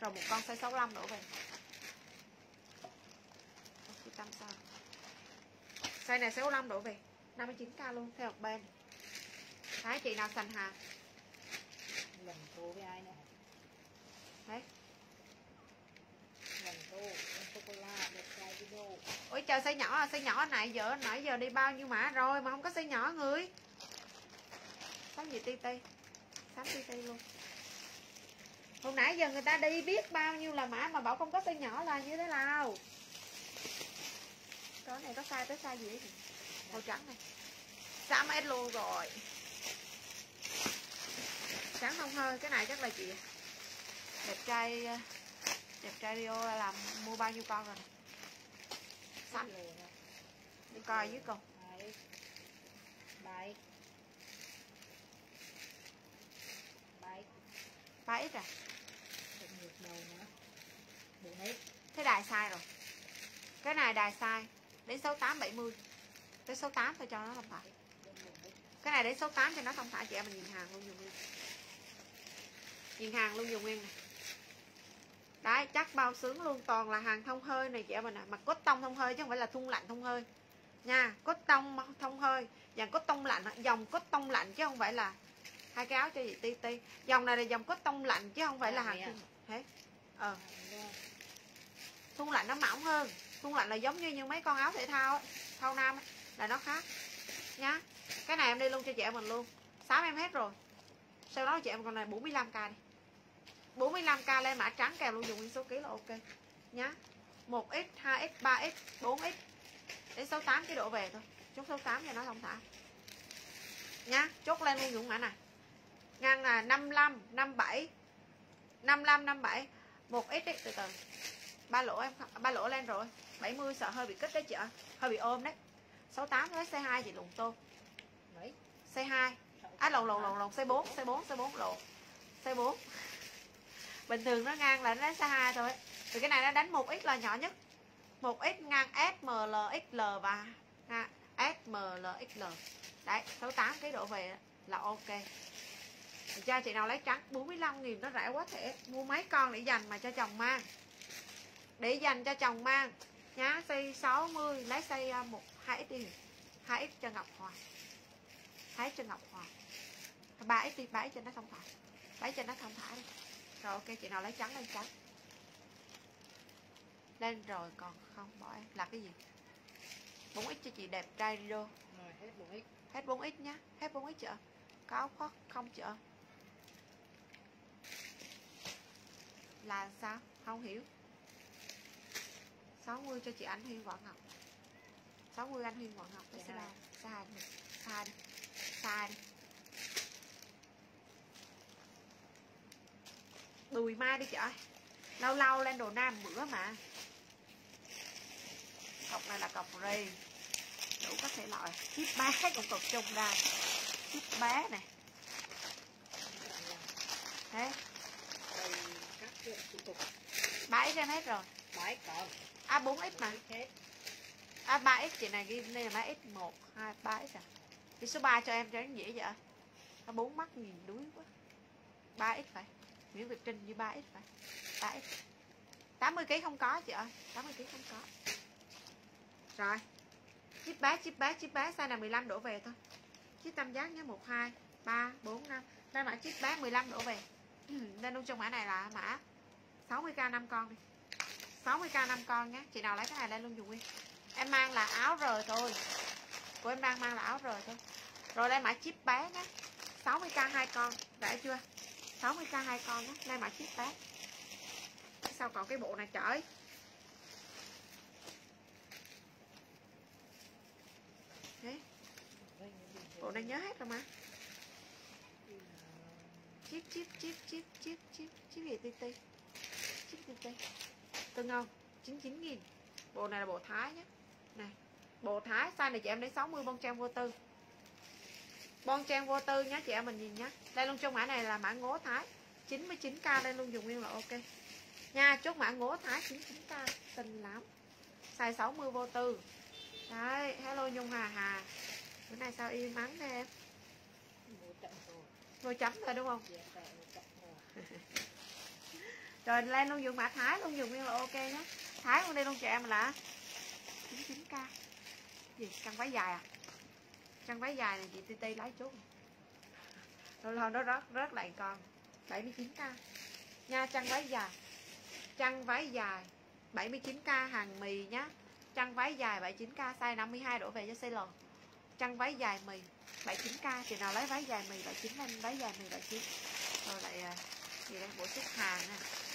rồi một con size 65 đổ về. Tâm sao? Size này 65 đổ về. 59k luôn theo một bên. Thấy chị nào sành hàng Lần tô với ai nữa hả? thấy Lần tô, sô-cô-la, đẹp trai video ôi trời size nhỏ à size nhỏ này giờ nãy giờ đi bao nhiêu mã rồi mà không có size nhỏ người? Sắm gì ti ti. Sắm ti ti luôn hồi nãy giờ người ta đi biết bao nhiêu là mã mà bảo không có size nhỏ là như thế nào. Cái này có size tới size gì vậy màu trắng này. 8 S luôn rồi? Trắng không hơi cái này chắc là chị đẹp trai đẹp trai Rio là làm mua bao nhiêu con rồi? Xanh đi coi dưới con. Bảy. Bảy. 3 x à Được ngược đầu nữa. Bốn hết. thế đài sai rồi. Cái này đài sai đến 68 70 tới 68 tôi cho nó thông thả cái này đến 68 cho nó thông thả chị em mình nhìn hàng luôn dùng nguyên nhìn hàng luôn dùng nguyên này. Đấy chắc bao sướng luôn. Toàn là hàng thông hơi này chị em mình à. mà cốt tông thông hơi chứ không phải là thun lạnh thông hơi. Nha cốt tông thông hơi. Dàn cốt tông lạnh dòng cốt tông lạnh chứ không phải là hai cái áo cho chị ti ti. Dòng này là dòng cốt tông lạnh chứ không phải là hàng thun thế? Ờ thun lạnh nó mỏng hơn. Thun lạnh là giống như như mấy con áo thể thao ấy, thao nam ấy, là nó khác. Nhá. Cái này em đi luôn cho chị em mình luôn. 6 em hết rồi. Sau đó chị em còn này 45k đi. 45k lên mã trắng kèm luôn dùng nguyên số ký là ok. Nhá. 1x 2x 3x 4x đến 68 cái độ về thôi. Chốt 68 cho nó không thả. Nhá. Chốt lên luôn dùng mã này ngang là 55 57 55 57 1x đi từ từ ba lỗ em, ba lỗ lên rồi. 70 sợ hơi bị kích đấy chị ơi hơi bị ôm đấy. 68 với xe 2 chị lùng tô. Mấy. C2 à lộn lộn lộn lộn xe 4 xe 4 xe 4 lộn. Xe 4 bình thường nó ngang là nó đánh xe 2 thôi. Thì cái này nó đánh 1x là nhỏ nhất. 1x ngang S M L X L và S M L X L. Đấy 68 cái độ về là ok. Cho chị nào lấy trắng 45 nghìn nó rẻ quá thể. Mua mấy con để dành mà cho chồng mang để dành cho chồng mang. Nhá xây 60 lấy xây 1 2x đi. 2x cho Ngọc Hoàng. 2x cho Ngọc Hoàng. 3x đi 3x cho nó thông thả 3x cho nó thông thả đi. Rồi ok chị nào lấy trắng lên trắng. Lên rồi còn không bỏ em. Là cái gì? 4x cho chị đẹp trai đi Rồi hết bốn hết. hết 4x nhá. Hết 4x chợ có áo khoác không chợ là sao? Không hiểu 60 cho chị anh Huyên Võ Ngọc. 60 anh Huyên Võ Ngọc cái Dạ. ba sai đi sai đi sai đi đùi mai đi chị ơi. Lâu lâu lên đồ nam bữa mà. Cọc này là cọc rì. Đủ các thể loại. Chip bé cũng cọc chung ra chip bé này. Thế. Bảy em hết rồi. Bảy còn a 4x mà. A 3x chị này ghi đây là mã x 1 2 3x à. Cái số 3 cho em cho nó dễ vậy à? a 4 mắt nhìn đuối quá. 3x phải. Nguyễn Việt Trinh như 3x phải. 3x 80 kg không có chị ơi 80 kg không có. Rồi. Chip bé chip bé chip bé size là 15 đổ về thôi. Chip tam giác nhé 1 2 3 4 5 đây mã chip bé 15 đổ về. Nên luôn trong mã này là mã 60k 5 con đi. 60k 5 con nhé. Chị nào lấy cái này lên luôn dùng nguyên em mang là áo rời thôi. Của em đang mang là áo rời thôi. Rồi đây mã chip bé nhé. 60k hai con. Đã chưa? 60k hai con nhé. Đây mã chip bé. Sau còn cái bộ này trời Đấy, bộ này nhớ hết rồi mà. Chip chip chip chip chip chip chip gì ti ti chip ti ti cưng không? 99 nghìn. Bộ này là bộ thái nhé. Này bộ thái size này chị em lấy 60 bon trang vô tư. Bon trang vô tư nhé chị em mình nhìn nhé đây luôn trong mã này là mã ngố thái. 99k đây luôn dùng nguyên là ok. Nha chốt mã ngố thái 99k xinh lắm. Size 60 vô tư. Đấy hello nhung hà hà. Bữa nay sao im ắng thế em? Mua chậm chấm rồi đúng không Hiện tại mua chậm rồi. lên luôn dùng mã thái luôn dùng nguyên là ok nhé thái luôn đi luôn cho em là 99k gì, căn váy dài à? Căn váy dài này chị ti ti lái chút lâu lâu nó rớt rớt lại con 79k nha, chăn váy dài. Chăn váy dài 79k hàng mì nhá. Chăn váy dài 79k size 52 đổ về cho CL chăn váy dài mì 79k chị nào lấy váy dài mì 79 lên váy dài mì 79 rồi lại gì đây bộ xúc hàng nè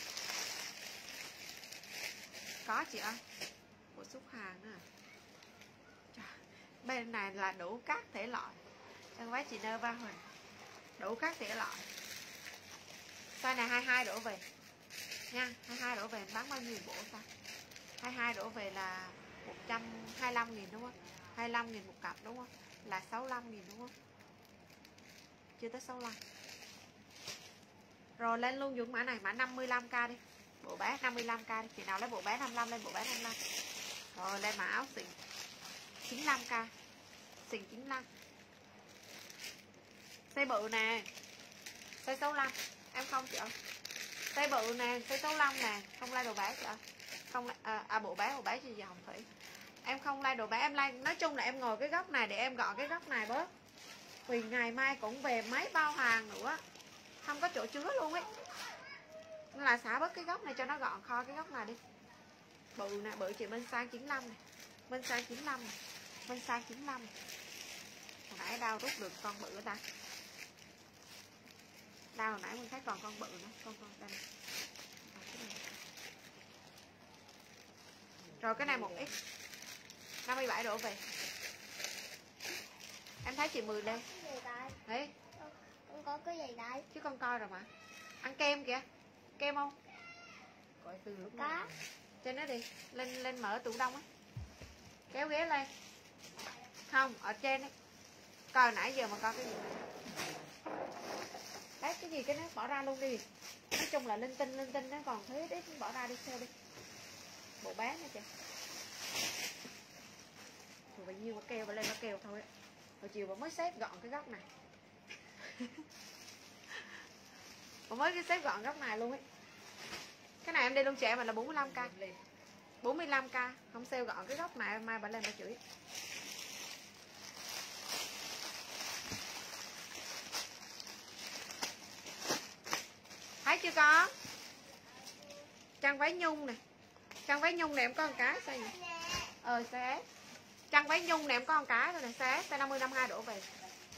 có chị ơi. Bộ xúc hàng nè à. Trời, bên này là đủ các thể loại. Chân quá chị nơ ba huỳnh đủ các thể loại. Size này 22 đổ về? Nha 22 đổ về bán bao nhiêu bộ ta? 22 đổ về là 125 nghìn đúng không? 25 nghìn một cặp đúng không? Là 65 nghìn đúng không? Chưa tới 65 rồi lên luôn dùng mã này mã 55k đi bộ bé 55k đi. Chị nào lấy bộ bé 55 lên bộ bé 55 rồi lên mã áo xịn. 95k xịn 95 xe bự nè. Xe 65 Em không chị ơi xe bự nè xe 65 nè. Không lai đồ bé chị ơi không à, à bộ bé bộ bé chị dòng thủy em không lai đồ bé. Em lai nói chung là em ngồi cái góc này để em gọn cái góc này bớt. Vì ngày mai cũng về máy bao hàng nữa. Không có chỗ chứa luôn ấy nên là xả bớt cái góc này cho nó gọn kho cái góc này đi. Bự nè bự chị bên sang 95 này. Bên sang 95 này. Bên sang 95 này. hồi nãy đau rút được con bự ta. Đau hồi nãy mình thấy còn con bự nữa. Con con đây rồi cái này một x 57 đổ về. Em thấy chị 10 đây? Đấy. Con có cái gì đây? chứ con coi rồi mà. Ăn kem kìa kem không? Coi từ lúc Có. nào? Trên đó đi lên lên mở tủ đông á. Kéo ghế lên. Không ở trên ấy coi nãy giờ mà coi cái gì. Đấy cái gì cái nó bỏ ra luôn đi. Nói chung là linh tinh linh tinh nó còn thế đấy bỏ ra đi theo đi. Bộ bé nữa kìa rồi bao nhiêu nó kêu bà lên nó kêu thôi. Hồi chiều bà mới xếp gọn cái góc này Còn với cái xếp gọn góc này luôn ấy. Cái này em đi luôn chị em mình là 45k 45k không sale gọn cái góc này mai bà lên bà chửi. Thấy chưa con? Trang váy nhung nè. Trang váy nhung này em có một cái sao vậy? Ờ xe trang váy nhung này em có một cái thôi nè xe xe 50 52 đổ về.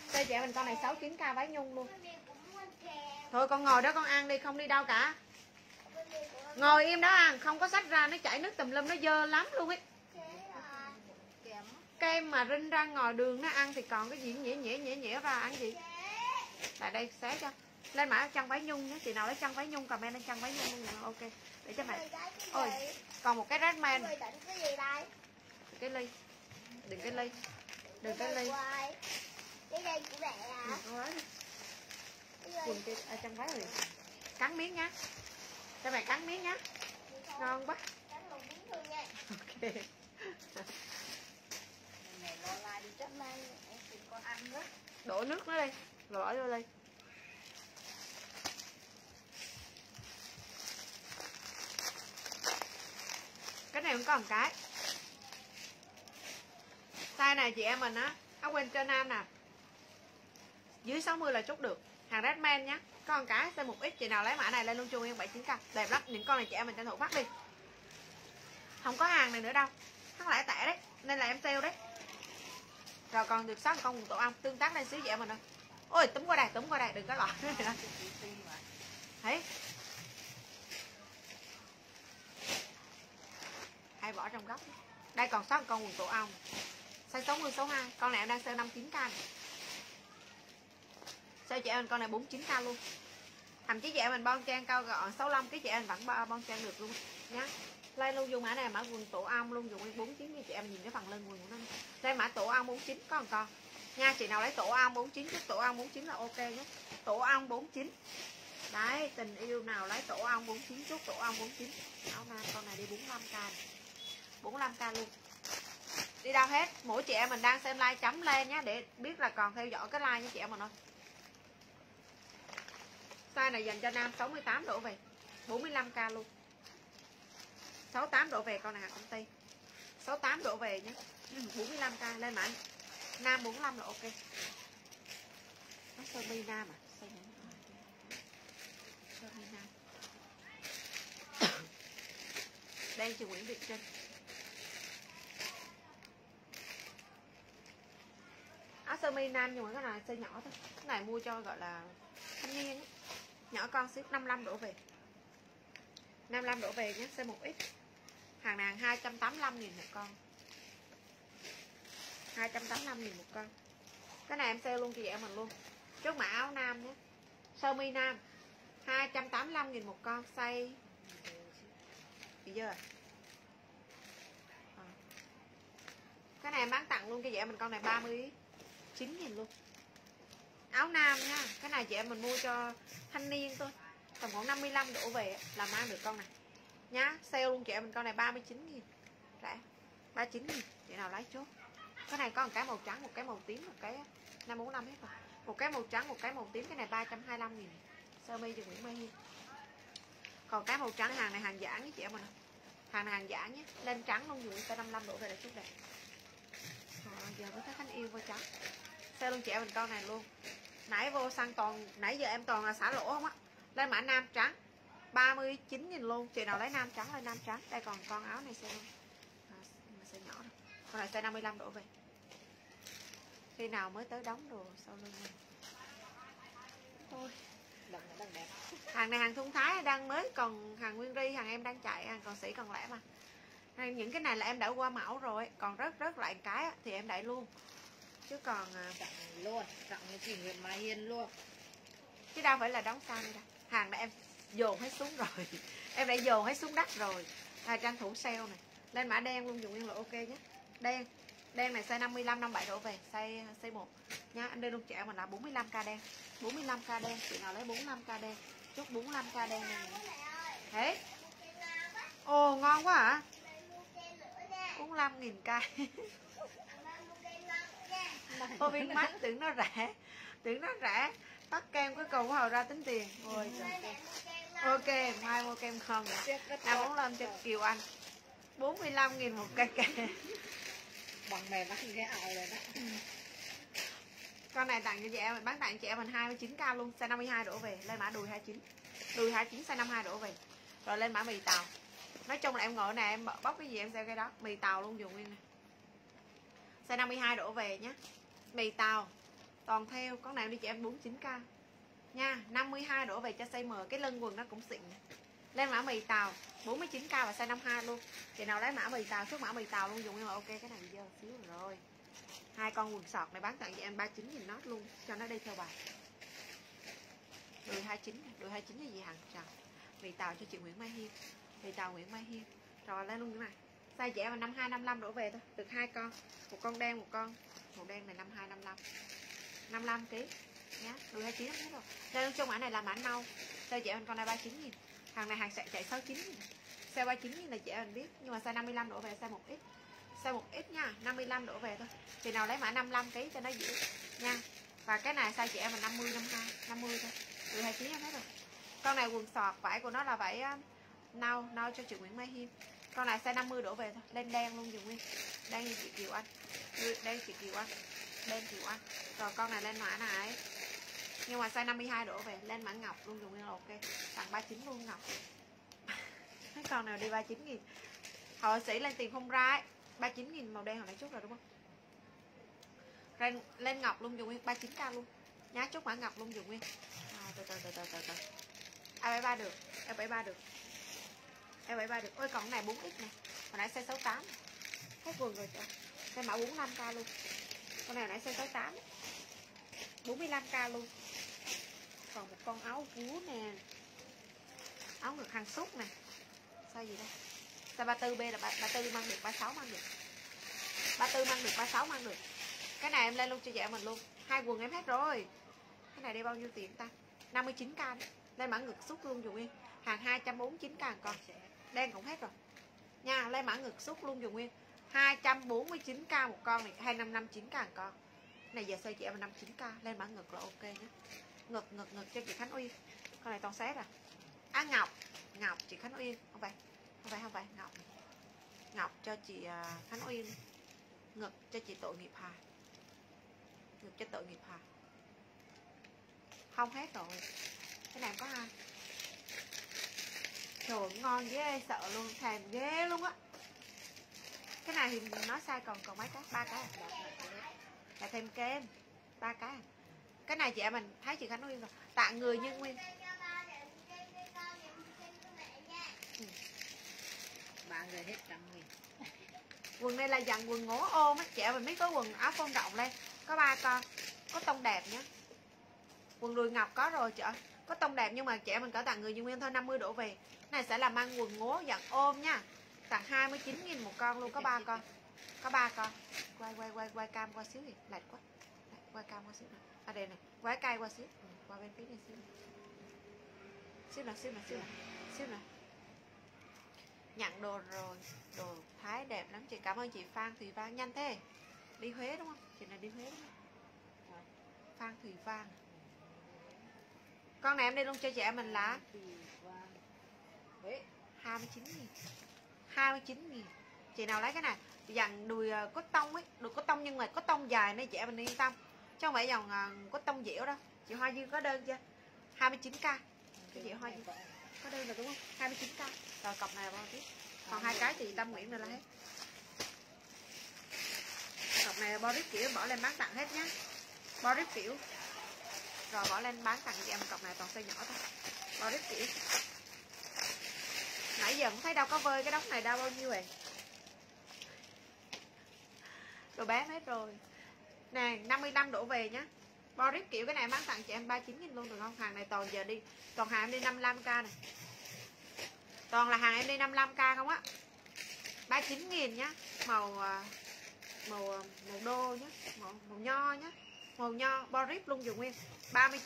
Xe trẻ mình con này 69k váy nhung luôn Mami cũng muốn kèm thôi con ngồi đó con ăn đi không đi đâu cả. Ngồi im đó ăn không có sách ra nó chảy nước tùm lum nó dơ lắm luôn ấy. Kem mà rinh ra ngoài đường nó ăn thì còn cái gì nhễ nhễ nhễ nhễ ra ăn gì? Tại đây xé cho. Lên mã chăn váy nhung nhé chị nào lấy chăn váy nhung comment lên chăn váy nhung ok. Để cho mẹ. Ôi còn một cái red man. Cái ly. Đừng cái ly. Đừng cái ly? Cái đây của mẹ à? Đừng. Cái à, chân váy rồi cắn miếng nhá. Cho mày cắn miếng nhá? Ngon quá. Cắn một miếng thôi nha. ok. Này lo la đi chắc Mày em tìm con ăn nữa đổ nước nó đi. Rồi bỏ vô đi. Cái này cũng có một cái. Size này chị em mình á áo quên trên nam nè. Dưới 60 là chốt được hàng Redman nhá. Con cái size 1X chị nào lấy mã này lên luôn chung em 79k đẹp lắm. Những con này chị em mình tranh thủ phát đi. Không có hàng này nữa đâu. Hắn lại tẻ đấy. Nên là em sale đấy. Rồi còn được sáu con tổ ong. Tương tác lên xíu chị em mình ơi ôi, túm qua đây, túm qua đây. Đừng có loại thấy hay bỏ trong góc. Đây còn sáu con quần tổ ong. Size 60 62 con này em đang sale 59k này. Sao chị em con này 49k luôn? Thậm chí chị em mình bon trang cao gọn 65 cái chị em vẫn bon trang được luôn, nhá. Lai luôn dùng mã này mã quần tổ ong luôn, dùng 49 đi chị em nhìn cái phần lưng quần của nó. Đây mã tổ ong 49 có còn con. Nha, chị nào lấy tổ ong 49 chứ tổ ong 49 là ok nhé Tổ ong 49 Đấy, tình yêu nào lấy tổ ong 49 chút tổ ong 49 Áo nam con này đi 45k 45k luôn. Đi đâu hết? Mỗi chị em mình đang xem like chấm lên nhé để biết là còn theo dõi cái like nha chị em mình ơi size này dành cho nam 68 độ về 45k luôn. 68 độ về con này hàng công ty. 68 độ về nhé. Ừ, 45k lên mã nam 45 là ok. Nó sơ mi nam à? Sơ mi nam. Đây, chị Nguyễn Việt Trinh. Áo sơ mi nam nhưng mà cái này size nhỏ thôi. Cái này mua cho gọi là thanh niên ấy nhỏ con xíu 55 đổ về. 55 đổ về nhé size 1X hàng nàng 285 nghìn một con. 285 nghìn một con. Cái này em sale luôn chị em mình luôn. Chốt mã áo nam nhé. Sơ mi nam 285 nghìn một con, size. Bây giờ. Ờ. Cái này em bán tặng luôn cho chị em mình con này 39 nghìn luôn áo nam nha. Cái này chị em mình mua cho thanh niên thôi. Tầm khoảng 55 đổ về là mang được con này. Nhá sale luôn chị em mình con này 39 nghìn. Rẻ 39 nghìn. Chị nào lấy chốt. Cái này có một cái màu trắng một cái màu tím một cái 545 hết rồi. Một cái màu trắng một cái màu tím cái này 325 nghìn. Sơ mi cho Nguyễn Mai Hiên. Còn cái màu trắng hàng này hàng giả nhé chị em mình. Hàng này hàng giả nhé. Lên trắng luôn dùng cái 55 đổ về là chút đẹp. À, giờ mới thấy Khánh yêu vô trắng. Sale luôn chị em mình con này luôn nãy vô xăng toàn nãy giờ em toàn là xả lỗ không á. Lên mã nam trắng. 39 nghìn luôn. Chị nào lấy nam trắng lên nam trắng. Đây còn con áo này xe luôn à, xe nhỏ rồi. Con này xe 55 độ về. Khi nào mới tới đóng đồ sau lưng này thôi. Đẹp. Hàng này hàng thung thái đang mới còn hàng nguyên ri hàng em đang chạy hàng còn sĩ còn lẻ mà. Những cái này là em đã qua mẫu rồi. Còn rất rất lại cái thì em đẩy luôn chứ còn à, tặng luôn tặng chị Nguyễn Mai Hiền luôn. chứ đâu phải là đóng sai đâu. Hàng này em dồn hết xuống rồi. Em đã dồn hết xuống đất rồi. À, tranh thủ sale này. Lên mã đen luôn dùng nguyên là ok nhé. Đen đen này size 55 57 đổ về. Size size 1 nha em đây luôn trẻ mình là 45k đen. 45k đen chị nào lấy 45k đen. Chốt 45k đen này. Thế ồ ngon quá hả? 45 nghìn cây Ô viên mắt tưởng nó rẻ Tưởng nó rẻ Tắt kem cuối cùng hồi ra tính tiền. Ôi trời. Ok mai mua kem không. Nào tốt. muốn làm cho Kiều Anh. 45 nghìn một cây kem. Bằng mềm nó cái ảo rồi đó. Con này tặng cho chị em Bán tặng chị em mình 29k luôn Size 52 đổ về. Lên mã đùi 29 Đùi 29 size 52 đổ về. Rồi lên mã mì tàu. Nói chung là em ngồi này em bóc cái gì em sale cái đó. Mì tàu luôn dùng nguyên. Này Size 52 đổ về nhé Mì tàu. Toàn theo, Con nào đi chị em 49k Nha 52 đổ về cho size M Cái lưng quần nó cũng xịn. Lên mã mì tàu 49k và size 52 luôn. Chị nào lấy mã mì tàu Xuất mã mì tàu luôn dùng em ok, Cái này dơ xíu rồi. Hai con quần sọt này bán tặng cho em 39 000 nốt luôn, cho nó đi theo bài. Đùi 29 đùi 29 là gì hàng chào mì tàu cho chị Nguyễn Mai Hiên. Mì tàu Nguyễn Mai Hiên. Rồi, lên luôn cái này size trẻ mà 52 55 đổ về thôi. Được hai con. Một con đen, một con. Màu đen này 52 55 55 kg nhá đùi 29 hết rồi. Lên trong mã này là mã nâu size trẻ mình con này 39 nghìn. Hàng này hàng sẽ chạy 69 nghìn. Size 39 nghìn là trẻ mình biết. Nhưng mà size 55 đổ về, size 1x size 1x nha 55 đổ về thôi. Thì nào lấy mã 55 kg cho nó dễ. Nha. Và cái này size chị em là 50 52 50 thôi. Đùi 29 hết rồi. Con này quần sọt, vải của nó là vải um, nâu nâu cho chị Nguyễn Mai Hiên con này size 50 đổ về thôi. Lên đen luôn dùng nguyên đen như chị Kiều Anh. Ừ, đen chị Kiều Anh. Đen Kiều Anh. Rồi con này lên mã này. Nhưng mà size 52 đổ về. Lên mã ngọc luôn dùng nguyên là ok. Tặng 39 luôn ngọc. Mấy con nào đi 39 nghìn? Họ sĩ lên tiền không ra ấy. 39 nghìn màu đen hồi nãy chút rồi đúng không? Lên, lên ngọc luôn dùng nguyên 39k luôn. Nhá chút mã ngọc luôn dùng nguyên à, từ từ từ từ từ từ a ba được. A ba em bảy ba được. Ôi, còn cái này 4 x này hồi nãy xe 68 hết quần rồi trời cái mã 45k luôn. Con này hồi nãy xe 68 45k luôn. Còn một con áo vú nè. Áo ngực hàng xúc nè. Sao gì đây? Size 34b là 34 mang được 36 mang được? 34 mang được 36 mang được. Cái này em lên luôn cho chị mình luôn. Hai quần em hết rồi. Cái này đi bao nhiêu tiền ta? 59k đấy. lên mã ngực xúc luôn dùng nguyên hàng 249k hàng con đen cũng hết rồi. Nha lên mã ngực xúc luôn dùng nguyên. 249k một con này 2559k một con. Này, giờ xây chị em 59k lên mã ngực là ok nhé. Ngực ngực ngực cho chị Khánh Uyên. Con này toàn xét à. Á ngọc. Ngọc, chị Khánh Uyên. Không phải không phải không phải. Ngọc. Ngọc cho chị à, Khánh Uyên. Ngực cho chị tội nghiệp hà. Ngực cho tội nghiệp hà. Không hết rồi. Cái này có hai Trời ngon ghê sợ luôn Thèm ghê luôn á. Cái này thì nói sai còn còn mấy cái? Ba cái Là thêm kem ba cái à? Cái này chị em mình thấy chị Khánh Nguyên rồi. Tặng người như Nguyên. Ừ. Người hết trăm Nguyên Quần này là dặn quần ngố ôm á. Chị em mình mới có quần áo phong rộng lên. Có ba con. Có tông đẹp nhá. Quần đùi ngọc có rồi chị có tông đẹp nhưng mà trẻ mình cỡ tặng người như nguyên thôi 50 đổ về này sẽ là mang quần ngố dạng ôm nha. Tặng 29 nghìn một con luôn có ba con. Có ba con. Quay quay quay quay cam qua xíu thì lệch quá. Quay cam qua xíu này à đây này quay cay qua xíu. Ừ, qua bên phía này xíu xíu nào xíu nào xíu nào xíu nào nhận đồ rồi. Đồ thái đẹp lắm. Chị cảm ơn chị phan thùy vang. Nhanh thế. Đi huế đúng không? Chị này đi huế đúng không? Phan thùy vang. Con này em đi luôn cho chị em mình là thì 29 nghìn. 29 nghìn. Chị nào lấy cái này? Dàn đùi ờ, có tông ấy, đùi có tông nhưng mà có tông dài nên chị em mình yên tâm. Chứ không phải dòng ờ, có tông dẻo đâu. Chị Hoa Dương có đơn chưa? 29k cái chị Hoa Dương có đơn rồi đúng không? 29k rồi, cọc này bao tiếp. Còn hai cái thì Tâm Nguyễn rồi là hết cọc này bo rip kiểu bỏ lên bán tặng hết nhá. Bo rip kiểu. Rồi, bỏ lên bán tặng cho em cọc này toàn size nhỏ thôi. Bo rip kiểu nãy giờ cũng thấy đâu có vơi cái đống này đâu bao nhiêu vậy đồ bán hết rồi. Nè 55 đổ về nhá. Bo rip kiểu cái này bán tặng chị em 39 nghìn luôn được không? Hàng này toàn giờ đi toàn hàng em đi 55k này. Toàn là hàng em đi 55k không á? 39 nghìn nhá. Màu à, màu à, màu đô nhá. Màu, màu nho nhá. Màu nho bo rip luôn dùng nguyên. 30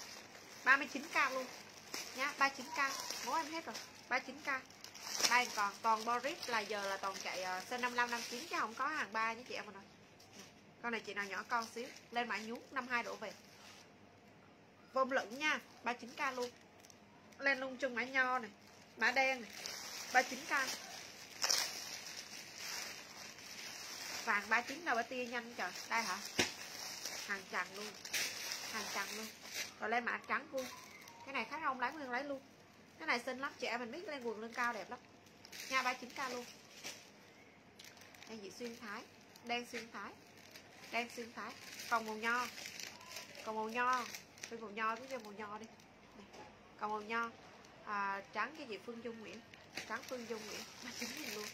39k luôn. Nhá 39k bố em hết rồi 39k đây còn toàn Boris là giờ là toàn chạy uh, C55 59 chứ không có hàng ba nhé chị em ơi con này chị nào nhỏ con xíu lên mã nhún 52 độ về. Vôm lửng nha 39k luôn. Lên luôn chung mã nho này mã đen này 39k vàng 39 đâu bà tia nhanh trời đây hả? Hàng chằng luôn hàng chằng luôn. Rồi lên mã trắng luôn. Cái này khách không lấy nguyên lấy luôn cái này xinh lắm trẻ mình biết lên quần lưng cao đẹp lắm. Nha 39k luôn. Đây dị xuyên thái. Đen xuyên thái. Đen xuyên thái. Còn màu nho. Còn màu nho. Đi màu nho cứ cho màu nho đi. Này. còn màu nho. À, trắng cái gì? Phương dung nguyễn. Trắng phương dung nguyễn. Ba chín nghìn luôn.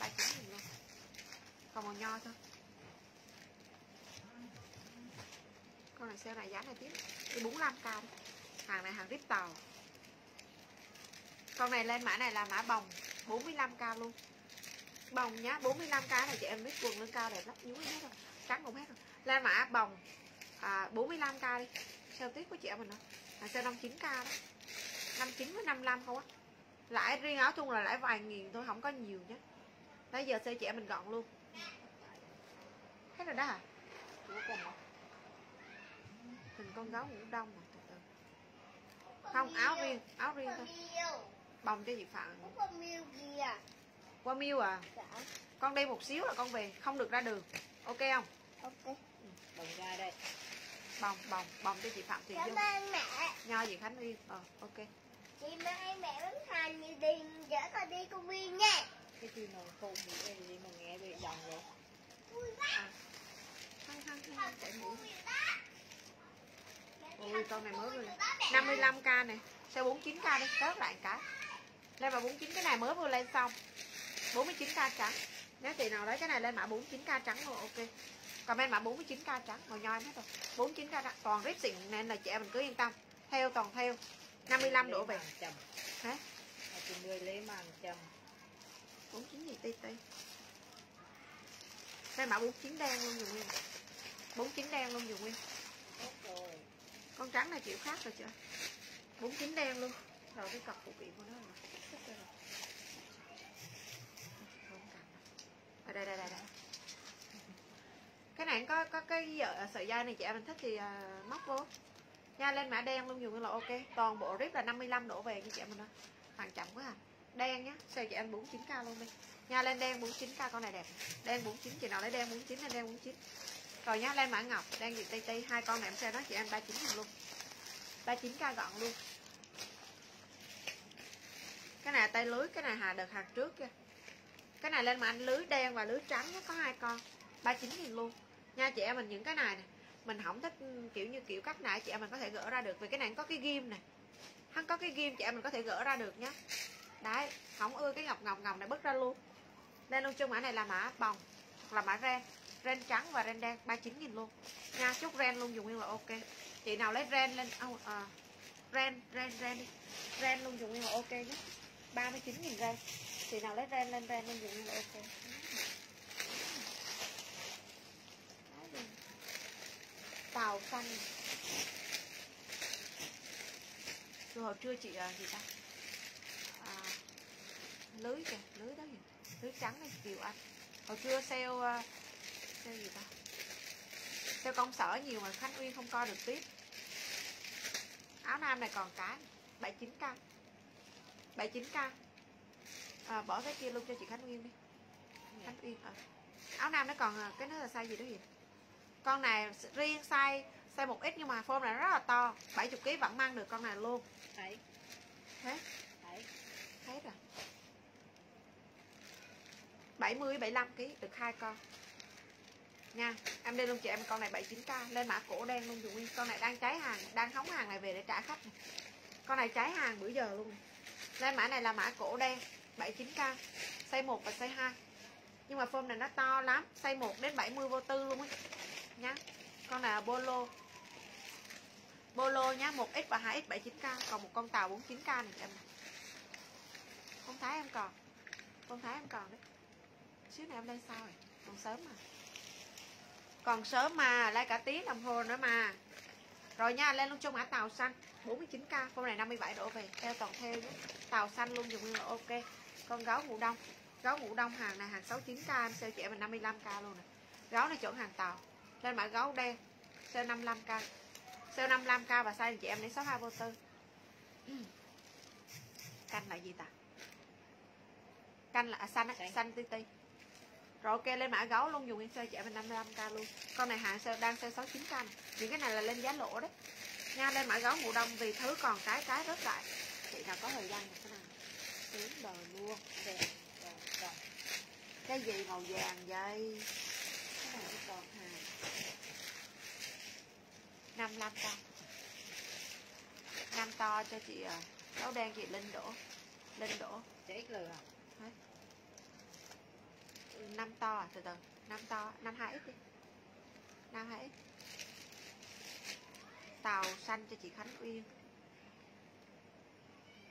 Ba chín nghìn luôn. Còn màu nho thôi. Con này sale này giá này tiếp. Đi 45 k hàng này hàng rip tàu. Con này lên mã này là mã bồng 45k luôn. Bồng nhá 45k này chị em biết quần lưng cao đẹp lắm nhúi hết rồi trắng cũng hết rồi. Lên mã bồng à, 45k đi. Sale tiếp của chị em mình à, đó là sale 59k đó. 59 với 55 không á. Lãi riêng áo thun là lãi vài nghìn thôi không có nhiều nhá. Bây giờ sale chị em mình gọn luôn. Hết rồi đó hả? Chú còn không? hình con gấu ngủ đông mà không áo riêng áo riêng thôi. Bồng cho chị phạm qua miêu à? Dạ con đi một xíu là con về không được ra đường. Ok không? Ok Đồng ra đây. Bồng bồng bồng cho chị phạm thùy Cảm ơn mẹ. Nho gì khánh riêng ờ ok. Chị mai mẹ bánh hành như đi Chở con đi công viên nha. Cái chi nó không bị cái gì mà nghe bị dòng rồi Vui quá. Hăng hăng hăng hăng chạy mũi ui, con này mới vừa 55k này Xe 49k đi, rớt lại cả. Lên mà 49 cái này mới vừa lên xong. 49k trắng. Nếu chị nào lấy cái này lên mã 49k trắng rồi, ok. Comment mã 49k trắng màu nho em hết rồi. 49k trắng, toàn rip xịn nên là chị em mình cứ yên tâm. Theo, toàn theo. 55 đổ về. Hả? Chị người lấy màn chầm 49 gì ti ti đây mã 49 đen luôn dùng nguyên. 49 đen luôn dùng nguyên con trắng này kiểu khác rồi chưa? 49 đen luôn. Rồi cái cọc phụ kiện của nó rồi. Không ở đây đây đây đây. Cái này có có cái sợi à, dây này chị em mình thích thì uh, móc vô. Nha lên mã đen luôn dùng là ok. Toàn bộ rip là 55 đổ về như chị em mình ơi. Hàng chậm quá à. Đen nhá. Xe chị em 49k luôn đi. Nha lên đen 49k con này đẹp. Đen 49 chị nào lấy đen 49 lên đen 49 rồi nhá lên mã ngọc đang gì tây tây, hai con này em xe đó, chị em 39 nghìn luôn. 39k gọn luôn. Cái này tay lưới, cái này hà đợt hàng trước kia cái này lên mà anh lưới đen và lưới trắng nó có hai con. 39 nghìn luôn. Nha, chị em mình những cái này nè, mình không thích, kiểu như kiểu cắt nãy chị em mình có thể gỡ ra được. Vì cái này có cái ghim này hắn có cái ghim, chị em mình có thể gỡ ra được nhá. Đấy không ưa cái ngọc ngọc ngọc này bứt ra luôn. Đây luôn chung mã này là mã bồng là mã ren ren trắng và ren đen 39 nghìn luôn. Nha chúc ren luôn dùng nguyên là ok. Chị nào lấy ren lên oh, à, ren ren ren đi. Ren luôn dùng nguyên là ok nhé. 39 nghìn ren. Chị nào lấy ren lên ren luôn dùng nguyên là ok. Tàu xanh. Rồi hồi trưa chị à, gì ta? À, lưới kìa lưới đó kìa. Lưới trắng này kiểu anh. Hồi trưa sale à, sale gì ta? Sale công sở nhiều mà khánh uyên không coi được tiếp. Áo nam này còn cái 79k 79k à, bỏ cái kia luôn cho chị khánh uyên đi. Khánh uyên à. áo nam nó còn à, cái nó là size gì đó gì? Con này riêng size size một ít nhưng mà form này rất là to. 70 kg vẫn mang được con này luôn. Thấy. Thế? Thấy. Hết rồi. 70 75 kg được hai con nha, em lên luôn chị em con này 79k lên mã cổ đen luôn dùng nguyên con này đang cháy hàng, đang hóng hàng này về để trả khách con này cháy hàng bữa giờ luôn. Lên mã này là mã cổ đen 79k size 1 và size 2 nhưng mà form này nó to lắm, size 1 đến 70 vô tư luôn ấy. Nhá con này là bolo. Bolo nhá 1x và 2x 79k còn một con tàu 49k này em. Này. không thấy em còn không thấy em còn đấy. Xíu này em lên sao rồi còn sớm mà còn sớm mà lấy cả tiếng đồng hồ nữa mà. Rồi nha lên luôn trong mã tàu xanh. 49k con này 57 độ về. Theo toàn theo nhé. Tàu xanh luôn dùng nguyên là ok. Con gấu ngủ đông. Gấu ngủ đông hàng này hàng 69k em sale chị em mình 55k luôn nè. Gấu này chuẩn hàng tàu. Lên mã gấu đen sale 55k sale 55k và size chị em đến 62 vô tư canh là gì ta? Canh là à, xanh á, Xanh. xanh ti ti rồi ok lên mã gấu luôn dùng nguyên sơ chạy mình 55k luôn. Con này hàng sale đang sale 69k này. những cái này là lên giá lỗ đấy. Nha lên mã gấu mùa đông vì thứ còn cái cái rất lại. Chị nào có thời gian thì cái này sướng đời luôn. Đẹp đẹp đẹp. Cái gì màu vàng vậy? Cái này nó còn hàng 55 con năm to cho chị à, gấu đen chị Linh đổ. Linh đổ. Chết lừa à? Năm to à? Từ từ năm to năm hai ít đi. Năm hai ít tàu xanh cho chị Khánh Uyên.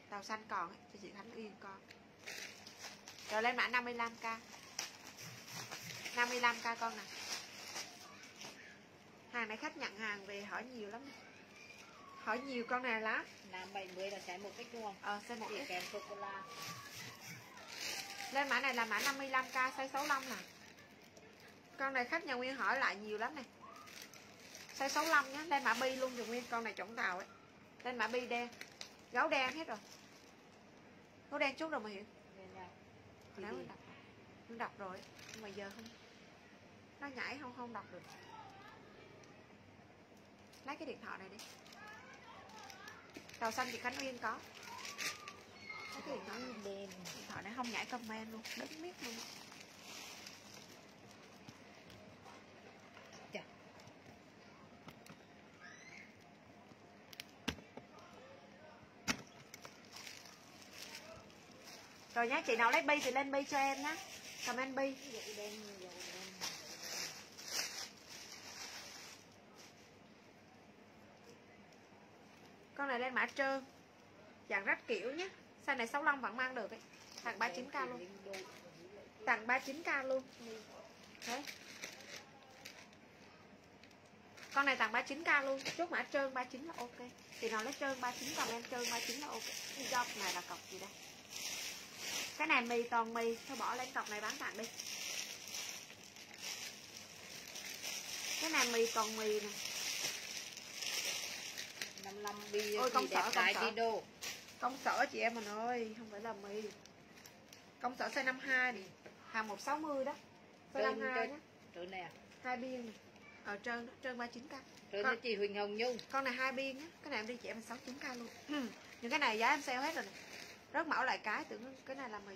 Tàu xanh còn ấy, cho chị Khánh Uyên con. Rồi lên mã 55k 55k con nè. Hàng này khách nhận hàng về hỏi nhiều lắm. Hỏi nhiều con này lắm. Nam 70 là cái một đúng không? Ờ size một ít kèm sô cô la lên mã này là mã 55k size 65 nè. Con này khách nhà nguyên hỏi lại nhiều lắm này size 65 nhé lên mã bi luôn dùng nguyên con này chuẩn tàu ấy. Lên mã bi đen. Gấu đen hết rồi. Gấu đen chút rồi mà hiểu Nên là hồi nãy đọc. Mình đọc rồi nhưng mà giờ không. Nó nhảy không không đọc được. Lấy cái điện thoại này đi. Tàu xanh chị khánh nguyên có cái điện thoại điện thoại không nhảy comment luôn, đứng miết luôn. Chà. rồi nhá, chị nào lấy bi thì lên bi cho em nhá. Comment bi. Con này lên mã trơn. Dạng rách kiểu nhé size này 65 vẫn mang được ấy. Tặng 39k luôn. tặng 39k luôn. Đấy. Con này tặng 39k luôn. Chốt mã trơn 39 là ok. Chị nào lấy trơn 39 còn em trơn 39 là ok. Cái job này là cọc gì đây? Cái này mì toàn mì. Thôi bỏ lên cọc này bán tặng đi. Cái này mì còn mì nè. 55 bi Ôi, thì sở, công trai sở. đi đô công sở chị em mình ơi không phải là mì. Công sở size 52 này hàng 160 đó. Size Trơn, 52 trơn. nhá. rồi nè. Hai biên. Ở trơn đó trơn 39k rồi Con- cho chị Huỳnh Hồng Nhung. con này hai biên nhá cái này em đi chị em 69k luôn. Những cái này giá em sale hết rồi này rớt mẫu lại cái tưởng cái này là mì.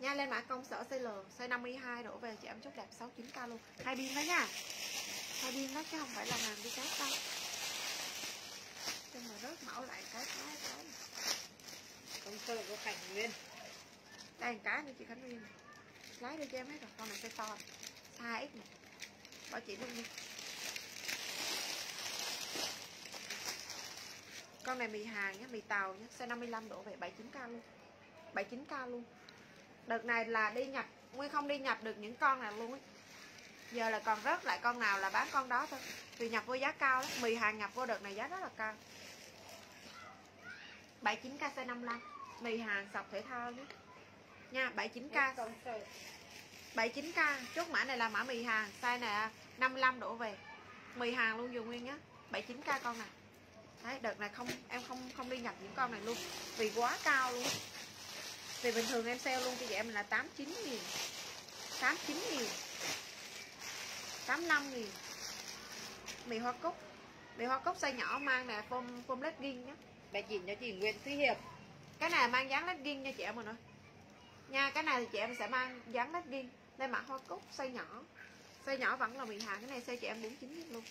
Nha lên mã công sở size L size 52 đổ về chị em chốt đẹp 69k luôn. Hai biên đó nha. Hai biên đó chứ không phải là hàng đi cát đâu nhưng mà rớt mẫu lại cái cái cái con sơ của Cảnh Nguyên. Đây, cá như nữa chị Khánh Nguyên. Lái đi cho em hết rồi, con này sẽ to size X này bỏ chị luôn đi. Con này mì hàng nhé mì tàu nhé Xe 55 độ về 79k luôn. 79k luôn. Đợt này là đi nhập nguyên không đi nhập được những con này luôn ấy. Giờ là còn rớt lại con nào là bán con đó thôi. Vì nhập vô giá cao lắm, mì hàng nhập vô đợt này giá rất là cao. 79k size 55 mì hàng sọc thể thao nhé nha 79k 79k chốt mã này là mã mì hàng size này 55 đổ về. Mì hàng luôn dùng nguyên nhá. 79k con này. Đấy, đợt này không, em không không đi nhập những con này luôn. Vì quá cao luôn. Vì bình thường em sale luôn cho chị em là 89 nghìn. 89 nghìn. 85 nghìn. Mì hoa cúc. Mì hoa cúc size nhỏ mang nè phôm phôm legging nhá. Bà chỉ cho chị Nguyễn Thúy Hiệp cái này mang dáng legging nha chị em mình ơi. Nha cái này thì chị em sẽ mang dáng legging đây mã hoa cúc size nhỏ. Size nhỏ vẫn là mì hàng cái này size chị em 49 luôn.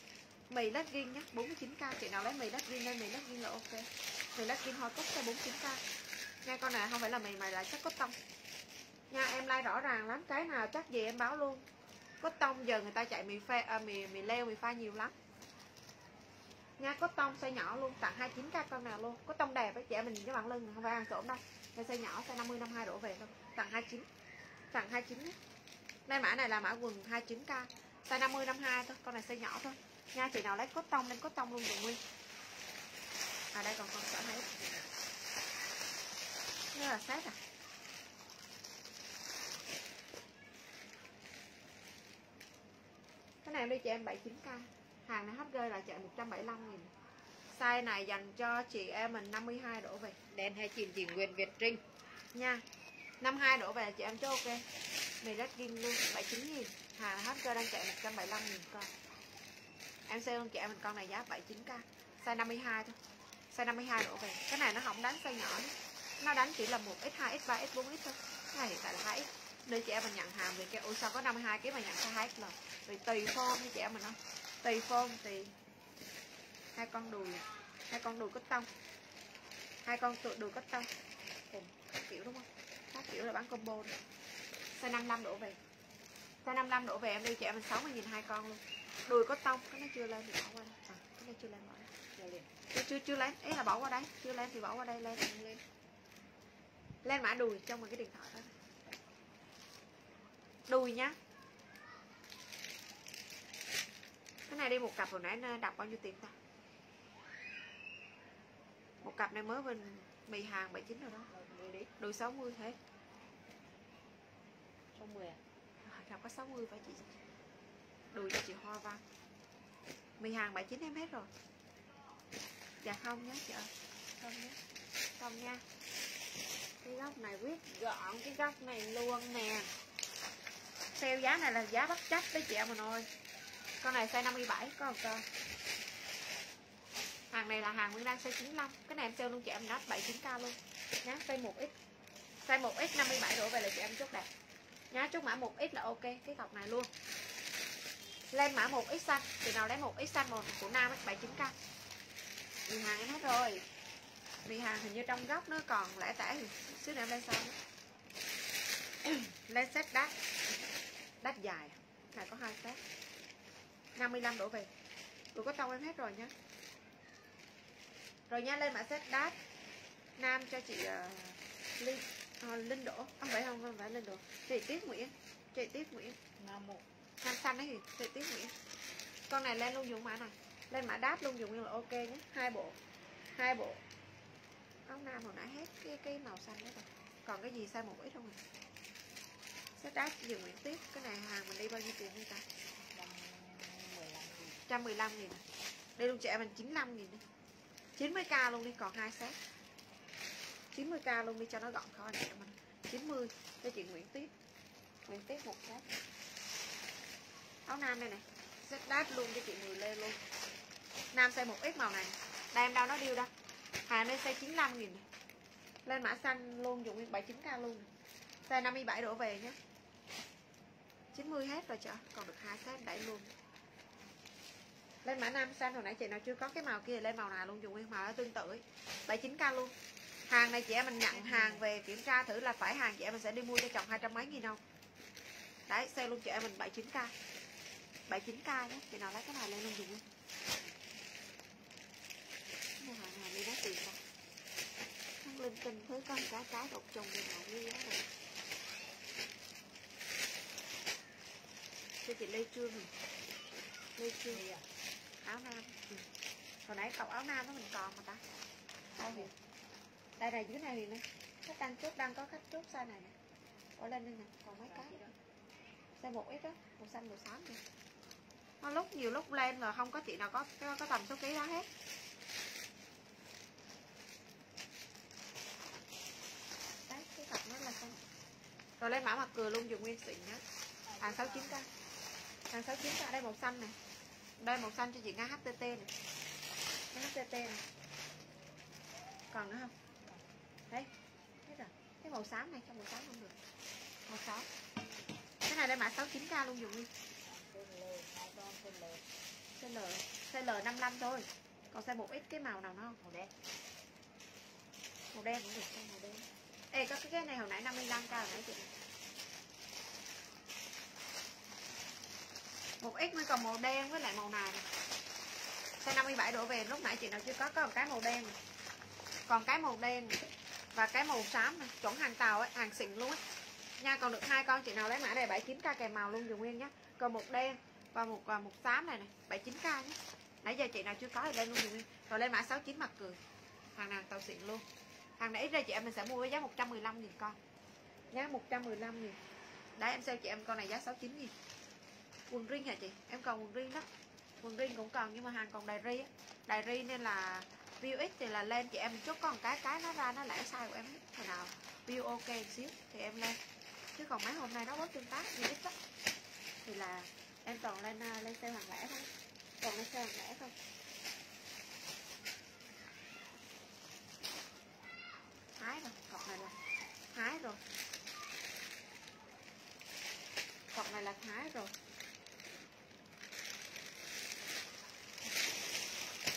Mì legging nhá 49k chị nào lấy mì legging lên mì legging là ok. Mì legging hoa cúc size 49k nha con này không phải là mì mà là chất cốt tông. Nha em like rõ ràng lắm. Cái nào chắc gì em báo luôn. Cốt tông giờ người ta chạy mì pha à, mì mì leo mì pha nhiều lắm nha có tông size nhỏ luôn, tặng 29k con nào luôn. Có tông đẹp ấy trẻ mình nhìn cái bằng lưng, không phải ăn trộm đâu. Đây size nhỏ, size 50 52 đổ về thôi. Tặng 29 tặng 29 nhé. Đây mã này là mã quần 29k size 50 52 thôi, con này size nhỏ thôi. Nha, chị nào lấy cốt tông lên cốt tông luôn dùng nguyên. À đây còn con sợ thấy đây là set à. Cái này em đi cho em 79k hàng này HG là chạy 175 nghìn. Size này dành cho chị em mình 52 đổ về. Đen hay chìm chị Nguyễn Việt Trinh. Nha 52 đổ về chị em cho ok. Mì rất ghim luôn 79 nghìn. Hàng HG đang chạy 175 nghìn con. Em sale luôn chị em mình con này giá 79k size 52 thôi. Size 52 đổ về. Cái này nó không đánh size nhỏ nữa. nó đánh chỉ là 1x 2x 3x 4x thôi. Cái này hiện tại là 2x để chị em mình nhận hàng về cái ủa sao có 52 cái mà nhận size 2x là vì tùy form như chị em mình không tùy form tùy. Hai con đùi hai con đùi cốt tông hai con tụi đùi cốt tông cùng kiểu đúng không? Các kiểu là bán combo này. size 55 đổ về? Size 55 đổ về em đi chị em mình 60 nghìn hai con luôn. Đùi cốt tông cái nó chưa lên thì bỏ qua. Đây à, cái này chưa lên bỏ. Đây chưa chưa chưa lên. Ý là bỏ qua đây chưa lên thì bỏ qua đây lên. Lên. Lên mã đùi trong một cái điện thoại đó. Đùi nhá cái này đi một cặp hồi nãy nó đặt bao nhiêu tiền ta? Một cặp này mới bên mì hàng 79 rồi đó. Đùi 60 thế. Số 10 à? À, cặp có 60 phải chị. Đùi cho chị Hoa Văn? Mì hàng 79 em hết rồi. Dạ không nhé chị ơi không nhé. Không nha. Cái góc này quyết gọn cái góc này luôn nè. Sale giá này là giá bất chấp đấy chị em mình ơi con này size 57 có một con? Hàng này là hàng nguyên đang size 95 cái này em sale luôn chị em nát 79k luôn. Nhá, size 1x size 1x 57 đổ về là chị em chốt đẹp nhá, chốt mã 1x là ok, cái cọc này luôn. Lên mã 1x xanh thì nào lấy 1x xanh một của nam ấy 79k vì hàng em hết rồi. Vì hàng hình như trong góc nó còn lẻ tẻ thì xíu nữa em lên sau lên set đắt. Đắt dài. Này, có hai set. 55 đổ về. Đủ có tông em hết rồi nhá. Rồi nha lên mã set đắt nam cho chị uh, linh. Uh, linh đổ. Không phải không không phải linh đổ. Chị tiết nguyễn. Chị tiết nguyễn. Nam một. Nam xanh đấy thì chị tiết nguyễn. Con này lên luôn dùng mã này. Lên mã đáp luôn dùng như là ok nhé. Hai bộ. Hai bộ. Áo nam hồi nãy hết cái cái màu xanh đó rồi. Còn cái gì sai một ít không à? Set đáp dùng nguyễn tiếp. Cái này hàng mình đi bao nhiêu tiền đi ta 115 nghìn. Đây luôn chị em mình 95 nghìn đi. 90k luôn đi, còn hai set. 90k luôn đi cho nó gọn kho chị em mình 90 cho chị Nguyễn Tiếp. Nguyễn Tiếp một set. Áo nam đây này set đáp luôn cho chị Mười Lê luôn. Nam size 1X màu này. Đây, em đâu nó điêu đâu. Hàng đây size 95 nghìn này. lên mã xanh luôn, dùng nguyên 79k luôn. Này. size 57 đổ về nhé 90 hết rồi chợ còn được hai set đẩy luôn lên mã nam xanh, hồi nãy chị nào chưa có cái màu kia thì lên màu nào luôn, dùng nguyên màu nó tương tự. Bảy 79k luôn. Hàng này chị em mình nhận hàng về kiểm tra thử là phải hàng, chị em mình sẽ đi mua cho chồng hai trăm mấy nghìn đâu đấy, sale luôn chị em mình 79k 79k nhé, chị nào lấy cái này lên luôn dùng đi mua hàng này đi nói tiền đâu linh tinh thứ con cá cá đột trùng đi nào ghi đó rồi cho chị lê trương lê trương áo nam ừ. hồi nãy cọc áo nam đó mình còn mà ta. Đây thì đây là dưới này thì nè. Khách đang chốt đang có khách chốt size này nè. Bỏ lên đây nè. Còn mấy cái. Size một ít đó màu xanh màu xám nè. Nó lúc nhiều lúc lên mà không có chị nào có có, có tầm số ký đó hết. Đấy cái cặp nó là xong. Rồi lên mã mặt cười luôn dùng nguyên xịn nhá. Hàng 69k hàng 69k đây màu xanh này đây màu xanh cho chị nga HTT này. HTT này. Còn nữa không? Đấy hết rồi. Cái màu xám này trong màu xám không được? Màu xám. Cái này đây mã 69k luôn dùng đi. CL CL 55 thôi. Còn size một ít cái màu nào nó không? Màu đen. màu đen cũng được màu đen. Ê có cái cái này hồi nãy 55 k hồi nãy chị này một ít mới còn màu đen với lại màu này. Nè size 57 đổ về, lúc nãy chị nào chưa có có một cái màu đen. Này. còn cái màu đen này. và cái màu xám này chuẩn hàng tàu ấy, hàng xịn luôn ấy. Nha, còn được hai con, chị nào lấy mã này 79k kèm màu luôn, dùng nguyên nhá. Còn một đen và một và một xám này này 79k nhé nãy giờ chị nào chưa có thì lên luôn dùng nguyên. Rồi lên mã 69 mặt cười. Hàng nào tàu xịn luôn. Hàng nãy ra chị em mình sẽ mua với giá 115 000 con. Nhá 115 000 đấy, em sale chị em con này giá 69 000 quần riêng hả chị? Em còn quần riêng đó. Quần riêng cũng còn nhưng mà hàng còn đài ri á. Đài ri nên là view ít thì là lên chị em chút con cái cái nó ra nó lẻ sai của em thế nào. View ok một xíu thì em lên. Chứ còn mấy hôm nay nó bớt tương tác view ít đó thì là em toàn lên à, lên sale hàng lẻ thôi. Còn lên sale hàng lẻ thôi. Hái rồi, cọc này là hái rồi. Cọc này là hái rồi.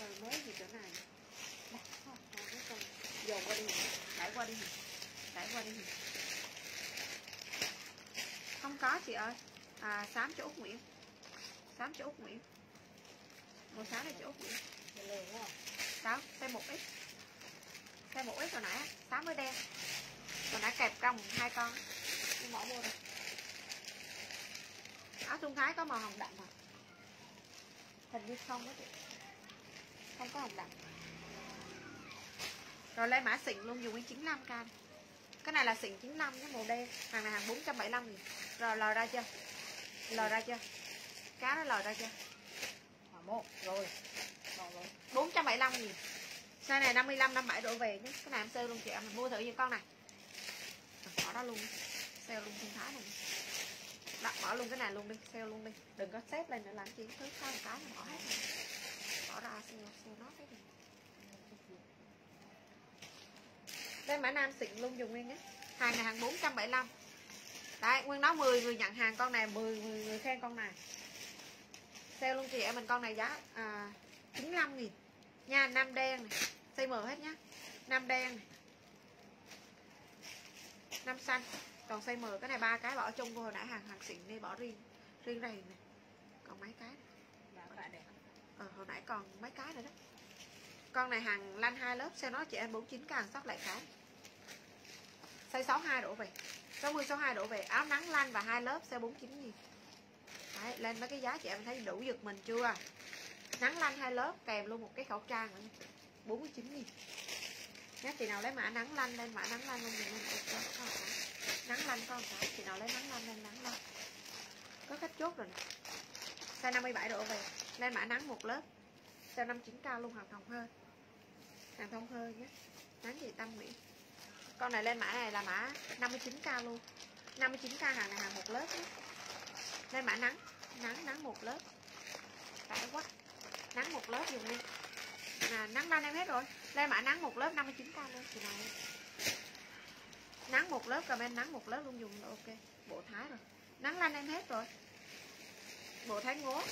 Rồi mới gì chỗ này? Đây, thôi, cái con dồn qua đi. Đẩy qua đi. Đẩy qua đi. Không có chị ơi. À, xám cho út nguyễn. Xám cho út nguyễn. Màu xám này cho út nguyễn. Tên lờ sao? Size một ít. Xe một ít hồi nãy á, xám đen. Hồi nãy kẹp trong hai con. Đi bỏ mua rồi áo thun thái có màu hồng đậm à? Hình như không đó chị không có hồng đậm rồi lên mã xịn luôn, dùng cái 95 can. Cái này là xịn 95 cái màu đen. Hàng này hàng 475 nghìn. Rồi, lòi ra chưa? Lòi ra chưa? Cá nó lòi ra chưa? Hả một. Rồi. Rồi rồi. 475 nghìn. Size này 55 57 đổ về nhé. Cái này em sale luôn, chị em. Mình mua thử những con này. Bỏ đó luôn. Sale luôn sinh thái này. Đặt bỏ luôn cái này luôn đi. Sale luôn đi. Đừng có xếp lên nữa, làm chi? Thứ sao cái là bỏ hết này. Bỏ ra sale Sale nó cái gì Đây mã nam xịn luôn dùng nguyên nhé Hàng này hàng 475 Đấy nguyên đó 10 người nhận hàng con này 10 người, người khen con này. Sale luôn chị em mình con này giá à, 95 nghìn. Nha nam đen này xây M hết nhá. Nam đen này. Nam xanh. Còn xây M cái này ba cái bỏ chung vô hồi nãy hàng hàng xịn đi bỏ riêng. Riêng này này. Còn mấy cái này ờ, hồi nãy còn mấy cái nữa đó. Con này hàng lanh hai lớp xe nó chị em 49 càng sót lại cái size 62 đổ về. 60 62 đổ về. Áo nắng lanh và hai lớp xe 49 gì? Đấy, lên mấy cái giá chị em thấy đủ giật mình chưa? Nắng lanh hai lớp kèm luôn một cái khẩu trang nữa. 49 nghìn Nhá, chị nào lấy mã nắng lanh lên mã nắng lanh luôn mình lên ok có nắng lanh con một chị nào lấy nắng lanh lên nắng lanh có khách chốt rồi nè. Size 57 độ về lên mã nắng một lớp. Size 59 cao luôn hàng thông hơi hàng thông hơi nhé. Nắng gì Tâm Nguyễn con này lên mã này là mã 59 cao luôn. 59 k hàng này hàng một lớp nhé. Lên mã nắng. Nắng nắng một lớp. Phải quá. Nắng một lớp dùng đi. À, nắng lên em hết rồi. Lên mã nắng một lớp 59 k luôn. Chị này. Nắng một lớp comment nắng một lớp luôn dùng ok. Bộ thái rồi. Nắng lên em hết rồi. Bộ thái ngố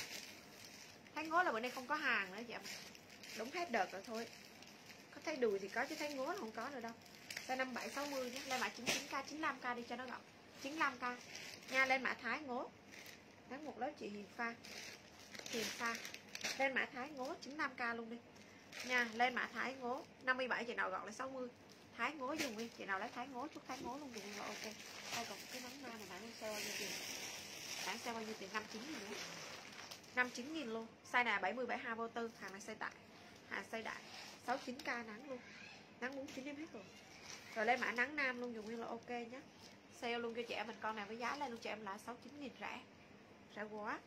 thái ngố là bữa nay không có hàng nữa chị em đúng hết đợt rồi thôi. Có thấy đùi thì có chứ thấy ngố là không có nữa đâu. Size 57 60 nhé lên mã 99k 95k đi cho nó gọn. 95k nha, lên mã thái ngố. Tháng một lớp chị Hiền Pha. Hiền Pha. Lên mã thái ngố 95k luôn đi. Nha, lên mã thái ngố. 57 chị nào gọn là 60 thái ngố dùng nguyên chị nào lấy thái ngố, chút thái ngố luôn dùng là ok. Đây còn cái nắng na này bán sale bao nhiêu tiền? Bán sale bao nhiêu tiền? 59 nghìn nữa. 59 000 luôn. Size nào 70 72 vô tư. Hàng này size đại. Hàng size đại. 69k nắng luôn. Nắng 49 em hết rồi. Rồi lên mã nắng nam luôn, dùng nguyên là ok nhé sale luôn cho trẻ mình. Con nào với giá lên luôn cho em là 69 000 rẻ. Rẻ quá.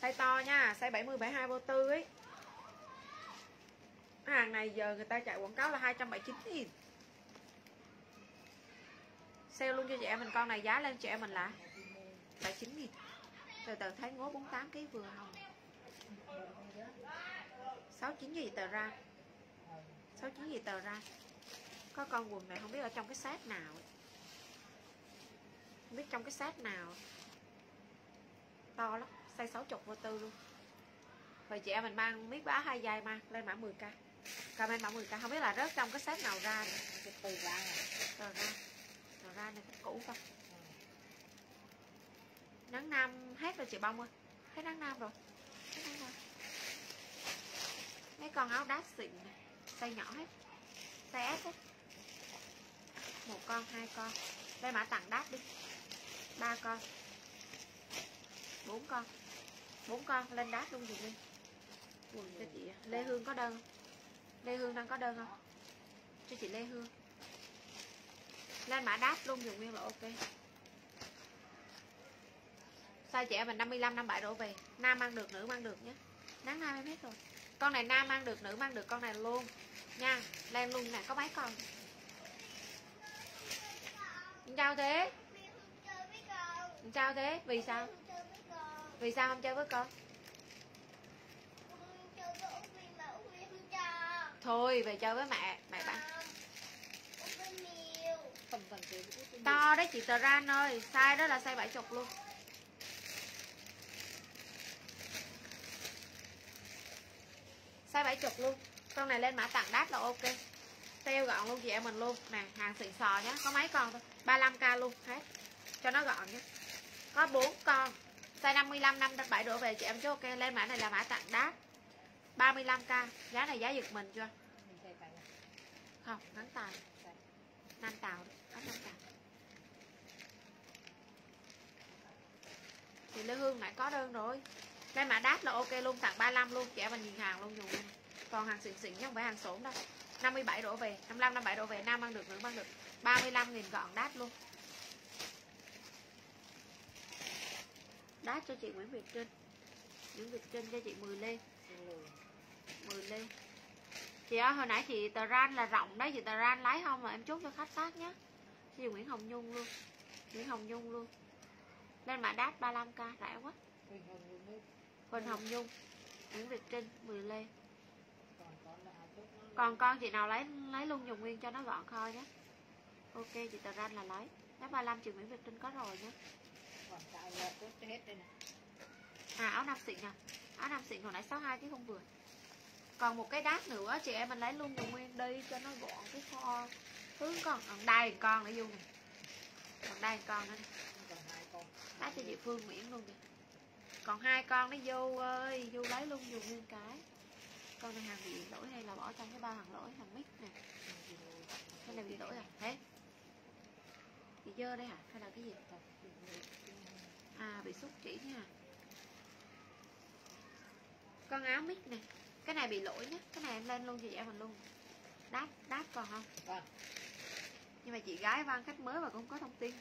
Size to nha. Size 70 72 vô tư ấy. Hàng này giờ người ta chạy quảng cáo là 279 000 sale luôn cho trẻ mình. Con này giá lên trẻ mình là 79 nghìn. Từ từ thấy ngố 48 kg vừa không? 69 gì tờ ra? 69 gì tờ ra? Có con quần này không biết ở trong cái set nào. Không biết trong cái set nào. To lắm size 60 vô tư luôn. Rồi chị em mình mang miết bá hai dây mang lên mã 10k comment mã 10k không biết là rớt trong cái set nào ra nữa. từ ra tờ ra. Tờ ra này cũ không nắng nam hết rồi chị bông ơi. Hết nắng nam rồi. Hết nắng nam. Mấy con áo đá xịn này size nhỏ hết. Size S hết một con hai con. Đây mã tặng đát đi. Ba con. Bốn con. Bốn con lên đát luôn dùng đi quần cho chị lê hương có đơn không? Lê hương đang có đơn không? Cho chị lê hương. Lên mã đát luôn dùng nguyên là ok size trẻ mình 55 57 đổ về? Nam mang được nữ mang được nhé. Nắng nam em hết rồi. Con này nam mang được nữ mang được con này luôn. Nha lên luôn nè có mấy con. Chào thế. Chào thế vì sao? Vì sao không chơi với con? Thôi về chơi với mẹ mẹ bạn to đấy chị tờ ran ơi size đó là size bảy chục luôn size bảy chục luôn. Con này lên mã tặng đáp là ok. Teo gọn luôn chị em mình luôn. Nè, hàng xịn sò nhá. Có mấy con thôi. 35k luôn. Hết. Cho nó gọn nhá. Có bốn con. Size 55 năm bảy đổ về chị em chứ ok. Lên mã này là mã tặng đáp. 35k giá này giá giật mình chưa? Không ngắn tàu. Phải. nam tàu đó áo nam tàu. Thì lê hương lại có đơn rồi cái mã đát là ok luôn, tặng 35 luôn trẻ mình nhìn hàng luôn dùng luôn còn hàng xịn xịn chứ không phải hàng sổn đâu. 57 đổ về 55 57 đổ về, nam ăn được, nữ ăn được. 35 nghìn gọn đát luôn. Đát cho chị Nguyễn Việt Trinh. Nguyễn Việt Trinh cho chị 10 lê. 10 lê. Chị ơi, hồi nãy chị tờ ran là rộng đấy, chị tờ ran lái không mà em chốt cho khách xác nhé chị Nguyễn Hồng Nhung luôn. Nguyễn Hồng Nhung luôn. Lên mã đát 35k rẻ quá mình không muốn nước Huỳnh Hồng Nhung, Nguyễn Việt Trinh 10 lê. Còn con chị nào lấy lấy luôn dùng nguyên cho nó gọn kho nhé. Ok, chị tờ ran là lấy. Giá 35 chị Nguyễn Việt Trinh có rồi nhé. À áo nam xịn nè. Áo nam xịn hồi nãy 62 chứ không vừa. Còn một cái đát nữa, chị em mình lấy luôn dùng nguyên đi cho nó gọn cái kho. Hướng con, còn đây con nữa dùng. còn đây con nữa. Còn đát cho chị Phương Nguyễn luôn kìa còn hai con nó vô ơi. Vô lấy luôn dùng nguyên cái. Con này hàng bị lỗi hay là bỏ trong cái bao hàng lỗi hàng mít nè. Cái này bị lỗi à? Thế bị dơ đấy hả? Hay là cái gì? À bị xúc chỉ nha. Con áo mít nè. Cái này bị lỗi nhé cái này em lên luôn cho chị em mình luôn. Đát đát còn không? Vâng. nhưng mà chị gái văn khách mới mà cũng có thông tin.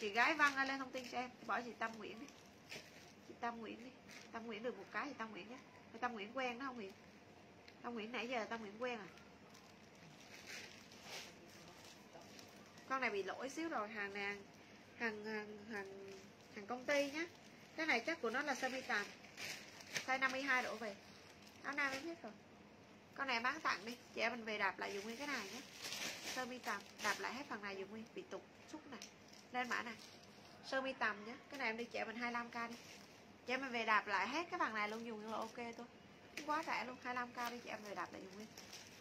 Chị gái văn lên thông tin cho em. Bỏ chị tâm nguyễn đi tam nguyễn đi. Tam nguyễn được một cái thì tam nguyễn nhé. Tam tâm nguyễn quen đó không nguyễn? Tam nguyễn nãy giờ tam nguyễn quen à? Con này bị lỗi xíu rồi hàng này hàng hàng hàng hàng, hàng công ty nhá cái này chắc của nó là sơ mi tàn. Size 52 đổ về. Áo nam em biết rồi. Con này bán tặng đi. Chị em mình về đạp lại dùng nguyên cái này nhé. Sơ mi tầm đạp lại hết phần này dùng nguyên. Bị tục xúc này. Lên mã này. Sơ mi tầm nhé. Cái này em đi chị em mình 25k đi chị em mình về đạp lại hết cái phần này luôn, dùng là ok thôi. Quá rẻ luôn 25k đi, chị em về đạp lại dùng đi.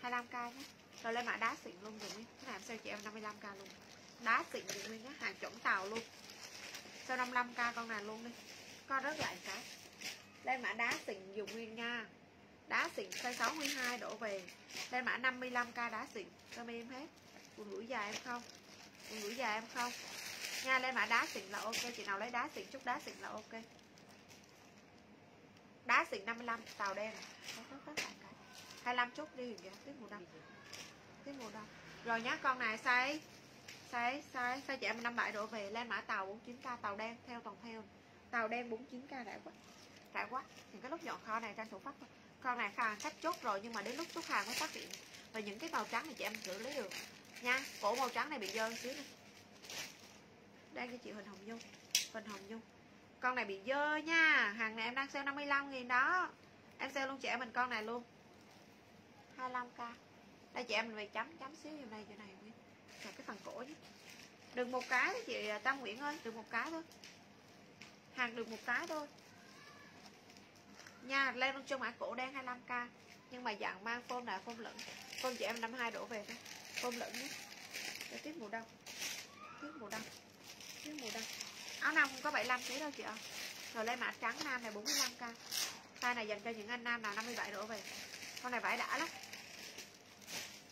25k nhé. Rồi lên mã đá xịn luôn dùng đi. Cái này em sale chị em 55k luôn. Đá xịn dùng nguyên nhé, hàng chuẩn tàu luôn. Sao 55k con này luôn đi. Con rất lại cái lên mã đá xịn dùng nguyên nha. Đá xịn size 62 đổ về. Lên mã 55k đá xịn cho em hết. Quần lũi dài em không? Quần lũi dài em không? Nha, lên mã đá xịn là ok. Chị nào lấy đá xịn chút đá xịn là ok đá xịn 55 tàu đen. 25 chút đi kìa tiếp mùa đông tiếp mùa đông rồi nhá, con này size size size size trẻ em 57 đổ về, lên mã tàu 49k tàu đen theo toàn theo. Tàu đen 49k đã quá Đã quá. Những cái lúc dọn kho này tranh thủ phát thôi. Con này hàng khách chốt rồi, nhưng mà đến lúc xuất hàng mới phát hiện. Và những cái màu trắng này chị em xử lý được. Nha, cổ màu trắng này bị dơ xíu này đây cho chị Huỳnh Hồng Nhung. Huỳnh Hồng Nhung con này bị dơ nha. Hàng này em đang sale 55 nghìn đó. Em sale luôn chị em mình con này luôn. 25k đây chị em mình về chấm chấm xíu vô đây chỗ này Nguyễn cái phần cổ nhé được một cái đó chị Tâm Nguyễn ơi, được một cái thôi. Hàng được một cái thôi. Nha, lên luôn cho mã cổ đen 25k nhưng mà dạng mang phôn là phôn lẫn. Phôn chị em 52 đổ về thôi. Phôn lẫn nhé. Để tiếp mùa đông. Tiếp mùa đông. Tiếp mùa đông áo nam không có 75 kg đâu chị ạ. Rồi lên mã trắng nam này 45k tay này dành cho những anh nam nào 57 đổ về. Con này vải đã lắm.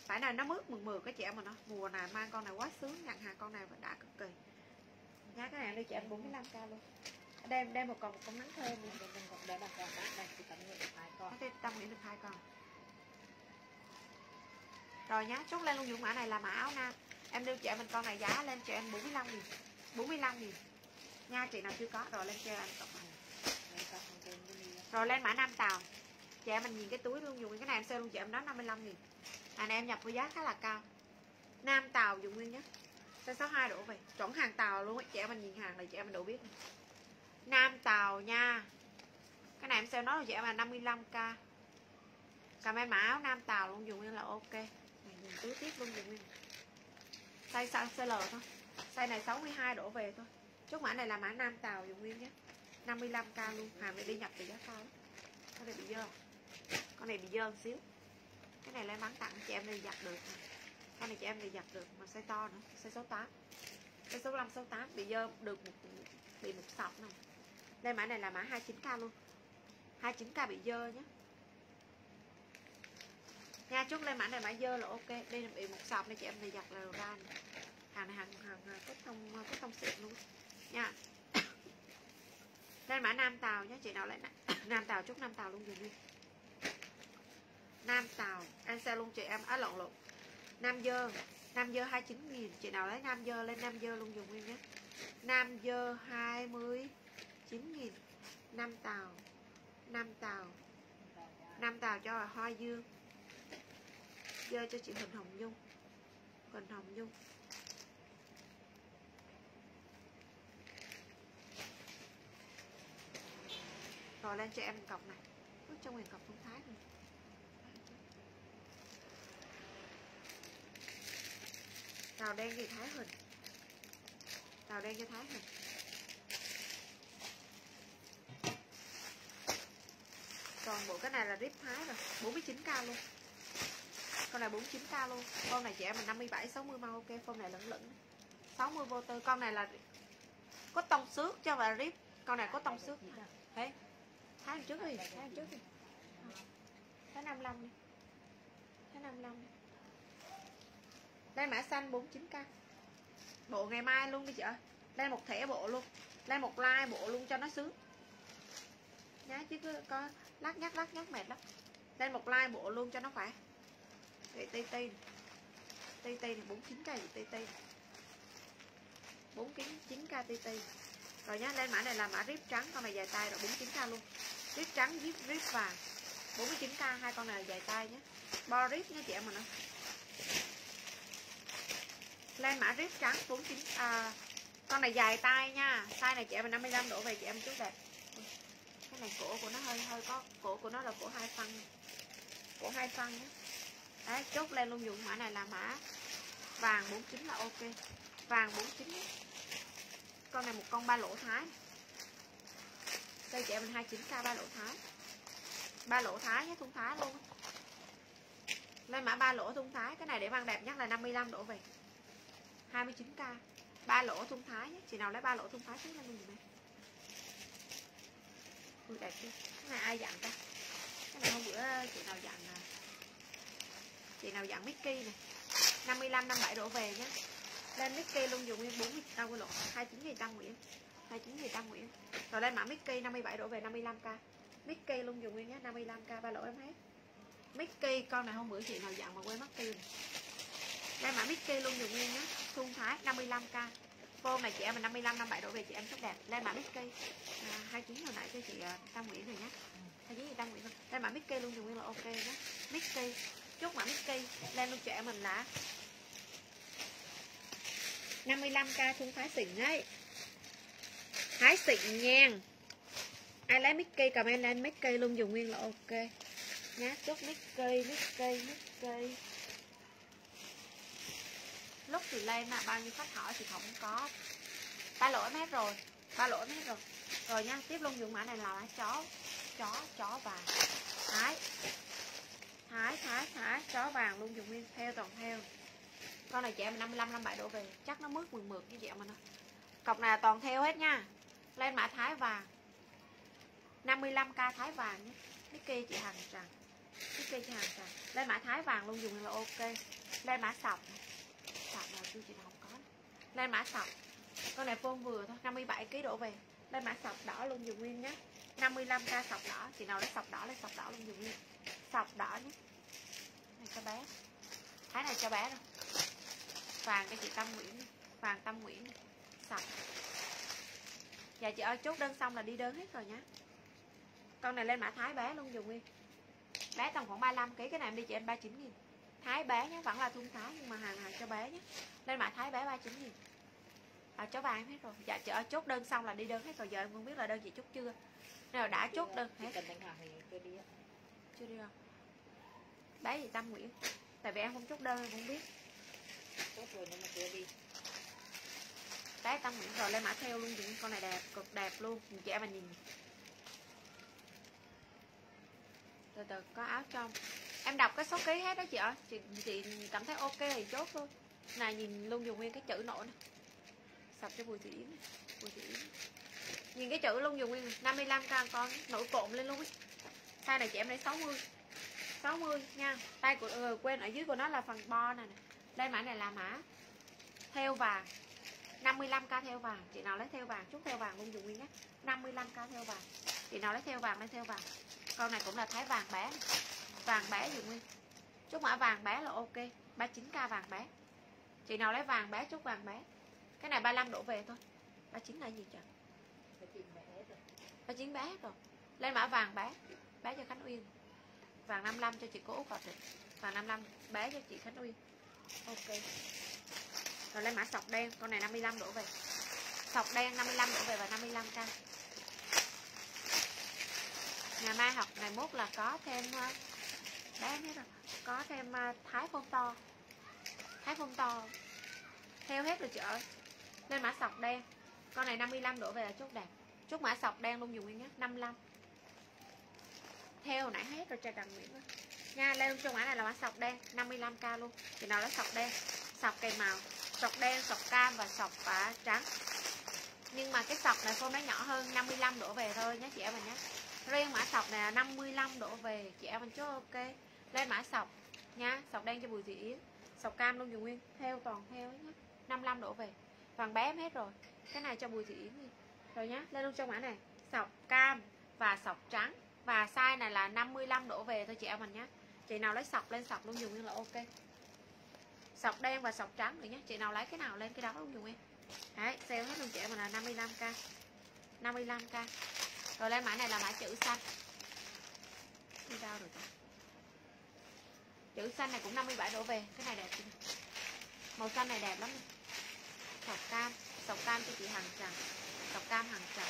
Vải này nó mướt mừng mượt cái chị em mà nó mùa này mang con này quá sướng nhận hàng con này và đã cực kỳ. Nha cái này đi chị em 45k luôn. Đem đem một còn một con nắng luôn Đừng đừng còn để con đó đây chỉ cần người hai con. Tâm nghĩ được hai con. Rồi nhá chốt lên luôn những mã này là mã áo nam. Em đưa chị em mình con này giá lên cho em 45 nghìn. 45 nghìn nha chị nào chưa có? Rồi lên cho anh cộng rồi lên mã nam tàu. Chị em mình nhìn cái túi luôn dùng cái này em sale luôn chị em đó 55 nghìn. Hàng này em nhập với giá khá là cao. Nam tàu dùng nguyên nhé size 62 đổ về chuẩn hàng tàu luôn ấy. chị em mình nhìn hàng này chị em mình đủ biết này. nam tàu nha. Cái này em sale nó là chị em là 55k comment mã áo nam tàu luôn dùng nguyên là ok. Này, nhìn túi tiếp luôn dùng nguyên. Size size size L thôi. Size này 62 đổ về thôi chốt mã này là mã nam tàu dùng nguyên nhé. 55k luôn. Hàng này đi nhập từ giá cao lắm. con này bị dơ. Con này bị dơ một xíu. Cái này lên bán tặng chị em đi, giặt được. Con này chị em đi, giặt được. Mà size to nữa. Size 68 size 65 68 bị dơ được một bị một sọc nè. Đây mã này là mã 29k luôn. 29k bị dơ nhé. Nha, chốt lên mã này mã dơ là ok. Đây là bị một sọc này chị em đi giặt là ra này. hàng này hàng hàng hàng hàng cốt thông cốt thông xịn luôn nha. Lên mã nam tàu nhé chị nào lại nam, tàu chúc nam tàu luôn dùm đi. Nam tàu anh xe luôn chị em. Á lộn lộn. Nam dơ nam dơ 29 nghìn. Chị nào lấy nam dơ lên nam dơ luôn dùng nguyên nhé. Nam dơ 29 nghìn. Nam tàu nam tàu. Nam tàu cho là hoa dương dơ cho chị Huỳnh Hồng Nhung. Huỳnh Hồng Nhung. Rồi lên cho em cọc này. Bước trong mình cọc phong thái này Tàu đen thì Thái hình Tàu đen cho Thái hình Còn bộ cái này là rip Thái rồi. 49k luôn. Con này 49k luôn. Con này chị em mình 57, 60 mau ok Con này lẫn lẫn. 60 vô tư. Con này là có tông xước cho và rip. Con này có tông xước. Thế tháng trước đi, tháng trước đi. Tháng 55 đi. Tháng 55 đi. Đây mã xanh 49k Bộ ngày mai luôn đi chị ơi Đây một thẻ bộ luôn. Đây một like bộ luôn cho nó sướng. Nhá, chứ cứ có lắc nhắc lắc nhắc mệt lắm. Đây một like bộ luôn cho nó khỏe. Để tê tê Tê tê này 49k gì tê tê 49k tê tê Rồi nhá lên mã này là mã rip trắng. Con này dài tay rồi 49k luôn. Rip trắng rip rip vàng 49k hai con này dài tay nhé. Bo rip nha chị em mình ạ. Lên mã rip trắng 49 à, con này dài tay nha. Size này chị em 55 đổ về chị em chút đẹp. Cái này cổ của nó hơi hơi có cổ của nó là cổ hai phân. Cổ hai phân nhé. Đấy chốt lên luôn dùng mã này là mã vàng 49 là ok. Vàng 49 con này một con ba lỗ thái đây chị em mình 29k ba lỗ thái. Ba lỗ thái nhé thun thái luôn. Lên mã ba lỗ thun thái. Cái này để mang đẹp nhất là 55 độ về. 29k ba lỗ thun thái nhé. Chị nào lấy ba lỗ thun thái trước lên mình này. Ui đẹp chứ cái này ai dặn ta? Cái này hôm bữa chị nào dặn à chị nào dặn Mickey này. 55 57 độ về nhé. Lên Mickey luôn, dùng nguyên 40 tao quên lộn 29 ngày tăng Nguyễn. 29 gì tăng Nguyễn rồi lên mã Mickey 57 đổ về 55k Mickey luôn dùng nguyên nhé 55k ba lỗ em hết. Mickey con này hôm bữa chị nào dặn mà quên mất tiêu. Đây mã Mickey luôn dùng nguyên nhé Thun Thái 55k Phone này chị em là 55 57 đổ về chị em rất đẹp. Lên mã Mickey. À, 29 hồi nãy cho chị à, uh, Tam Nguyễn rồi nhé. 29 gì Tam Nguyễn không Lên mã Mickey luôn dùng nguyên là ok nhé. Mickey. Chốt mã Mickey Lên luôn chị em mình là 55k thun Thái xịn đấy. Thái xịn nha. Ai lấy Mickey, comment lên Mickey luôn, dùng nguyên là ok. Nhá, chốt Mickey Mickey Mickey. Lúc thì lên mà bao nhiêu khách hỏi thì không có. Ba lỗi em hết rồi, ba lỗi em hết rồi. Rồi nha, tiếp luôn dùng mã này là mã chó chó chó vàng. Thái. Thái thái thái, chó vàng luôn, dùng nguyên theo toàn theo. Con này chị em 55 57 độ về, chắc nó mướt mượt mượt như vậy mà nó cọc này là toàn theo hết nha lên mã thái vàng. 55k thái vàng nhé. Mickey chị Hằng Trần. Kia chị Hằng Trần. Lên mã thái vàng luôn dùng là ok. Lên mã sọc. Sọc nào chưa chị nào không có. Lên mã sọc. Con này phôn vừa thôi 57 kg đổ về. Lên mã sọc đỏ luôn dùng nguyên nhé. 55k sọc đỏ. Chị nào lấy sọc đỏ, lấy sọc đỏ luôn dùng nguyên. Sọc đỏ nhé. Này cho bé. Thái này cho bé rồi vàng cho chị Tâm Nguyễn. Vàng Tâm Nguyễn. Sọc dạ chị ơi chốt đơn xong là đi đơn hết rồi nhá. Con này lên mã thái bé luôn dùng nguyên. Bé tầm khoảng 35 kg cái này em đi chị em 39 nghìn. Thái bé nhé vẫn là thun thái nhưng mà hàng hàng cho bé nhé lên mã thái bé 39 nghìn. À, chó vàng hết rồi. Dạ chị ơi chốt đơn xong là đi đơn hết rồi. Giờ em không biết là đơn chị chốt chưa. Nào đã chốt đơn hết. chưa đi chưa đi đâu. Bé gì Tâm Nguyễn? Tại vì em không chốt đơn em không biết. Tốt rồi nhưng mà chưa đi cái tăng Nguyễn rồi lên mã theo luôn chị con này đẹp cực đẹp luôn. Nhìn chị em mà nhìn. Từ từ có áo trong em đọc cái số ký hết đó chị ơi chị, chị cảm thấy ok thì chốt luôn. Này nhìn luôn dùng nguyên cái chữ nổi này sập cho bùi thị yến bùi thị yến. Nhìn cái chữ luôn dùng nguyên 55 k con nổi cộm lên luôn ấy. Size này chị em lấy 60 60 nha. Tay của ừ, quên ở dưới của nó là phần bo này nè. Đây mã này là mã theo vàng. 55k theo vàng, chị nào lấy theo vàng, chút theo vàng luôn dùng nguyên nhé. 55k theo vàng, chị nào lấy theo vàng lấy theo vàng. Con này cũng là thái vàng bé vàng bé dùng nguyên? Chút mã vàng bé là ok 39k vàng bé. Chị nào lấy vàng bé, chút vàng bé. Cái này 35 đổ về thôi. 39 là gì chẳng 39 bé rồi. Lên mã vàng bé bé cho Khánh Uyên. Vàng 55 cho chị cô Út vào Thịnh vàng 55 bé cho chị Khánh Uyên. Ok rồi lên mã sọc đen, con này 55 đổ về. Sọc đen 55 đổ về và 55k ngày mai học ngày mốt là có thêm ờ, Bán hết rồi có thêm ờ, thái phong to. Thái phong to theo hết rồi chị ơi. Lên mã sọc đen. Con này 55 đổ về là chốt đẹp chốt mã sọc đen luôn, dùng nguyên nhé 55 theo nãy hết rồi, trời đằng Nguyễn nha, lên trong mã này là mã sọc đen 55k luôn. Chị nào đó sọc đen? Sọc kèm màu sọc đen, sọc cam và sọc và trắng. Nhưng mà cái sọc này phô nó nhỏ hơn 55 đổ về thôi nhé chị em mình nhé. Riêng mã sọc này là 55 đổ về, chị em mình chốt ok. Lên mã sọc nha, sọc đen cho bùi thị yến. Sọc cam luôn dùng nguyên theo toàn theo nhé. 55 đổ về vàng bé em hết rồi. Cái này cho bùi thị yến đi. Rồi nhá, lên luôn trong mã này. Sọc cam và sọc trắng. Và size này là 55 đổ về thôi chị em mình nhé. Chị nào lấy sọc, lên sọc luôn dùng nguyên là ok sọc đen và sọc trắng rồi nhé. Chị nào lấy cái nào lên cái đó luôn dùng em. Đấy sale hết luôn chị mà là 55k 55k rồi lên mã này là mã chữ xanh. Đi đâu rồi ta? Chữ xanh này cũng 57 đổ về. Cái này đẹp chưa? Màu xanh này đẹp lắm. Sọc cam. Sọc cam cho chị hàng Trần. Sọc cam hàng Trần.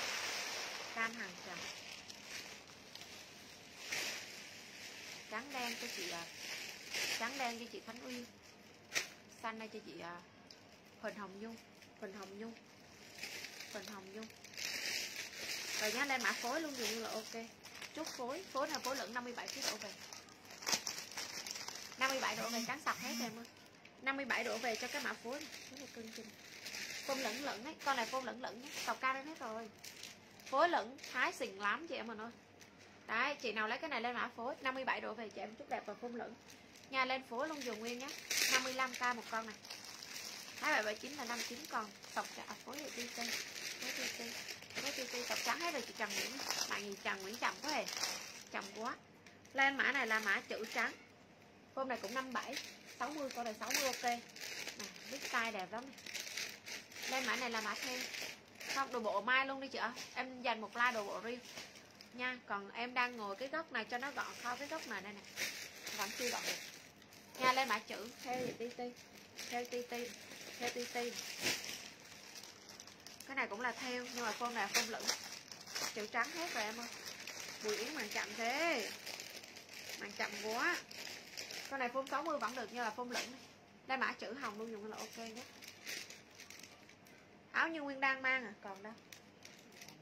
Cam hàng Trần. Trắng đen cho chị à, trắng đen cho chị Khánh Uyên xanh đây cho chị à, Huỳnh Hồng Nhung. Huỳnh Hồng Nhung. Huỳnh Hồng Nhung. Rồi nhá lên mã phối luôn, dường như là ok. Chút phối. Phối là phối lửng 57 kg đổ về. 57 độ về trắng sạch hết em ơi. 57 độ về cho cái mã phối này. Rất là cưng chừng. Phôn lửng lửng ấy. Con này phôn lửng lửng nhé. Tàu ca lên hết rồi. Phối lửng thái xình lắm chị em ơi. Đấy, chị nào lấy cái này lên mã phối. 57 độ về chị em chút đẹp và phun lửng nha lên phố luôn dùng nguyên nhé 55k một con này. 2779 là 59 con. Tộc trả à, phối hiệu TT phối TT phối TT tộc trắng hết rồi chị Trần Nguyễn. Bạn gì Trần Nguyễn chậm quá hề chậm quá. Lên mã này là mã chữ trắng. Hôm này cũng 57 60 con này 60 ok. Này biết tay đẹp lắm này lên mã này là mã thêm. Không, đồ bộ mai luôn đi chị ạ. Em dành một like đồ bộ riêng. Nha, còn em đang ngồi cái góc này cho nó gọn, kho cái góc này đây nè. Vẫn chưa gọn được nha lên mã chữ. Theo gì tt theo tt theo tt cái này cũng là theo, nhưng mà phông này phông lửng. Chữ trắng hết rồi em ơi. Bùi yến màn chậm thế. Màn chậm quá. Con này phông 60 vẫn được như là phun lửng. Đây mã chữ hồng luôn, dùng là ok nhé. Áo như nguyên đang mang à còn đâu.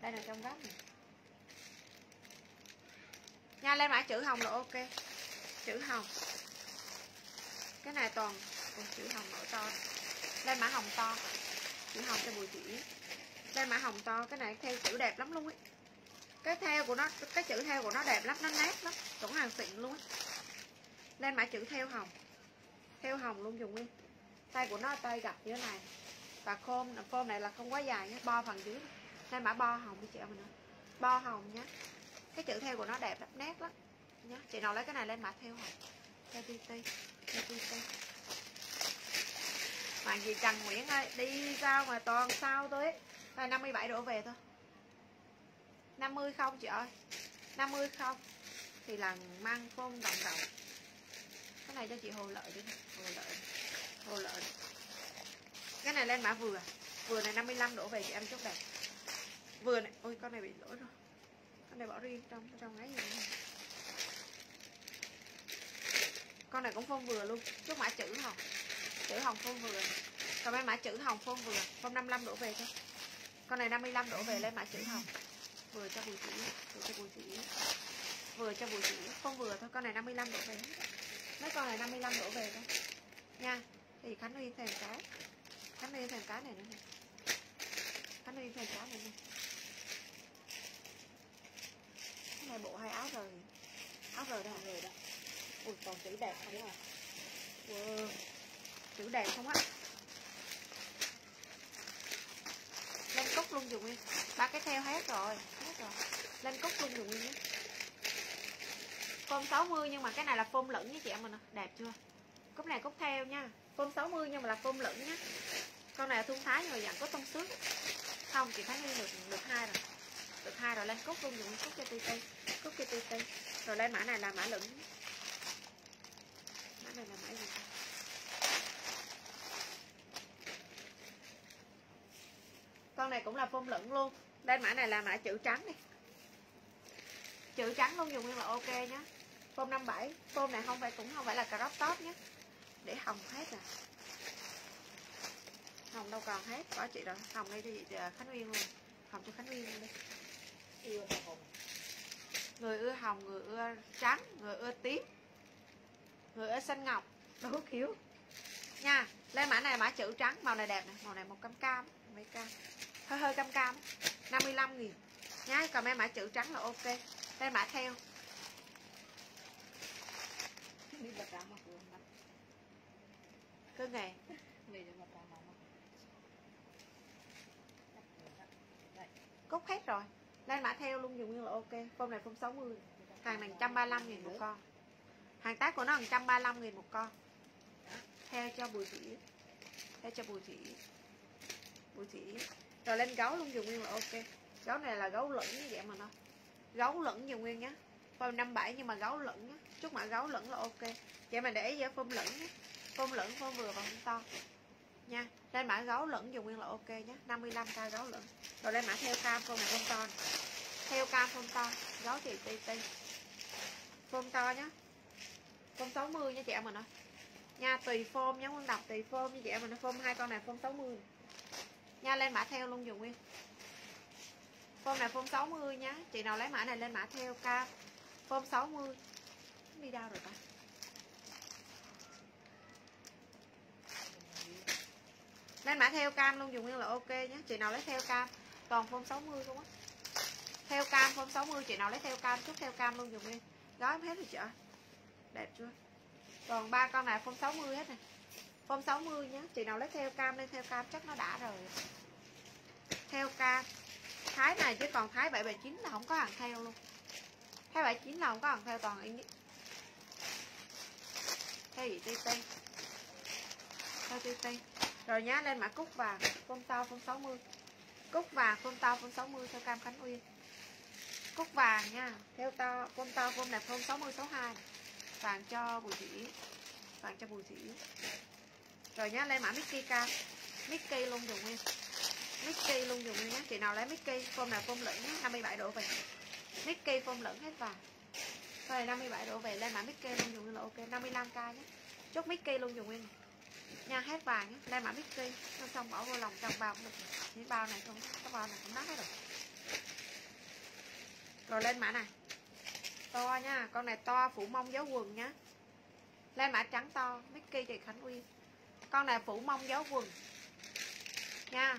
Đây là trong góc này nha lên mã chữ hồng là ok. Chữ hồng cái này toàn Ôi, chữ hồng nổi to. Lên mã hồng to. Chữ hồng cho bùi chỉ. Lên mã hồng to cái này theo chữ đẹp lắm luôn ấy. Cái theo của nó cái chữ theo của nó đẹp lắm nó nét lắm chuẩn hàng xịn luôn ấy. Lên mã chữ theo hồng. Theo hồng luôn dùng nguyên. Tay của nó tay gặp như thế này. Và khôm khôm này là không quá dài nhé bo phần dưới. Nên mã bo hồng đi chị em mình ơi, bo hồng nhé. Cái chữ theo của nó đẹp lắm nét lắm nhé. Chị nào lấy cái này lên mã theo hồng theo tt theo bạn gì Trần Nguyễn ơi, đi sao mà toàn sao tôi là 57 đổ về thôi. 50 không chị ơi. 50 không. Thì là mang phong đồng đầu cái này cho chị hồ lợi đi. Hồ lợi. Hồ lợi. Cái này lên mã vừa. Vừa này 55 đổ về chị em chút đẹp. Vừa này. Ôi, con này bị lỗi rồi. Con này bỏ riêng trong trong ấy gì này. Con này cũng phong vừa luôn. Chút mã chữ hồng. Chữ hồng phong vừa. Còn em mã chữ hồng phong vừa. Phong 55 đổ về thôi. Con này 55 đổ về lên mã chữ hồng. Vừa cho bùi chỉ vừa cho bùi chỉ vừa cho bùi chỉ phong vừa thôi. Con này 55 đổ về mấy con này 55 đổ về thôi. Nha. Thì khánh huy thèm cái khánh huy thèm cái này nữa nè. Khánh huy thèm cái này nè. Cái này bộ hai áo rồi áo rồi đâu rồi đó ui, còn chữ đẹp không à wow. chữ đẹp không á lên cúc luôn dùng nguyên ba cái theo hết rồi hết rồi. Lên cúc luôn dùng nguyên nhé. Phôm 60 nhưng mà cái này là phôm lửng với chị em mình đẹp chưa? Cúc này cúc theo nha. Phôm 60 nhưng mà là phôm lửng nhá con này là thun thái nhưng mà dạng có tông xước. Không, chị thấy được được hai rồi. Được hai rồi, lên cúc luôn dùng, cúc cho tt cúc cho tt rồi lên mã này là mã lửng này là mã gì con này cũng là phông lửng luôn. Đây mã này là mã chữ trắng này. Chữ trắng luôn dùng nguyên là ok nhé phông 57 phông này không phải cũng không phải là crop top nhé để hồng hết à. Hồng đâu còn hết. Có chị rồi. Hồng đây cho chị à, khánh uyên luôn. Hồng cho khánh uyên luôn đi. Yêu hồng. Người ưa hồng người ưa trắng người ưa tím người ưa xanh ngọc. Đủ kiểu. Nha lên mã này mã chữ trắng màu này đẹp này màu này một cam cam mấy cam? Hơi hơi cam cam. 55 nghìn. Nhá còn em mã chữ trắng là ok. Đây mã theo. Cơ nghề cúc hết rồi. Lên mã theo luôn dùng nguyên là ok. Con này không 60 hàng này 135 nghìn một con hàng tác của nó 135 nghìn một con. Theo cho bùi thị theo cho bùi thị bùi thị rồi lên gấu luôn, dùng nguyên là ok. Gấu này là gấu lửng như vậy mà nó. Gấu lửng dùng nguyên nhá. Phôm 57 nhưng mà gấu lửng nhá. Chút mã gấu lửng là ok. Vậy mà để ý với phôm lửng nhá. Phôm lửng phôm vừa và phôm to. Nha, lên mã gấu lửng dùng nguyên là ok nhé 55 k gấu lửng rồi lên mã theo cam phôm này phôm to này. theo cam phôm to. Gấu thì ti ti phôm to nhá form 60 nha chị em mình ơi. Nha, tùy form nhá con đọc tùy form như chị em mình form hai con này form 60 nha lên mã theo luôn, dùng nguyên. Form này form 60 nhá chị nào lấy mã này lên mã theo, ca. Form 60 Đi đâu rồi ta? Lên mã theo cam luôn, dùng nguyên là ok nhé. Chị nào lấy theo cam, toàn form 60 không á. Theo cam form 60 Chị nào lấy theo cam chút theo cam luôn, dùng nguyên. Gói hết rồi chị ơi Đẹp chưa? Còn ba con này form 60 hết này Form 60 nhé Chị nào lấy theo cam lên, theo cam chắc nó đã rồi. Theo cam. Thái này chứ còn Thái 779 là không có hàng theo luôn. Thái 79 là không có hàng theo toàn in Theo gì tê tê Theo tê tê Rồi nhá, lên mã cúc vàng Phong to phong 60 Cúc vàng phong to phong 60 theo cam Khánh Uyên. Cúc vàng nha, Theo to phong to phong đẹp phong 60 62 Vàng cho Bùi Thị. Vàng cho Bùi Thị. Rồi nhá lên mã Mickey cam Mickey luôn dùng nguyên Mickey luôn dùng nhé chị nào lấy Mickey form nào form lửng nhé 57 độ về. Mickey form lửng hết vàng rồi 57 độ về lên mã Mickey luôn dùng là ok. 55k nhé chốt Mickey luôn dùng nguyên nha, hết vàng nhé lên mã Mickey. Xong xong, bỏ vô lòng trong bao cũng được. Những bao này không có bao này cũng nát hết rồi. Rồi lên mã này to nha. Con này to phủ mông dấu quần nhá lên mã trắng to Mickey chị Khánh Uyên. Con này phủ mông dấu quần. Nha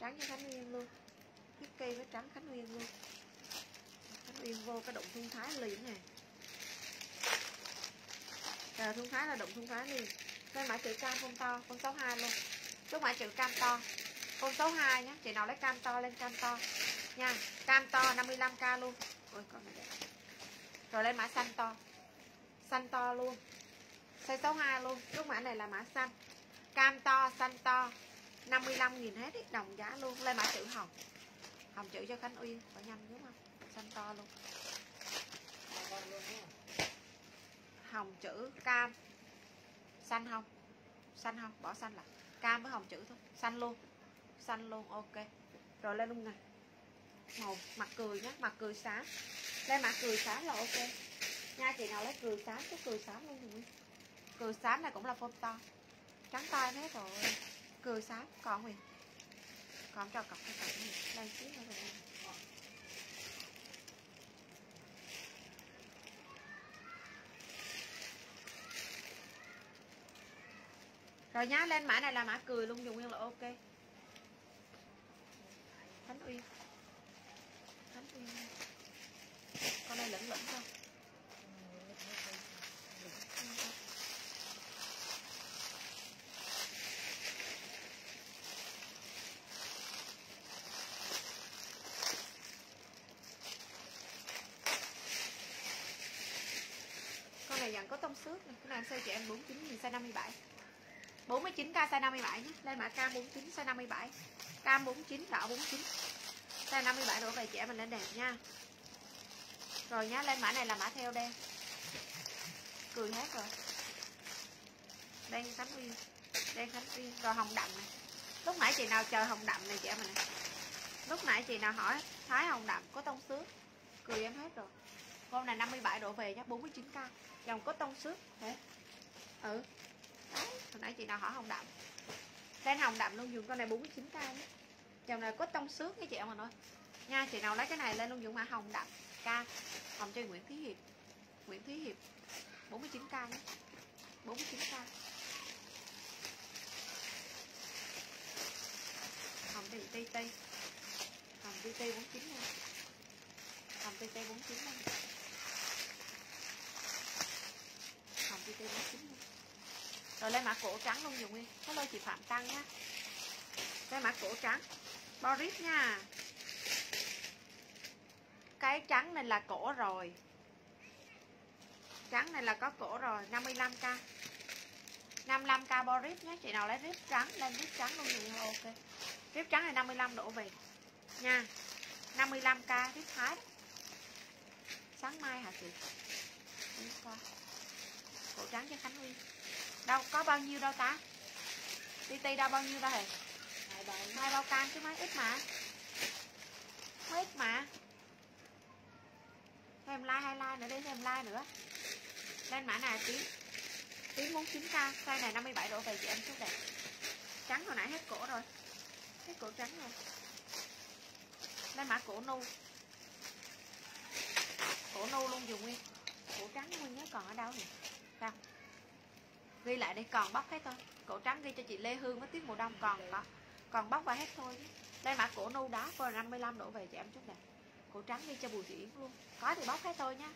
trắng cho Khánh Uyên luôn. Mickey với trắng Khánh Uyên luôn. Khánh Uyên vô cái động thương thái liền này Cà thương thái là động thương thái liền. Lên mã chữ cam không to, phong 62 luôn. Chúc mã chữ cam to. Phong 62 nhé, chị nào lấy cam to lên cam to. Nha, cam to 55k luôn. Ôi con này đẹp. Rồi lên mã xanh to. Xanh to luôn. Size 62 luôn, chúc mã này là mã xanh. Cam to, xanh to. 55 nghìn hết ý, đồng giá luôn. Lên mã chữ hồng. Hồng chữ cho Khánh Uyên. Phải nhanh đúng không? Xanh to luôn. Hồng chữ cam. Xanh không? Xanh không? Bỏ xanh lại. Cam với hồng chữ thôi. Xanh luôn. Xanh luôn. Ok. Rồi lên luôn này Màu mặt cười nhé, Mặt cười sáng. Đây, mặt cười sáng là ok. Nha, chị nào lấy cười sáng cứ cười sáng luôn rồi. Cười sáng này cũng là phông to. Trắng tay hết rồi. Cười sáng, còn mình còn cho cọc cái cọc này. Đây, xíu nữa rồi. Rồi nhá, lên mã này là mã cười luôn, dùng nguyên là ok. Thánh uyên thánh uyên con này lẫn lẫn không? Con này dặn có tông xước này cái này em size chị em 49 nghìn size 57 49k size 57 nhé. Lên mã cam 49 size 57 cam 49 đỏ 49 size 57 đổ về chị em mình lên đẹp nha rồi nhá, lên mã này là mã theo đen. Cười hết rồi. Đen khánh uyên, đen khánh uyên. Rồi hồng đậm này. Lúc nãy chị nào chờ hồng đậm này chị em này lúc nãy chị nào hỏi, thái hồng đậm có tông xước? Cười em hết rồi. Con này 57 độ về nhá 49k dòng có tông xước? Thế ừ. Đấy, hồi nãy chị nào hỏi hồng đậm. Đen hồng đậm luôn, dùng con này 49k nhé dòng này có tông xước nha chị em mình ơi nha, chị nào lấy cái này lên luôn, dùng mã hồng đậm k. Phòng chơi Nguyễn Thí Hiệp. Nguyễn Thí Hiệp 49k nhé. 49k hồng cho Ti Ti hồng Ti Ti 49 nha. Hồng Ti Ti 49 nha. Hồng Ti Ti 49 nha. Rồi lên mã cổ trắng luôn, dùng nguyên hello, chị Phạm Tăng nhá lên mã cổ trắng. Boris nha cái trắng này là cổ rồi. Trắng này là có cổ rồi 55k 55k Boris nhé chị nào lấy rip trắng lên rip trắng luôn dùng ok. Rip trắng này 55 độ về. Nha 55k rip thái. Sáng mai hả chị? Đi qua. cổ trắng cho Khánh Huy đâu có bao nhiêu đâu ta? Ti đâu bao nhiêu bao. Hai bao cam chứ mấy ít mà. Mấy ít mà thêm like, hai like nữa đi, thêm like nữa. Lên mã này tí. Tí muốn 9 k size này 57 độ về chị em chút đẹp. Trắng hồi nãy hết cổ rồi. Hết cổ trắng rồi. Lên mã cổ nu. Cổ nu luôn dùng nguyên. Cổ trắng nguyên nhớ còn ở đâu nhỉ? Sao? Ghi lại đi, còn bóc hết thôi. Cổ trắng ghi cho chị Lê Hương với tiết mùa đông, còn có còn bóc vào hết thôi đây mã cổ nu đá coi 55 độ về chị em chút này cổ trắng đi cho Bùi Thị Yến luôn. Có thì bóc hết tôi nha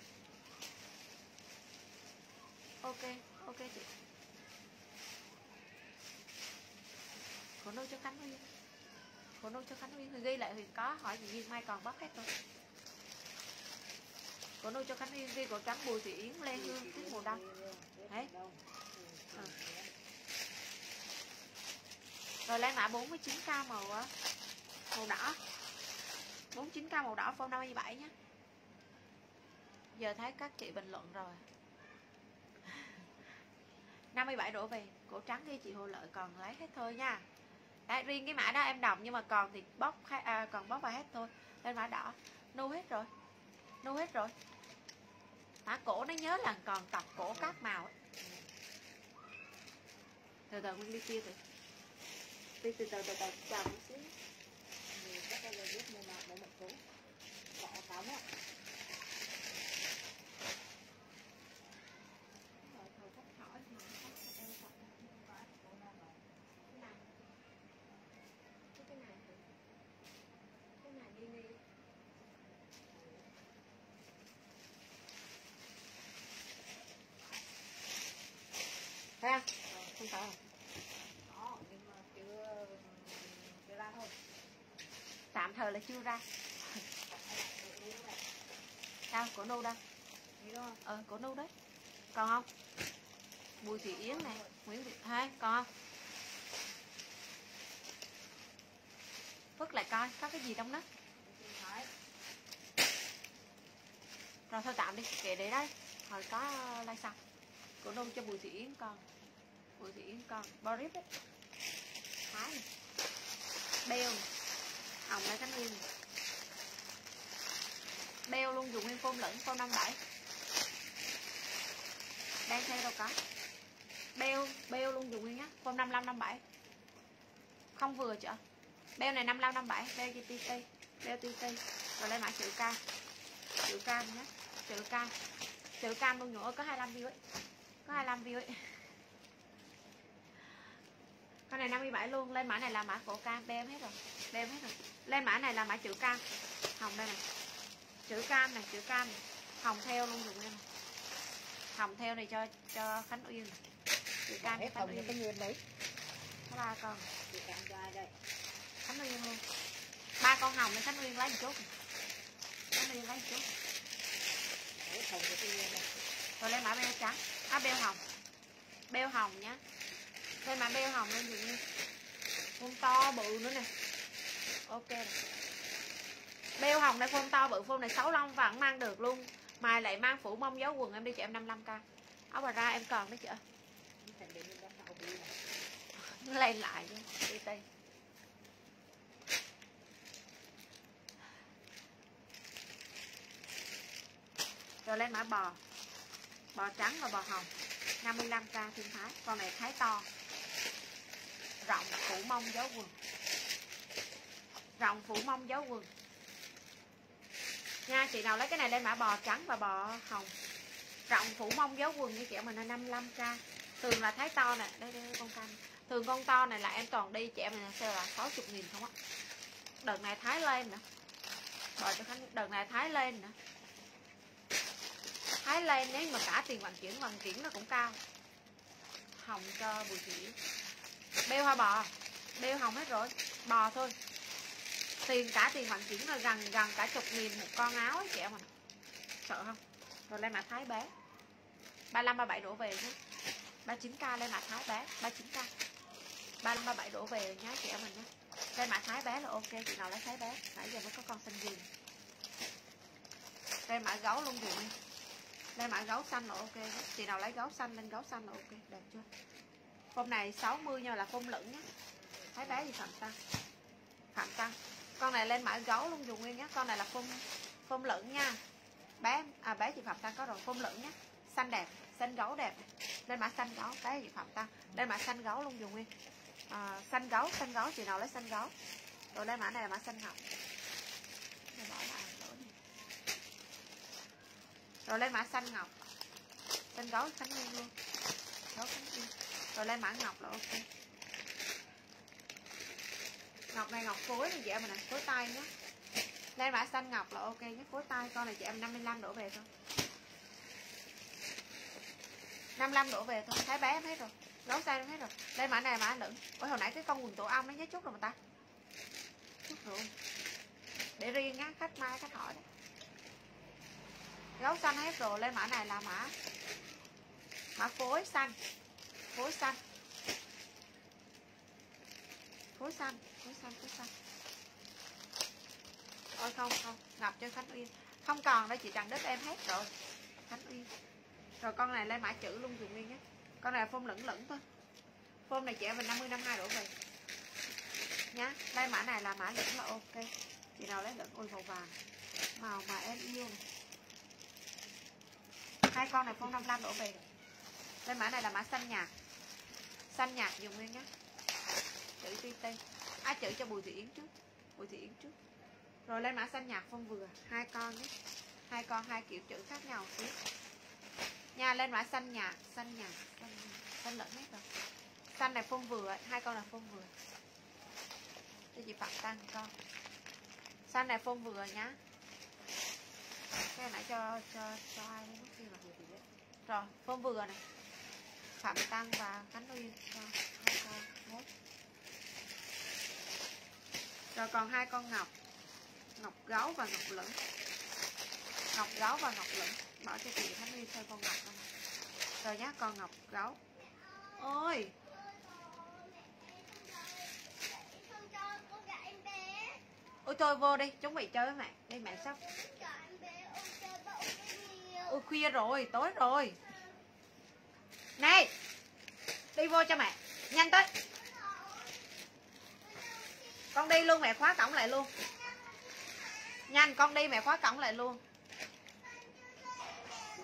ok ok chị. Cổ nô cho Khánh Nguyên cổ nô cho Khánh Nguyên Huyền ghi lại Huyền có, hỏi gì Duyên Mai còn bóc hết rồi cổ nô cho Khánh Nguyên ghi cổ trắng Bùi Thị Yến Lê Hương tiết mùa đông Đấy. À. Rồi lên mã 49k màu á, Màu đỏ. 49k màu đỏ phone 57 nhé Giờ thấy các chị bình luận rồi. 57 đổ về Cổ trắng đi chị Hồ Lợi còn lấy hết thôi nha. Đấy, riêng cái mã đó em đọc nhưng mà còn thì bóc à, còn bóc vào hết thôi. Lên mã đỏ nu hết rồi nu hết rồi. Mã cổ nó nhớ là còn cọc cổ các màu ấy. từ từ nguyên đi kia từ đi từ từ từ từ chờ một xíu. Chắc là biết mua mặt để một số Bỏ á Rồi, khách hỏi mà khách em tập rồi cái này cái này thì cái này đi đi thấy không không phải không Đó, nhưng mà chưa chưa ra thôi tạm thời là chưa ra nu đâu Đi đâu ờ cổ nu đấy. Còn không? Bùi thị yến này nguyễn thị hai còn không? Vứt lại coi có cái gì trong đó? Thái rồi thôi tạm đi kệ để đây. Hồi có like sau cổ nu cho bùi thị yến con. Bùi thị yến con boris đấy. Thái beo hồng lại cánh yên đeo luôn, dùng nguyên phôm lẫn phôm 57 đang theo đâu có. Beo beo luôn dùng nguyên nhá phôm 55 57 không vừa chưa beo này 55 57 beo gì tt beo tt rồi lên mã chữ k. Chữ K nhá. Chữ K. Chữ K luôn nhủ có 25 view ấy. Có 25 view ấy. Con này 57 luôn. Lên mã này là mã cổ cam đem hết rồi. Đem hết rồi. Lên mã này là mã chữ cam hồng đây này chữ cam này chữ cam này. hồng theo luôn dùng đây này hồng theo này cho cho khánh uyên. Này. chữ cam cho khánh cái uyên. Nguyên đấy có ba con. Chị cam cho ai đây? Khánh uyên luôn. Ba con hồng để khánh uyên lấy một chút. Khánh uyên lấy một chút. Rồi lên mã beo trắng. À beo hồng. Beo hồng nhá. Lên mã beo hồng lên dùng như phun to bự nữa nè. Ok. này beo hồng này phun to bự phun này 65 vẫn mang được luôn. Mai lại mang phủ mông dấu quần em đi cho em 55k áo bà ra em còn đấy chị ơi lên lại đi tây. Rồi lên mã bò. Bò trắng và bò hồng. 55k thiên thái. Con này thái to. Rộng phủ mông dấu quần. Rộng phủ mông dấu quần nha chị nào lấy cái này lên mã bò trắng và bò hồng? Rộng phủ mông dấu quần như kiểu mình là 55k thường là thái to nè. Đây, đây con canh. Thường con to này là em toàn đi chị em mình sale là 60 nghìn không á. Đợt này thái lên nữa bò cho khánh đợt này thái lên nữa thái lên nếu mà cả tiền vận chuyển vận chuyển nó cũng cao. Hồng cho bùi chỉ. Beo hoa bò. Beo hồng hết rồi. Bò thôi tiền cả tiền vận chuyển là gần gần cả chục nghìn một con áo ấy chị em mình sợ không? Rồi lên mã thái bé 35 37 đổ về nhé 39k lên mã thái bé 39k 35 37 đổ về nhá chị em mình nhé lên mã thái bé là ok, chị nào lấy thái bé nãy giờ mới có con xanh gì lên mã gấu luôn chị đi lên mã gấu xanh là ok nhé. chị nào lấy gấu xanh lên gấu xanh là ok, đẹp chưa? Phông này 60 nhưng là phông lửng nhé thái bé gì phạm tăng. Phạm tăng con này lên mã gấu luôn dùng nguyên nhé con này là phun phun lửng nha. Bé à bé chị phạm tăng có rồi phun lửng nhé xanh đẹp xanh gấu đẹp. Lên mã xanh gấu bé chị phạm tăng lên mã xanh gấu luôn dùng nguyên. À, xanh gấu xanh gấu chị nào lấy xanh gấu? Rồi lên mã này là mã xanh ngọc. Rồi lên mã xanh ngọc. Xanh gấu xanh nguyên luôn. Gấu xanh nguyên. Rồi lên mã ngọc là ok ngọc này, ngọc phối này, chị em mình nè phối tay nhé lên mã xanh ngọc là ok nhé phối tay. Con này chị em 55 đổ về thôi. 55 đổ về thôi. Thấy bé em hết rồi. Gấu xanh em hết rồi. Đây mã này mã nữ ôi, hồi nãy cái con quần tổ ong nó nhớ chút rồi mà ta. Chút rồi. Để riêng nhá khách mai khách hỏi đấy gấu xanh hết rồi. Lên mã này là mã mã phối xanh. Phối xanh. Phối xanh cuối xanh cuối xanh ôi, không không, ngập cho khánh uyên. Không còn đâu, chị trần đất em hết rồi. Khánh uyên. Rồi con này lên mã chữ luôn, dùng nguyên nhé. Con này phun lửng lửng thôi. Phun này chị em mình 50 52 đổ về. Nhá đây mã này là mã lửng là ok. Chị nào lấy lửng? Ôi, màu vàng. Màu mà em yêu này. hai con này phông 55 đổ về. Đây mã này là mã xanh nhạt. Xanh nhạt dùng nguyên nhé chữ ti tê à chữ cho bùi thị yến trước? Bùi thị yến trước. Rồi lên mã xanh nhạt phong vừa hai con nhé. Hai con hai kiểu chữ khác nhau tiếp nha lên mã xanh nhạt xanh nhạt xanh xanh lẫn hết rồi. Xanh này phong vừa hai con là phong vừa. Cho chị phạm tăng con. Xanh này phong vừa nhá. Cái nãy cho cho cho ai mất kia là rồi phong vừa này. Phạm tăng và khánh uyên cho hai con. Mốt rồi còn hai con ngọc. Ngọc gấu và ngọc lửng. Ngọc gấu và ngọc lửng. Bỏ cho chị Thánh đi theo con ngọc không rồi nhá, con ngọc gấu. Ôi! Ôi thôi, vô đi, chuẩn bị chơi với mẹ. Đi mẹ sắp. Ôi, khuya rồi, tối rồi. Này, đi vô cho mẹ. Nhanh tới con đi luôn mẹ khóa cổng lại luôn. Nhanh con đi mẹ khóa cổng lại luôn.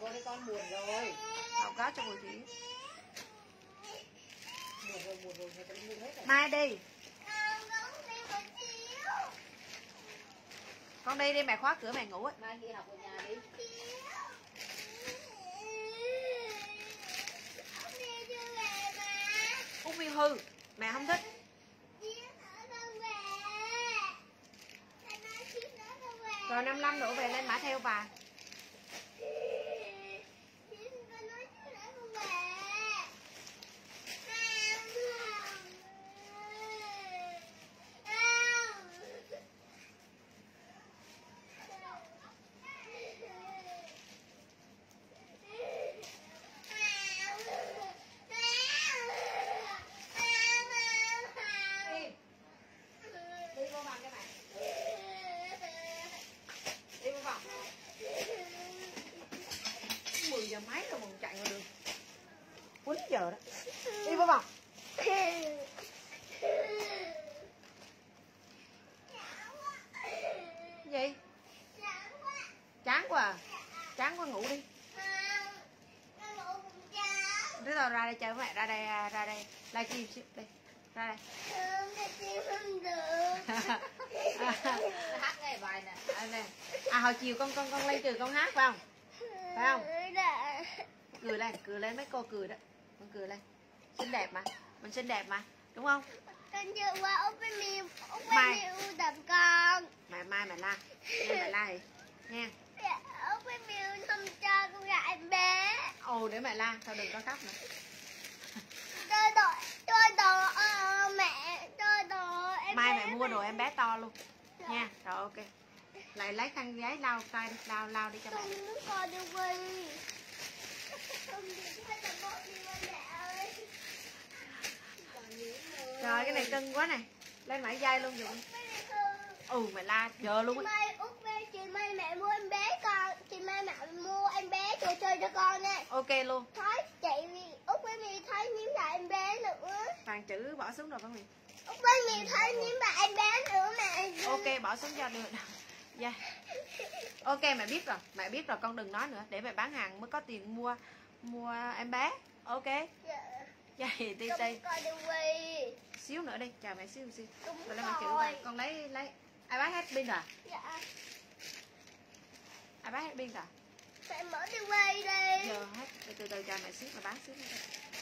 Vô đây con buồn rồi. Ngọc gáo cho Buồn rồi, buồn rồi, đi hết rồi. Mai đi. Không, con đi đi đi mẹ khóa cửa mẹ ngủ ấy. Mai đi học ở nhà đi. Đi út miêu hư mẹ không thích Chiếc nữa không về. Anh nói chiếc nữa không về rồi 55 nữa về lên mã theo bà Chiếc con nói chiếc nữa không về. Không, không. đi vô bằng cho mẹ đi vô vòng 10 giờ mấy rồi mà còn chạy ngoài đường 4 giờ đó đi vô vòng gì? Chán quá à. chán quá ngủ đi. Thế rồi ra đây chơi với mẹ ra đây à, ra đây. Live stream xíu đi. Ra đây. Hát ngay bài nè. À, nè. À hồi chiều con con con lên trường con hát phải không? Phải không? cười lên cười lên mấy cô cười đó. Con cười lên xinh đẹp mà. Mình xinh đẹp mà đúng không? Con chưa qua Miu Úc với Mai. Miu đập con. Mẹ mai mẹ la. Mai mẹ la thì nha. Dạ, với Miu không cho con gái bé. Ồ để mẹ la thôi đừng có khóc nữa. Cho đồ Cho đồ ờ, mẹ Cho đồ em mai mẹ mua đồ em bé to luôn. Nha rồi ok. Lại lấy khăn giấy lau tay đi lau lau đi cho mẹ. Con muốn con đi quay Không đi hết là bố đi qua mẹ ơi rồi cái này cưng quá này lên mãi dây luôn thương ừ mẹ la giờ luôn á. Mai Út với chị Mai mẹ mua em bé con. Chị Mai mẹ mua em bé chơi chơi cho con nha. Ok luôn. Thấy chị Út với Mi thấy miếng lại em bé nữa. Vàng chữ bỏ xuống rồi con mình Út với Mi thấy miếng lại em bé nữa mẹ. Ok bỏ xuống cho được. Dạ. Ok mẹ biết rồi. Mẹ biết rồi con đừng nói nữa. Để mẹ bán hàng mới có tiền mua mua em bé. Ok. Dạ. Vậy coi đi quỳ xíu nữa đi chào mẹ xíu xíu. Đúng rồi lấy chữ rồi. con lấy lấy ai bán hết pin rồi Dạ. ai bán hết pin rồi mẹ mở tivi đi. Giờ hết. Từ từ từ chờ mẹ xíu mà bán xíu nữa.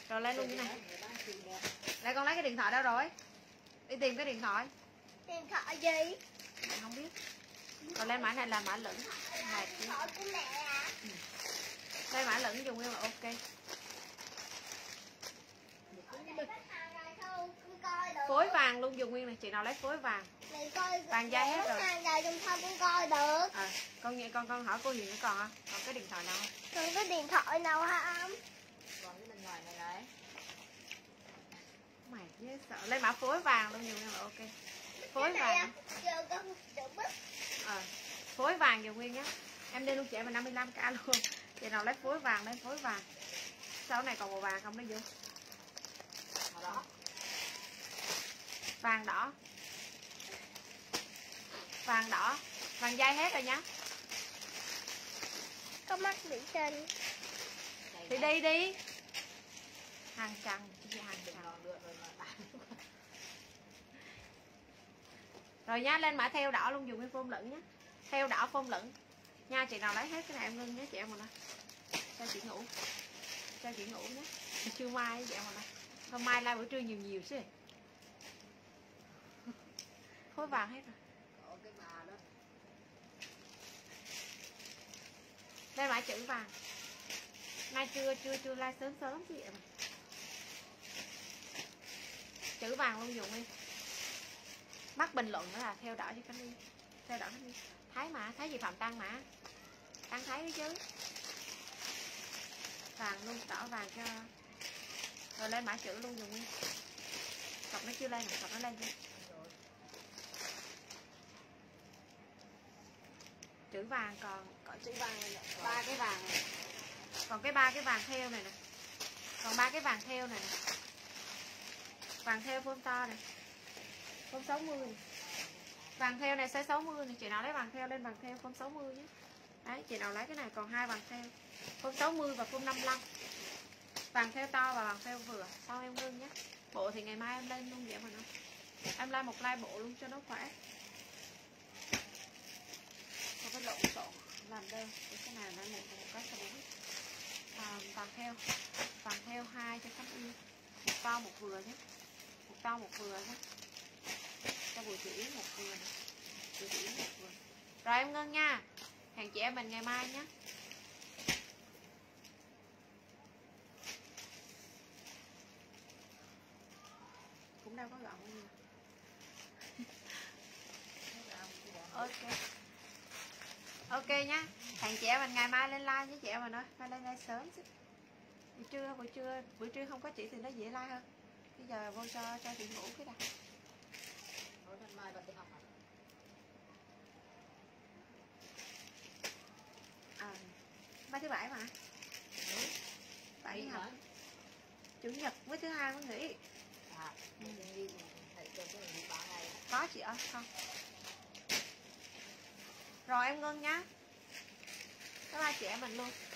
rồi lên luôn như này. đây con lấy cái điện thoại đâu rồi? Đi tìm cái điện thoại. Điện thoại gì? Mẹ không biết. Còn lên mã này là mã lửng. Mệt điện thoại của mẹ à? Lên mã lửng dùng nguyên là ok Mẹ khách hàng này không con coi được phối vàng luôn dùng nguyên này. Chị nào lấy phối vàng? Mẹ coi Vàng dây hết rồi. này trong sao con coi được. À, con nghe con con hỏi cô hiền còn không còn cái điện thoại nào? Không còn cái điện thoại nào hả ông? Còn cái bên ngoài này này. mày dễ sợ. Lấy mã phối vàng luôn dùng nguyên là ok. Phối cái này vàng. giờ con được bích ờ phối vàng dùng nguyên nhá. Em đi luôn chị mà 55 k luôn. Chị nào lấy phối vàng lấy phối vàng. Sau này còn màu vàng không nó vô Ở đó. Vàng đỏ. Vàng đỏ. Vàng dây hết rồi nhá. Có mắt bị Này thì đi đi. Hàng gì hàng được rồi nhá lên mã theo đỏ luôn dùng cái phông lửng nhá. Theo đỏ phông lửng. Nha chị nào lấy hết cái này em ngưng nhé chị em mà nè cho chị ngủ. Cho chị ngủ nhé chưa mai chị em mà nè hôm mai lai buổi trưa nhiều nhiều xí khối vàng hết rồi. Cái bà đó. đây mã chữ vàng. Nay chưa chưa chưa lai sớm sớm chị ạ. Chữ vàng luôn, dùng đi. Bắt bình luận nữa là theo đỏ cho cánh đi. Theo đỏ cánh đi. Thái mà thái gì phạm tăng mà tăng thái đấy chứ. Vàng luôn, đỏ vàng cho rồi lên mã chữ luôn, dùng đi. Cọc nó chưa lên, cọc nó lên chưa Rồi chữ vàng còn còn Chữ vàng này ba cái vàng này. Còn cái ba cái vàng theo này nè. Còn ba cái vàng theo này nè. Vàng theo phôn to này. Phôn 60 này. vàng theo này size 60 này chị nào lấy vàng theo lên vàng theo phôn 60 nhé. Đấy chị nào lấy cái này còn hai vàng theo phôn 60 và phôn 55 vàng theo to và vàng theo vừa. Sau em ngưng nhé. Bộ thì ngày mai em lên luôn vậy mà nó. Em lên một like bộ luôn cho nó khỏe có lộn xộn làm đơn. Để cái này nó một một cái đúng à, vàng theo vàng theo hai cho khách yêu một to một vừa nhé. Một to một vừa nhé. Cho buổi chị yến một vừa buổi chị yến một vừa. Rồi em ngân nha. Hẹn chị em mình ngày mai nhé. Cũng đâu có gọn nhiêu ok ok nhá. Chị em mình ngày mai lên like với chị em mình ơi mai lên like sớm chứ. Buổi trưa buổi trưa buổi trưa không có chị thì nó dễ like hơn. Bây giờ vô cho cho chị ngủ cái đã. Mai bà đi học hả? à, mai thứ bảy mà. Bảy Đi học. hả? chủ nhật với thứ hai mới nghỉ. À, Ừ. ngày. có chị ơi không rồi em ngân nhá. Bye bye chị em mình luôn.